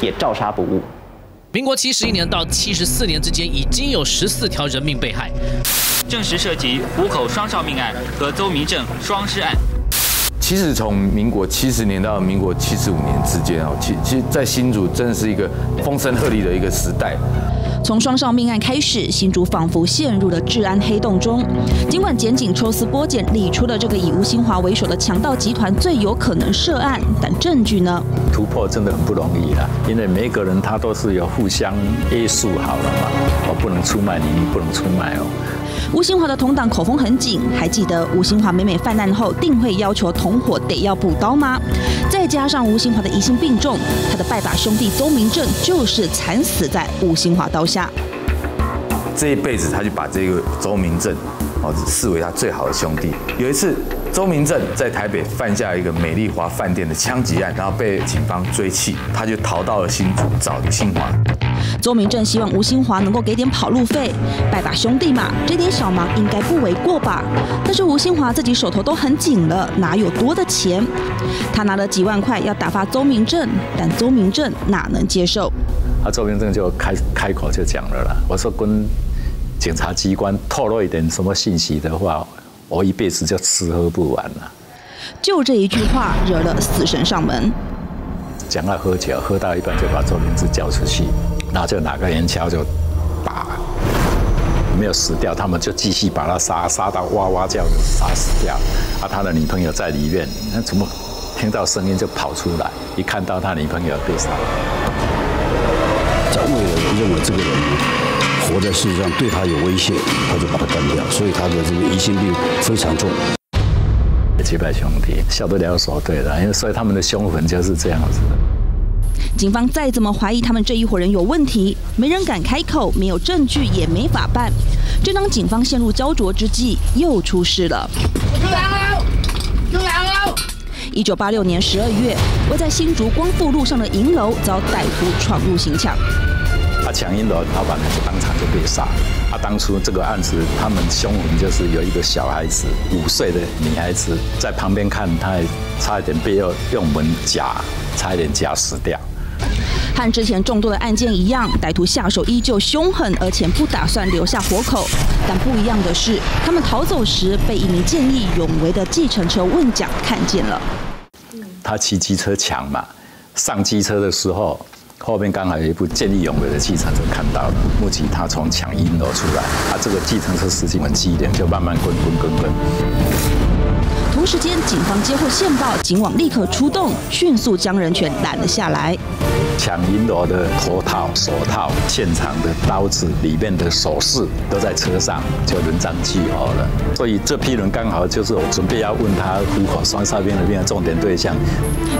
Speaker 1: 也照杀不误。
Speaker 36: 民国七十一年到七十四年之间，已经有十四条人命被害，
Speaker 28: 证实涉及虎口双少命案和邹明正双尸案。
Speaker 35: 其实从民国七十年到民国七十五年之间哦，其其实，在新竹真的是一个风声鹤唳的一个时代。
Speaker 7: 从双少命案开始，新竹仿佛陷入了治安黑洞中。尽管检警抽丝剥茧理出了这个以吴兴华为首的强盗集团最有可能涉案，但证据呢？
Speaker 19: 突破真的很不容易啦，因为每一个人他都是有互相约束好了嘛，我不能出卖你，你不能出卖哦。
Speaker 7: 吴兴华的同党口风很紧，还记得吴兴华每每犯案后定会要求同伙得要补刀吗？再加上吴兴华的疑心病重，他的拜把兄弟邹明正就是惨死在吴兴华刀下。
Speaker 35: 这一辈子他就把这个邹明正哦视为他最好的兄弟。有一次，邹明正在台北犯下一个美丽华饭店的枪击案，然后被警方追缉，他就逃到了新竹找吴兴华。
Speaker 7: 邹明正希望吴新华能够给点跑路费，拜把兄弟嘛，这点小忙应该不为过吧？但是吴新华自己手头都很紧了，哪有多的钱？他拿了几万块要打发邹明正，但邹明正哪能接受？
Speaker 19: 啊，邹明正就开开口就讲了啦，我说跟警察机关透露一点什么信息的话，我一辈子就吃喝不完了。
Speaker 7: 就这一句话惹了死神上门。
Speaker 19: 讲到喝酒，喝到一半就把周明志叫出去，然后就拿个圆锹就打，没有死掉，他们就继续把他杀，杀到哇哇叫，杀死掉。啊，他的女朋友在里面，那怎么听到声音就跑出来？一看到他女朋友被杀，
Speaker 6: 在为了认为这个人活在世界上对他有威胁，他就把他干掉，所以他的这个疑心病非常重。
Speaker 19: 结拜兄弟，晓得了所对的，因为所以他们的凶魂就是这样子的。
Speaker 7: 警方再怎么怀疑他们这一伙人有问题，没人敢开口，没有证据也没法办。正当警方陷入焦灼之际，又出事了。一九八六年十二月，位在新竹光复路上的银楼遭歹徒闯入行抢。
Speaker 19: 啊，抢银楼老板就当场就被杀。啊，当初这个案子，他们凶狠就是有一个小孩子，五岁的女孩子在旁边看，她差一点被用用门夹，差一点夹死掉。
Speaker 7: 和之前众多的案件一样，歹徒下手依旧凶狠，而且不打算留下活口。但不一样的是，他们逃走时被一名见义勇为的计程车问讲看见了。
Speaker 19: 他骑机车抢嘛，上机车的时候。后面刚好有一部见义勇为的计程车看到了，目击他从抢银楼出来，他这个计程车司机很机灵，就慢慢滚滚滚滚。
Speaker 7: 同时间，警方接获线报，警网立刻出动，迅速将人全拦了下来。
Speaker 19: 抢银罗的头套、手套、现场的刀子、里面的首饰都在车上，就轮赃俱获了。所以这批人刚好就是我准备要问他虎口双杀边的边的重点对象。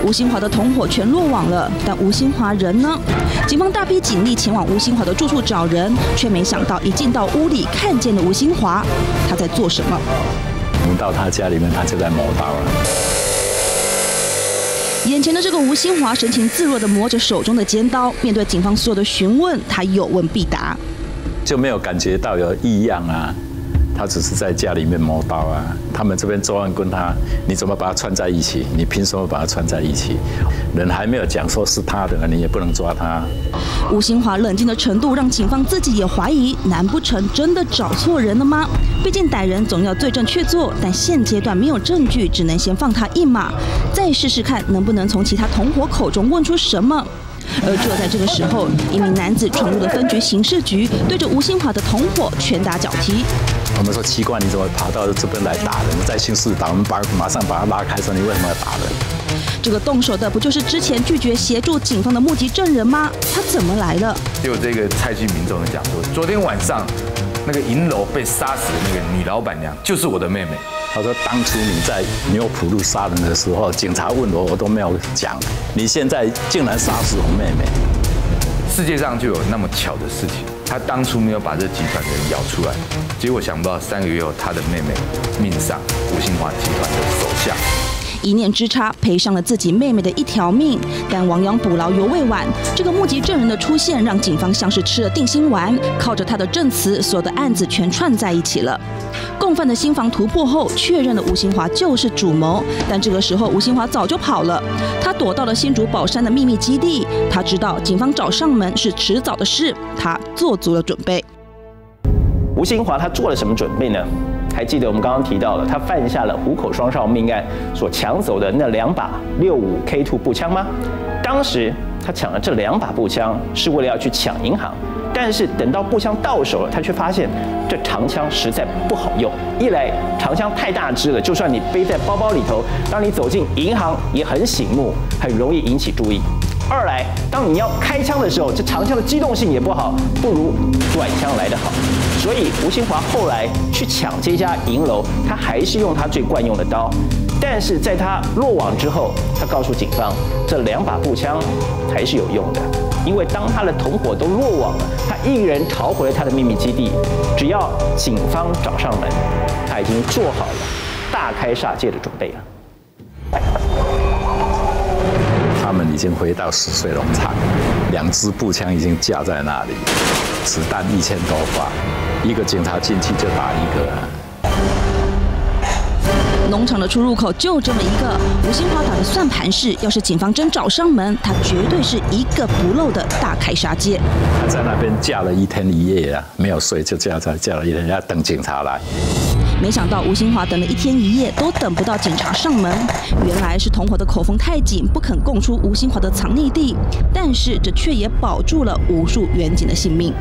Speaker 7: 吴兴华的同伙全落网了，但吴兴华人呢？警方大批警力前往吴兴华的住处找人，却没想到一进到屋里，看见了吴兴华，他在做什么？
Speaker 19: 到他家里面，他就在磨刀了。
Speaker 7: 眼前的这个吴新华神情自若地磨着手中的尖刀，面对警方所有的询问，他有问必答，
Speaker 19: 就没有感觉到有异样啊。他只是在家里面磨刀啊。他们这边作案跟他，你怎么把他串在一起？你凭什么把他串在一起？人还没有讲说是他的，你也不能抓他。
Speaker 7: 吴新华冷静的程度让警方自己也怀疑，难不成真的找错人了吗？毕竟歹人总要罪证确凿，但现阶段没有证据，只能先放他一马，再试试看能不能从其他同伙口中问出什么。而就在这个时候，一名男子闯入了分局刑事局，对着吴新华的同伙拳打脚踢。
Speaker 19: 我们说奇怪，你怎么跑到这边来打人？在刑事打，我们把马上把他拉开，说你为什么要打人？
Speaker 7: 这个动手的不就是之前拒绝协助警方的目击证人吗？他怎么来了？
Speaker 35: 就这个蔡姓民众讲说，昨天晚上那个银楼被杀死的那个女老板娘就是我的妹妹。
Speaker 19: 他说：“当初你在牛浦路杀人的时候，警察问我，我都没有讲。你现在竟然杀死我妹妹，
Speaker 35: 世界上就有那么巧的事情。他当初没有把这集团的人咬出来，结果想不到三个月后，他的妹妹命丧吴兴华集团的手下。
Speaker 7: 一念之差，赔上了自己妹妹的一条命。但亡羊补牢犹未晚，这个目击证人的出现，让警方像是吃了定心丸，靠着他的证词，所有的案子全串在一起了。”共犯的新房突破后，确认了吴兴华就是主谋，但这个时候吴兴华早就跑了，他躲到了新竹宝山的秘密基地。他知道警方找上门是迟早的事，他做足了准备。
Speaker 1: 吴兴华他做了什么准备呢？还记得我们刚刚提到了，他犯下了虎口双少命案所抢走的那两把六五 K two 步枪吗？当时他抢了这两把步枪，是为了要去抢银行。但是等到步枪到手了，他却发现这长枪实在不好用。一来长枪太大只了，就算你背在包包里头，当你走进银行也很醒目，很容易引起注意。二来，当你要开枪的时候，这长枪的机动性也不好，不如短枪来得好。所以吴兴华后来去抢这家银楼，他还是用他最惯用的刀。但是在他落网之后，他告诉警方，这两把步枪还是有用的，因为当他的同伙都落网了，他一人逃回了他的秘密基地。只要警方找上门，他已经做好了大开杀戒的准备了。
Speaker 19: 经回到十岁农场，两支步枪已经架在那里，子弹一千多发，一个警察进去就打一个。
Speaker 7: 农场的出入口就这么一个，吴兴华打的算盘是，要是警方真找上门，他绝对是一个不漏的大开杀戒。
Speaker 19: 他在那边架了一天一夜啊，没有睡就架在架了一天，要等警察来。
Speaker 7: 没想到吴新华等了一天一夜都等不到警察上门，原来是同伙的口风太紧，不肯供出吴新华的藏匿地。但是这却也保住了无数远警的性命。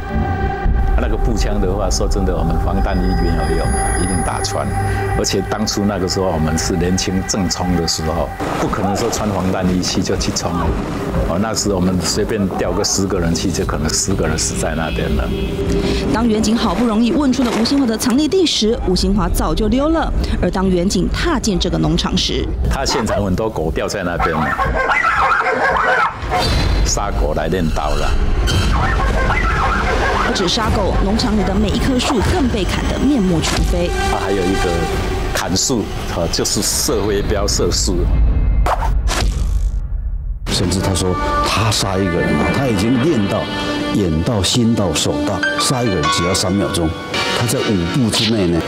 Speaker 19: 那个步枪的话，说真的，我们防弹衣没有用，一定打穿。而且当初那个时候我们是年轻正冲的时候，不可能说穿防弹衣去就去冲。哦，那时我们随便调个十个人去，就可能十个人死在那边了。
Speaker 7: 当远景好不容易问出了吴兴华的藏匿地时，吴兴华早就溜了。而当远景踏进这个农场时，
Speaker 19: 他现场很多狗掉在那边了，杀狗来练刀了。
Speaker 7: 不止杀狗，农场里的每一棵树更被砍得面目全非。
Speaker 19: 啊，还有一个砍树，啊，就是社会标射树。
Speaker 6: 甚至他说，他杀一个人，他已经练到眼到、心到、手到，杀一个人只要三秒钟。他在五步之内呢，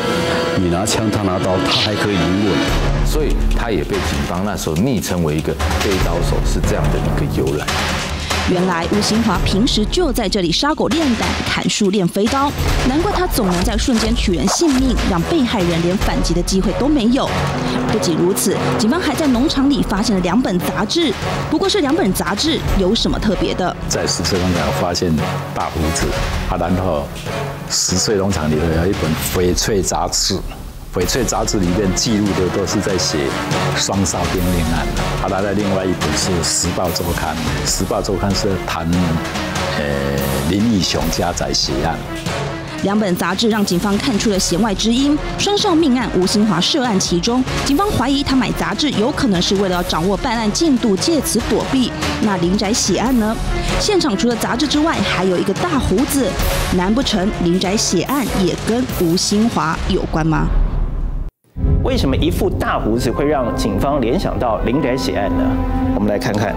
Speaker 6: 你拿枪，他拿刀，他还可以赢我。
Speaker 35: 所以他也被警方那时候昵称为一个飞刀手，是这样的一个由来。
Speaker 7: 原来吴兴华平时就在这里杀狗练胆、砍树练飞刀，难怪他总能在瞬间取人性命，让被害人连反击的机会都没有。不仅如此，警方还在农场里发现了两本杂志。不过，是两本杂志有什么特别的？
Speaker 19: 在十岁农场发现大胡子，啊，然后十岁农场里头有一本翡翠杂志。翡翠杂志里面记录的都是在写双少兵命案，他来的另外一本是《时报周刊》，《时报周刊》是谈呃林义雄家宅血案。
Speaker 7: 两本杂志让警方看出了弦外之音，双少命案吴兴华涉案其中，警方怀疑他买杂志有可能是为了要掌握办案进度，借此躲避。那林宅血案呢？现场除了杂志之外，还有一个大胡子，难不成林宅血案也跟吴兴华有关吗？
Speaker 1: 为什么一副大胡子会让警方联想到林宅血案呢？我们来看看，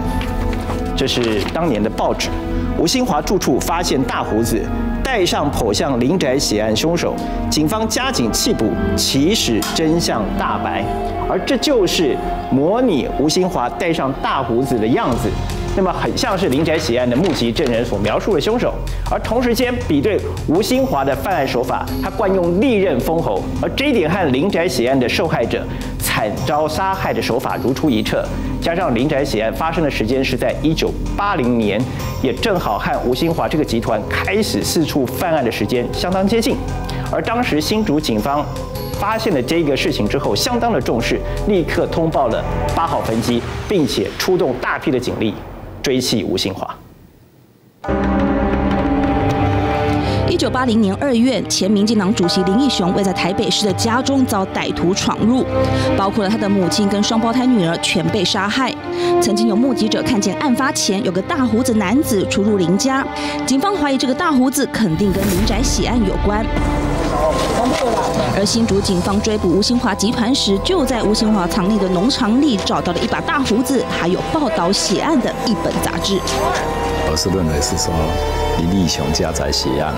Speaker 1: 这是当年的报纸。吴兴华住处发现大胡子，带上跑向林宅血案凶手，警方加紧缉捕，其实真相大白。而这就是模拟吴兴华戴上大胡子的样子。那么很像是林宅血案的目击证人所描述的凶手，而同时间比对吴兴华的犯案手法，他惯用利刃封喉，而这一点和林宅血案的受害者惨遭杀害的手法如出一辙。加上林宅血案发生的时间是在一九八零年，也正好和吴兴华这个集团开始四处犯案的时间相当接近。而当时新竹警方发现了这个事情之后，相当的重视，立刻通报了八号分机，并且出动大批的警力。追击吴兴华。
Speaker 7: 一九八零年二月，前民进党主席林义雄为在台北市的家中遭歹徒闯入，包括了他的母亲跟双胞胎女儿全被杀害。曾经有目击者看见案发前有个大胡子男子出入林家，警方怀疑这个大胡子肯定跟林宅血案有关。而新竹警方追捕吴兴华集团时，就在吴兴华藏匿的农场里找到了一把大胡子，还有报道血案的一本杂志。
Speaker 19: 我是认为是说林立雄家在血案，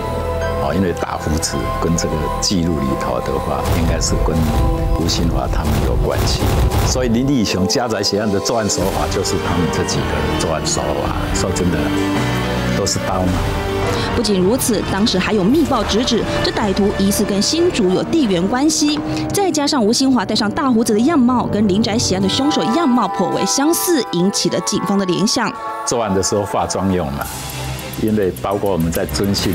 Speaker 19: 哦，因为大胡子跟这个记录里头的话，应该是跟吴兴华他们有关系，所以林立雄家宅血案的作案手法就是他们这几个人作案手法。说真的，都是刀嘛。
Speaker 7: 不仅如此，当时还有密报直指这歹徒疑似跟新竹有地缘关系，再加上吴兴华戴上大胡子的样貌跟林宅血案的凶手样貌颇为相似，引起了警方的联想。
Speaker 19: 作案的时候化妆用嘛，因为包括我们在征信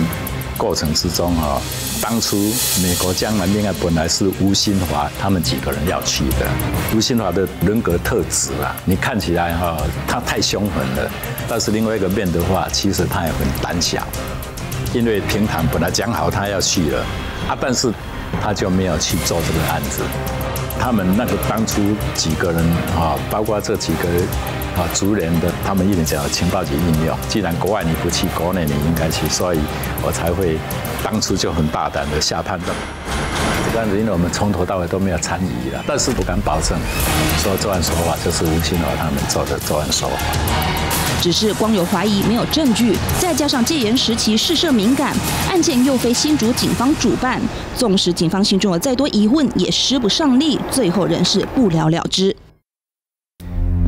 Speaker 19: 过程之中哈，当初美国江南命案本来是吴新华他们几个人要去的，吴新华的人格特质啊，你看起来哈，他太凶狠了，但是另外一个面的话，其实他也很胆小，因为平潭本来讲好他要去了啊，但是他就没有去做这个案子。他们那个当初几个人啊，包括这几个啊族人的，他们一直讲情报局应用。既然国外你不去，国内你应该去，所以我才会当初就很大胆的下判断。这个案子，因为我们从头到尾都没有参与了，但是不敢保证说作案手法就是吴新华他们做的作案手法。
Speaker 7: 只是光有怀疑没有证据，再加上戒严时期事涉敏感，案件又非新竹警方主办，纵使警方心中有再多疑问，也施不上力，最后仍是不了了之。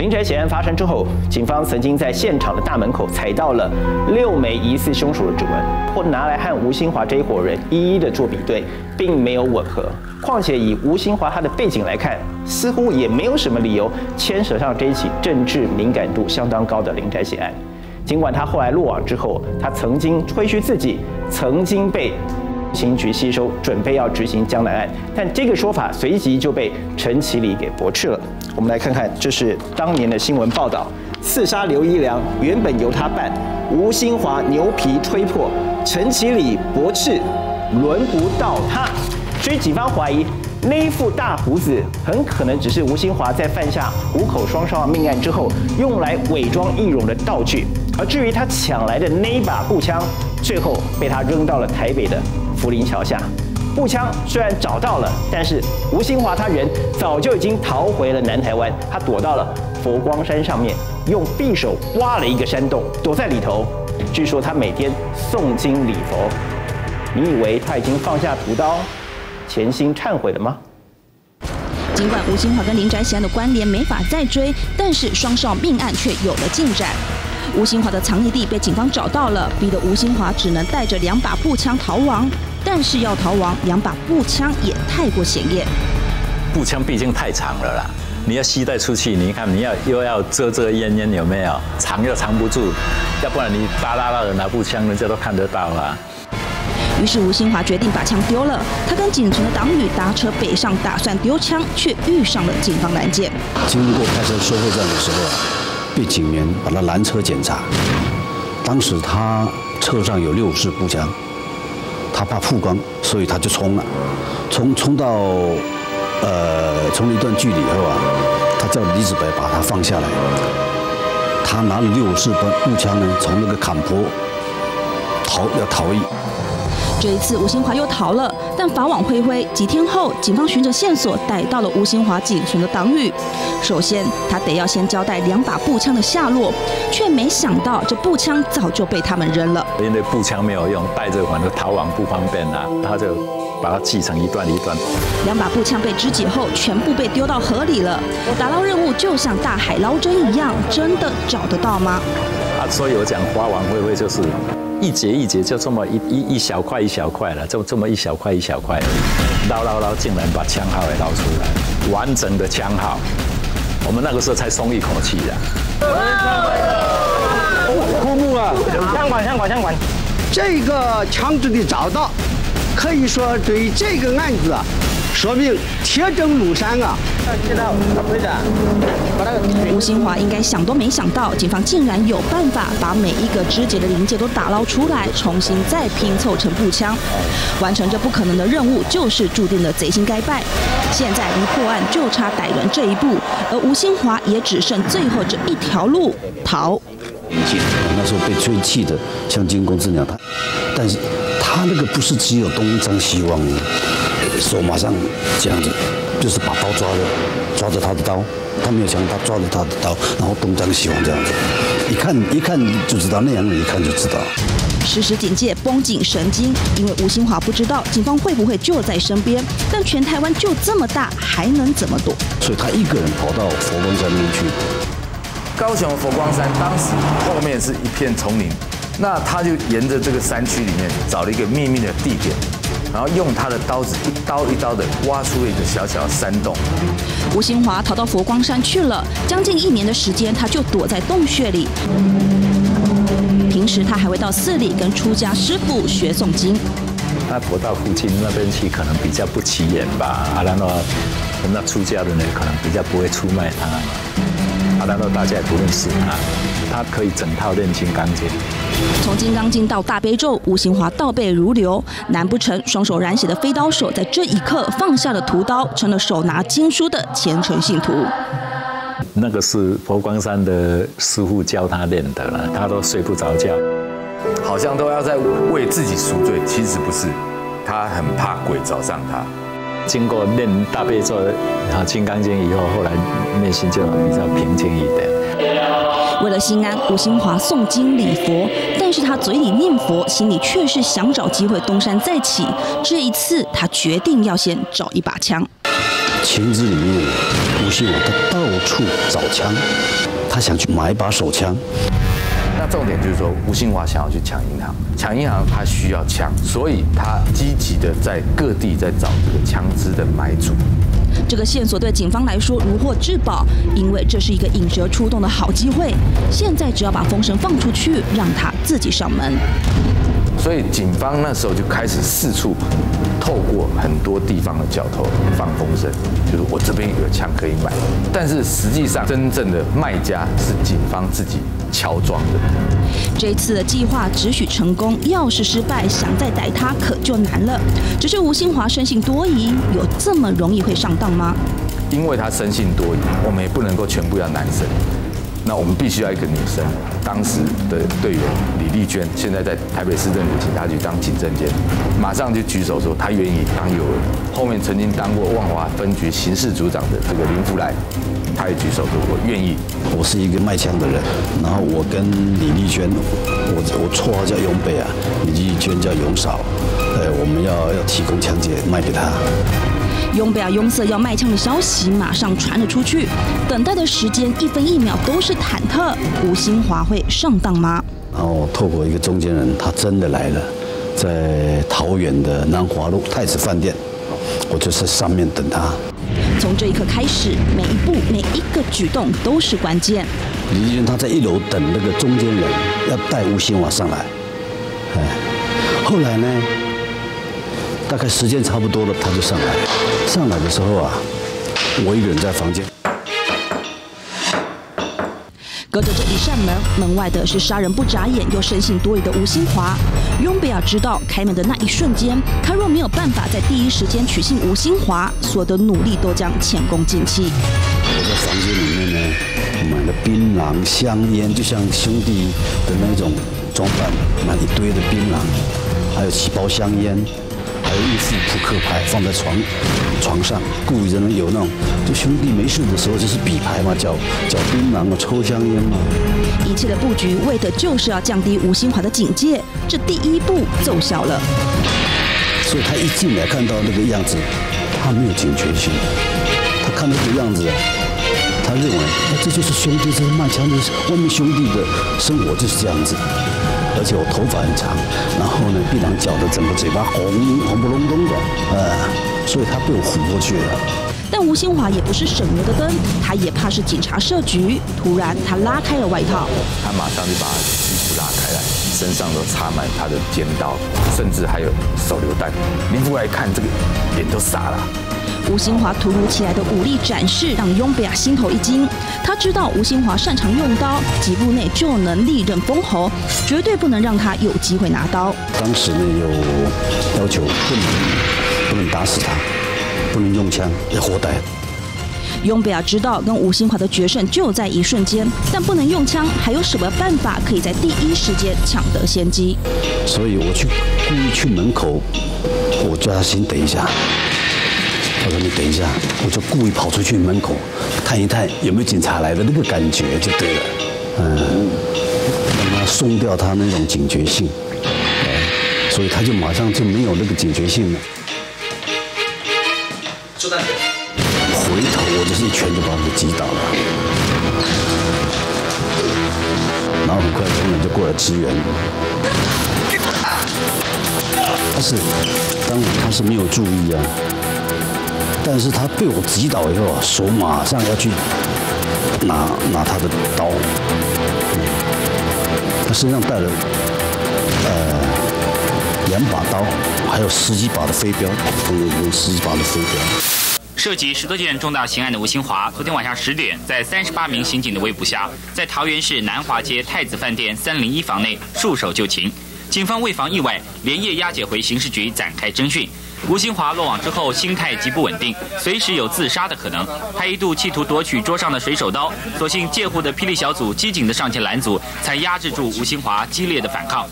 Speaker 1: 林宅血案发生之后，警方曾经在现场的大门口采到了六枚疑似凶手的指纹，或拿来和吴新华这一伙人一一的做比对，并没有吻合。况且以吴新华他的背景来看，似乎也没有什么理由牵扯上这一起政治敏感度相当高的林宅血案。尽管他后来落网之后，他曾经吹嘘自己曾经被。刑局吸收，准备要执行江南案，但这个说法随即就被陈其礼给驳斥了。我们来看看，这是当年的新闻报道：刺杀刘一良原本由他办，吴新华牛皮吹破，陈其礼驳斥，轮不到他。所以警方怀疑那一副大胡子很可能只是吴新华在犯下虎口双杀命案之后用来伪装易容的道具，而至于他抢来的那一把步枪，最后被他扔到了台北的。福林桥下，步枪虽然找到了，但是吴兴华他人早就已经逃回了南台湾，他躲到了佛光山上面，用匕首挖了一个山洞，躲在里头。据说他每天诵经礼佛。你以为他已经放下屠刀，潜心忏悔了吗？
Speaker 7: 尽管吴兴华跟林宅喜案的关联没法再追，但是双少命案却有了进展。吴兴华的藏匿地被警方找到了，逼得吴兴华只能带着两把步枪逃亡。但是要逃亡，两把步枪也太过显眼。
Speaker 19: 步枪毕竟太长了啦，你要携带出去，你看你要又要遮遮掩掩，有没有？藏又藏不住，要不然你大拉拉的拿步枪，人家都看得到啊。
Speaker 7: 于是吴新华决定把枪丢了。他跟仅存的党羽搭车北上，打算丢枪，却遇上了警方拦截。
Speaker 6: 经过开车收费站的时候，被警员把他拦车检查。当时他车上有六支步枪。他怕曝光，所以他就冲了，冲冲到，呃，冲了一段距离以后啊，他叫李子白把他放下来，他拿了六四步步枪呢，从那个坎坡逃要逃逸。
Speaker 7: 这一次吴新华又逃了，但法网恢恢，几天后，警方循着线索逮到了吴新华仅存的党羽。首先，他得要先交代两把步枪的下落，却没想到这步枪早就被他们扔了。
Speaker 19: 因为步枪没有用，带着反正逃亡不方便啊，他就把它系成一段一段。
Speaker 7: 两把步枪被肢解后，全部被丢到河里了。打捞任务就像大海捞针一样，真的找得到吗？
Speaker 19: 啊，所以我讲法网恢恢就是。一节一节就这么一一一小块一小块了，就这么一小块一小块，捞捞捞，竟然把枪号也捞出来，完整的枪号，我们那个时候才松一口气呀。
Speaker 30: 枯木啊，
Speaker 37: 枪管枪管枪管，
Speaker 30: 这个枪支的找到，可以说对这个案子啊。说明铁证如山啊！
Speaker 7: 吴新华应该想都没想到，警方竟然有办法把每一个肢解的零件都打捞出来，重新再拼凑成步枪。完成这不可能的任务，就是注定的贼心该败。现在离破案就差逮人这一步，而吴新华也只剩最后这一条路逃。
Speaker 6: 那时候被吹气的像惊弓之鸟，他，但是他那个不是只有东张西望。手马上这样子，就是把刀抓着，抓着他的刀，他没有枪，他抓着他的刀，然后东张西望这样子，一看一看就知道那样，一看就知道。
Speaker 7: 时时警戒，绷紧神经，因为吴新华不知道警方会不会就在身边，但全台湾就这么大，还能怎么躲？
Speaker 6: 所以他一个人跑到佛光山那边去。
Speaker 35: 高雄佛光山当时后面是一片丛林，那他就沿着这个山区里面找了一个秘密的地点。然后用他的刀子一刀一刀的挖出了一个小小的山洞。
Speaker 7: 吴新华逃到佛光山去了，将近一年的时间，他就躲在洞穴里。平平时他还会到寺里跟出家师傅学诵经。
Speaker 19: 那佛道附近那边去可能比较不起眼吧，啊，然后那出家的人可能比较不会出卖他，啊，然后大家也不认识他，他可以整套练金刚经。
Speaker 7: 从金刚经到大悲咒，吴兴华倒背如流。难不成双手染血的飞刀手在这一刻放下了屠刀，成了手拿经书的虔诚信徒？
Speaker 19: 那个是佛光山的师傅教他练的了，他都睡不着觉，
Speaker 9: 好像都要在为自己赎罪，其实不是，他很怕鬼找上他。
Speaker 19: 经过练大悲咒，然后金刚经以后，后来内心就比较平静一点。
Speaker 7: 为了心安，吴兴华诵经礼佛，但是他嘴里念佛，心里却是想找机会东山再起。这一次，他决定要先找一把枪。
Speaker 6: 情之里面，吴兴华他到处找枪，他想去买一把手枪。
Speaker 9: 那重点就是说，吴兴华想要去抢银行，抢银行他需要枪，所以他积极的在各地在找这个枪支的买主。
Speaker 7: 这个线索对警方来说如获至宝，因为这是一个引蛇出洞的好机会。现在只要把风声放出去，让他自己上门。
Speaker 9: 所以警方那时候就开始四处透过很多地方的角头放风声，就是我这边有枪可以买。但是实际上，真正的卖家是警方自己乔装的。
Speaker 7: 这次的计划只许成功，要是失败，想再逮他可就难了。只是吴兴华生性多疑，有这么容易会上当吗？
Speaker 9: 因为他生性多疑，我们也不能够全部要男生。那我们必须要一个女生，当时的队员李丽娟，现在在台北市政府警察局当警政监，马上就举手说她愿意当诱人。后面曾经当过万华分局刑事组长的这个林福来，他也举手说我愿意。
Speaker 6: 我是一个卖枪的人，然后我跟李丽娟，我我绰号叫永北啊，李丽娟叫永嫂，呃，我们要要提供枪械卖给他。
Speaker 7: 拥北啊拥塞要卖枪的消息马上传了出去，等待的时间一分一秒都是忐忑。吴兴华会上当吗？
Speaker 6: 然后透过一个中间人，他真的来了，在桃园的南华路太子饭店，我就在上面等他。
Speaker 7: 从这一刻开始，每一步每一个举动都是关键。
Speaker 6: 李立娟他在一楼等那个中间人，要带吴兴华上来。哎，后来呢？大概时间差不多了，他就上来。上来的时候啊，我一个人在房间。
Speaker 7: 隔着这一扇门，门外的是杀人不眨眼又生性多疑的吴新华。雍贝尔知道，开门的那一瞬间，他若没有办法在第一时间取信吴新华，所有的努力都将前功尽弃。
Speaker 6: 我在房间里面呢，买了槟榔、香烟，就像兄弟的那种装扮，买一堆的槟榔，还有几包香烟。还有一副扑克牌放在床床上，故意让有那种，就兄弟没事的时候就是比牌嘛，叫叫槟榔嘛，抽香烟嘛。
Speaker 7: 一切的布局为的就是要降低吴新华的警戒，这第一步奏效了。
Speaker 6: 所以他一进来看到那个样子，他没有警觉性，他看到这个样子，他认为那这就是兄弟，这是卖枪的，外面兄弟的生活就是这样子。而且我头发很长，然后呢，必然嚼得整个嘴巴红红不隆咚的，呃，所以他被我唬过去了。
Speaker 7: 但吴兴华也不是省油的灯，他也怕是警察设局。突然，他拉开了外套，
Speaker 9: 他马上就把衣服拉开来，身上都插满他的尖刀，甚至还有手榴弹。林福来看这个，脸都傻了。
Speaker 7: 吴新华突如其来的武力展示让雍比亚心头一惊。他知道吴新华擅长用刀，几步内就能利刃封喉，绝对不能让他有机会拿刀。
Speaker 6: 当时呢有要求不能不能打死他，不能用枪，要活逮。
Speaker 7: 雍比亚知道跟吴新华的决胜就在一瞬间，但不能用枪，还有什么办法可以在第一时间抢得先机？
Speaker 6: 所以我去故意去门口，我叫他先等一下。他说：“你等一下，我就故意跑出去门口探一探有没有警察来的那个感觉就对了，嗯，让他松掉他那种警觉性，所以他就马上就没有那个警觉性了。回头我就是一拳就把他给击倒了，然后很快工人就过来支援。他是当然他是没有注意啊。”但是他被我击倒以后，手马上要去拿拿他的刀，他身上带了呃两把刀，还有十几把的飞镖，有有十几把的飞镖。
Speaker 37: 涉及十多件重大刑案的吴兴华，昨天晚上十点，在三十八名刑警的围捕下，在桃园市南华街太子饭店三零一房内束手就擒。警方为防意外，连夜押解回刑事局展开侦讯。吴新华落网之后，心态极不稳定，随时有自杀的可能。他一度企图夺取桌上的水手刀，所幸借护的霹雳小组机警的上前拦阻，才压制住吴新华激烈的反抗。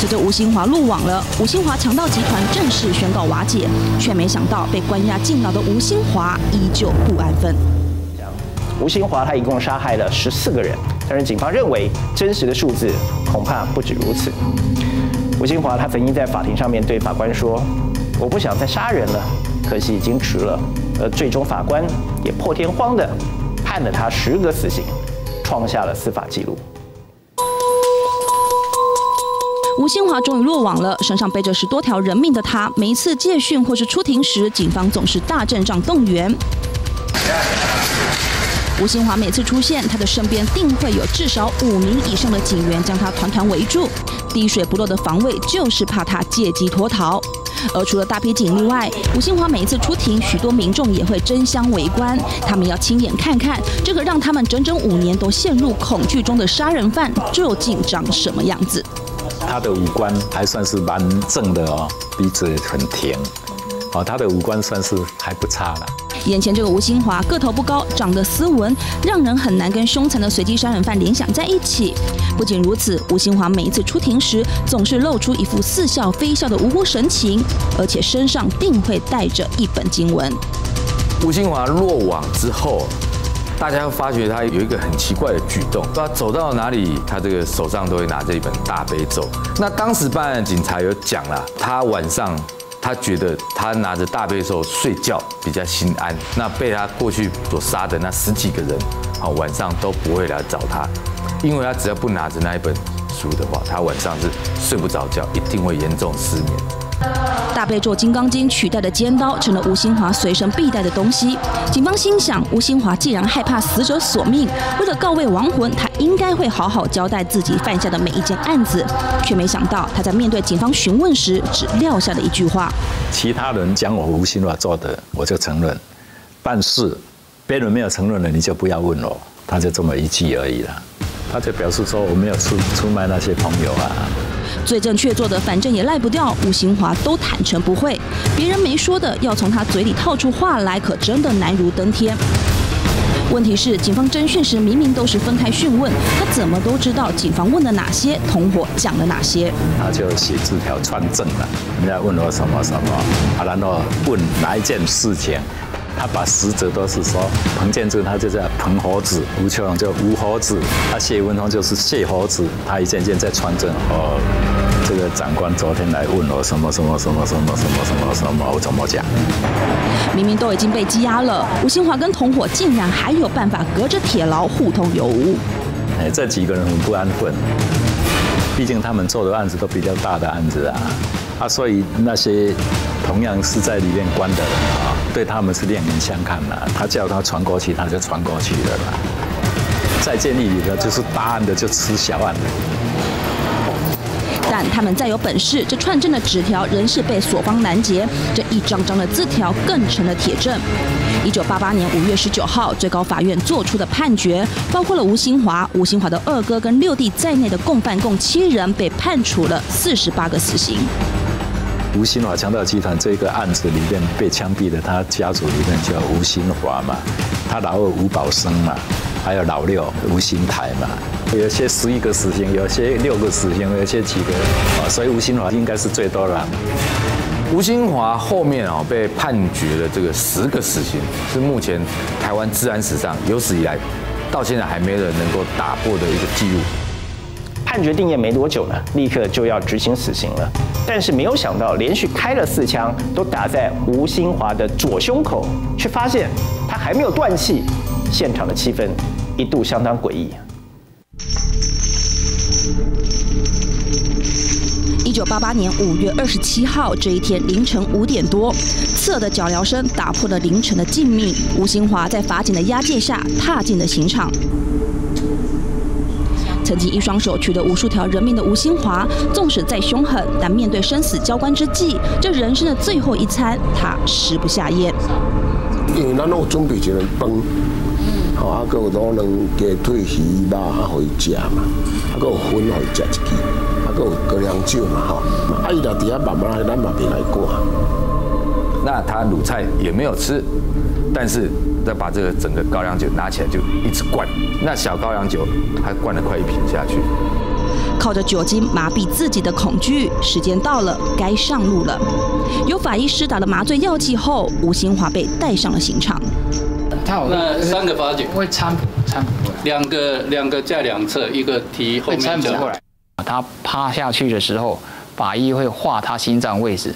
Speaker 7: 随着吴新华落网了，吴新华强盗集团正式宣告瓦解，却没想到被关押进牢的吴新华依旧不安分。
Speaker 1: 吴新华他一共杀害了十四个人，但是警方认为真实的数字恐怕不止如此。吴新华他曾经在法庭上面对法官说：“我不想再杀人了，可惜已经迟了。”而最终法官也破天荒的判了他十个死刑，创下了司法记录。
Speaker 7: 吴新华终于落网了，身上背着十多条人命的他，每一次戒训或是出庭时，警方总是大阵仗动员。吴新华每次出现，他的身边定会有至少五名以上的警员将他团团围住，滴水不漏的防卫就是怕他借机脱逃。而除了大批警力外，吴新华每一次出庭，许多民众也会争相围观，他们要亲眼看看这个让他们整整五年都陷入恐惧中的杀人犯究竟长什么样子。
Speaker 19: 他的五官还算是蛮正的哦，鼻子很甜，哦，他的五官算是还不差了。
Speaker 7: 眼前这个吴兴华个头不高，长得斯文，让人很难跟凶残的随机杀人犯联想在一起。不仅如此，吴兴华每一次出庭时，总是露出一副似笑非笑的无辜神情，而且身上定会带着一本经文。
Speaker 35: 吴兴华落网之后，大家发觉他有一个很奇怪的举动，他走到哪里，他这个手上都会拿着一本大悲咒。那当时办案警察有讲了，他晚上。他觉得他拿着大悲咒睡觉比较心安，那被他过去所杀的那十几个人，啊晚上都不会来找他，因为他只要不拿着那一本书的话，他晚上是睡不着觉，一定会严重失眠。
Speaker 7: 大悲咒、金刚经取代的尖刀，成了吴兴华随身必带的东西。警方心想，吴兴华既然害怕死者索命，为了告慰亡魂，他应该会好好交代自己犯下的每一件案子。却没想到，他在面对警方询问时，只撂下了一句话：“
Speaker 19: 其他人讲我吴兴华做的，我就承认；但是别人没有承认的，你就不要问了。”他就这么一句而已了。他就表示说：“我没有出出卖那些朋友啊。”
Speaker 7: 罪证确凿的，反正也赖不掉。吴兴华都坦诚不会，别人没说的，要从他嘴里套出话来，可真的难如登天。问题是，警方侦讯时明明都是分开讯问，他怎么都知道警方问了哪些，同伙讲了哪些？
Speaker 19: 他就写字条传证了，人家问我什么什么，啊，然后问哪一件事情。他把死者都是说彭建志，他就叫彭猴子；吴秋荣叫吴猴子；他谢文通就是谢猴子。他一件件在传证。哦，这个长官昨天来问我什么什么什么什么什么什么什么，我怎么讲？
Speaker 7: 明明都已经被羁押了，吴新华跟同伙竟然还有办法隔着铁牢互通有无。
Speaker 19: 哎，这几个人很不安分，毕竟他们做的案子都比较大的案子啊，啊，所以那些同样是在里面关的人啊。对他们是另眼相看的，他叫他传过去，他就传过去了啦。再建立一个就是大案的就吃小案的。
Speaker 7: 但他们再有本事，这串证的纸条仍是被锁方拦截，这一张张的字条更成了铁证。一九八八年五月十九号，最高法院作出的判决，包括了吴兴华、吴兴华的二哥跟六弟在内的共犯共七人，被判处了四十八个死刑。
Speaker 19: 吴兴华强盗集团这个案子里面被枪毙的，他家族里面叫吴兴华嘛，他老二吴宝生嘛，还有老六吴兴台嘛，有些十一个死刑，有些六个死刑，有些几个啊，所以吴兴华应该是最多了。
Speaker 35: 吴兴华后面啊被判决了这个十个死刑，是目前台湾治安史上有史以来到现在还没人能够打破的一个记录。
Speaker 1: 判决定谳没多久呢，立刻就要执行死刑了。但是没有想到，连续开了四枪，都打在吴兴华的左胸口，却发现他还没有断气。现场的气氛一度相当诡异。
Speaker 7: 一九八八年五月二十七号这一天凌晨五点多，刺耳的脚镣声打破了凌晨的静谧。吴兴华在法警的押解下踏进了刑场。曾经一双手取得无数条人命的吴兴华，纵使再凶狠，但面对生死交关之际，这人生的最后一餐，他食不下咽。
Speaker 38: 因为咱有准备一个饭，吼，啊，佮有卤卵、鸡腿、鱼肉啊，互伊食嘛，啊，佮有粉互伊食一支，啊，佮有高粱酒嘛，吼，啊，伊若伫遐慢慢来，咱嘛别来管。
Speaker 9: 那他卤菜也没有吃，但是再把这个整个高粱酒拿起来就一直灌，那小高粱酒他灌了快一瓶下去。
Speaker 7: 靠着酒精麻痹自己的恐惧，时间到了，该上路了。有法医师打了麻醉药剂后，吴新华被带上了刑场。
Speaker 39: 他有那三个法警会搀扶搀扶过来，两个两个在两侧，一个提后面
Speaker 33: 搀扶过来。他趴下去的时候，法医会画他心脏位置。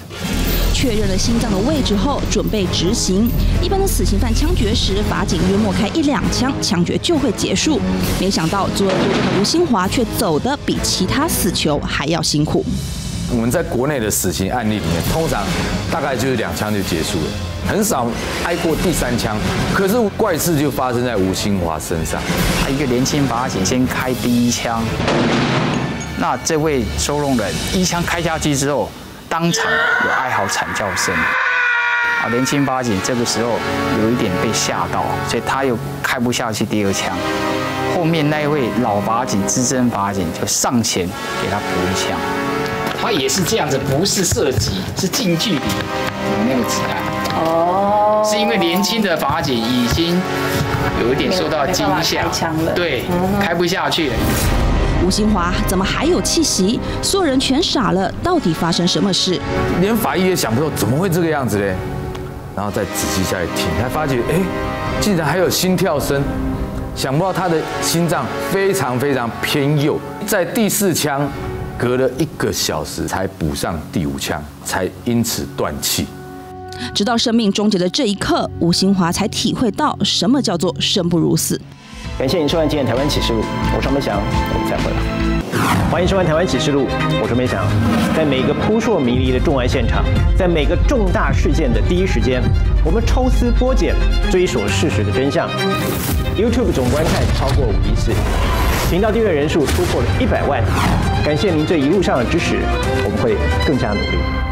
Speaker 7: 确认了心脏的位置后，准备执行。一般的死刑犯枪决时，法警约莫开一两枪，枪决就会结束。没想到作恶多端的吴兴华却走得比其他死囚还要辛苦。
Speaker 9: 我们在国内的死刑案例里面，通常大概就是两枪就结束了，很少挨过第三枪。可是怪事就发生在吴兴华身上，
Speaker 33: 他一个年轻法警先开第一枪，那这位收容人一枪开下去之后。当场有哀嚎惨叫声，啊，年轻法警这个时候有一点被吓到，所以他又开不下去第二枪。后面那一位老法警、资深法警就上前给他补一枪。他也是这样子，不是射击，是近距离有那个子弹。哦，是因为年轻的法警已经有一点受到惊吓，对，开不下去。
Speaker 7: 吴新华怎么还有气息？所有人全傻了，到底发生什么事？
Speaker 9: 连法医也想不透怎么会这个样子嘞。然后再仔细下去听，才发觉，哎，竟然还有心跳声。想不到他的心脏非常非常偏右，在第四枪隔了一个小时才补上第五枪，才因此断气。
Speaker 7: 直到生命终结的这一刻，吴新华才体会到什么叫做生不如死。
Speaker 1: 感谢您收看《今天台湾启示录》，我是梅翔，我们再会了。欢迎收看《台湾启示录》，我是梅翔。在每个扑朔迷离的重案现场，在每个重大事件的第一时间，我们抽丝剥茧，追索事实的真相。YouTube 总观看超过五亿次，频道订阅人数突破了一百万。感谢您这一路上的支持，我们会更加努力。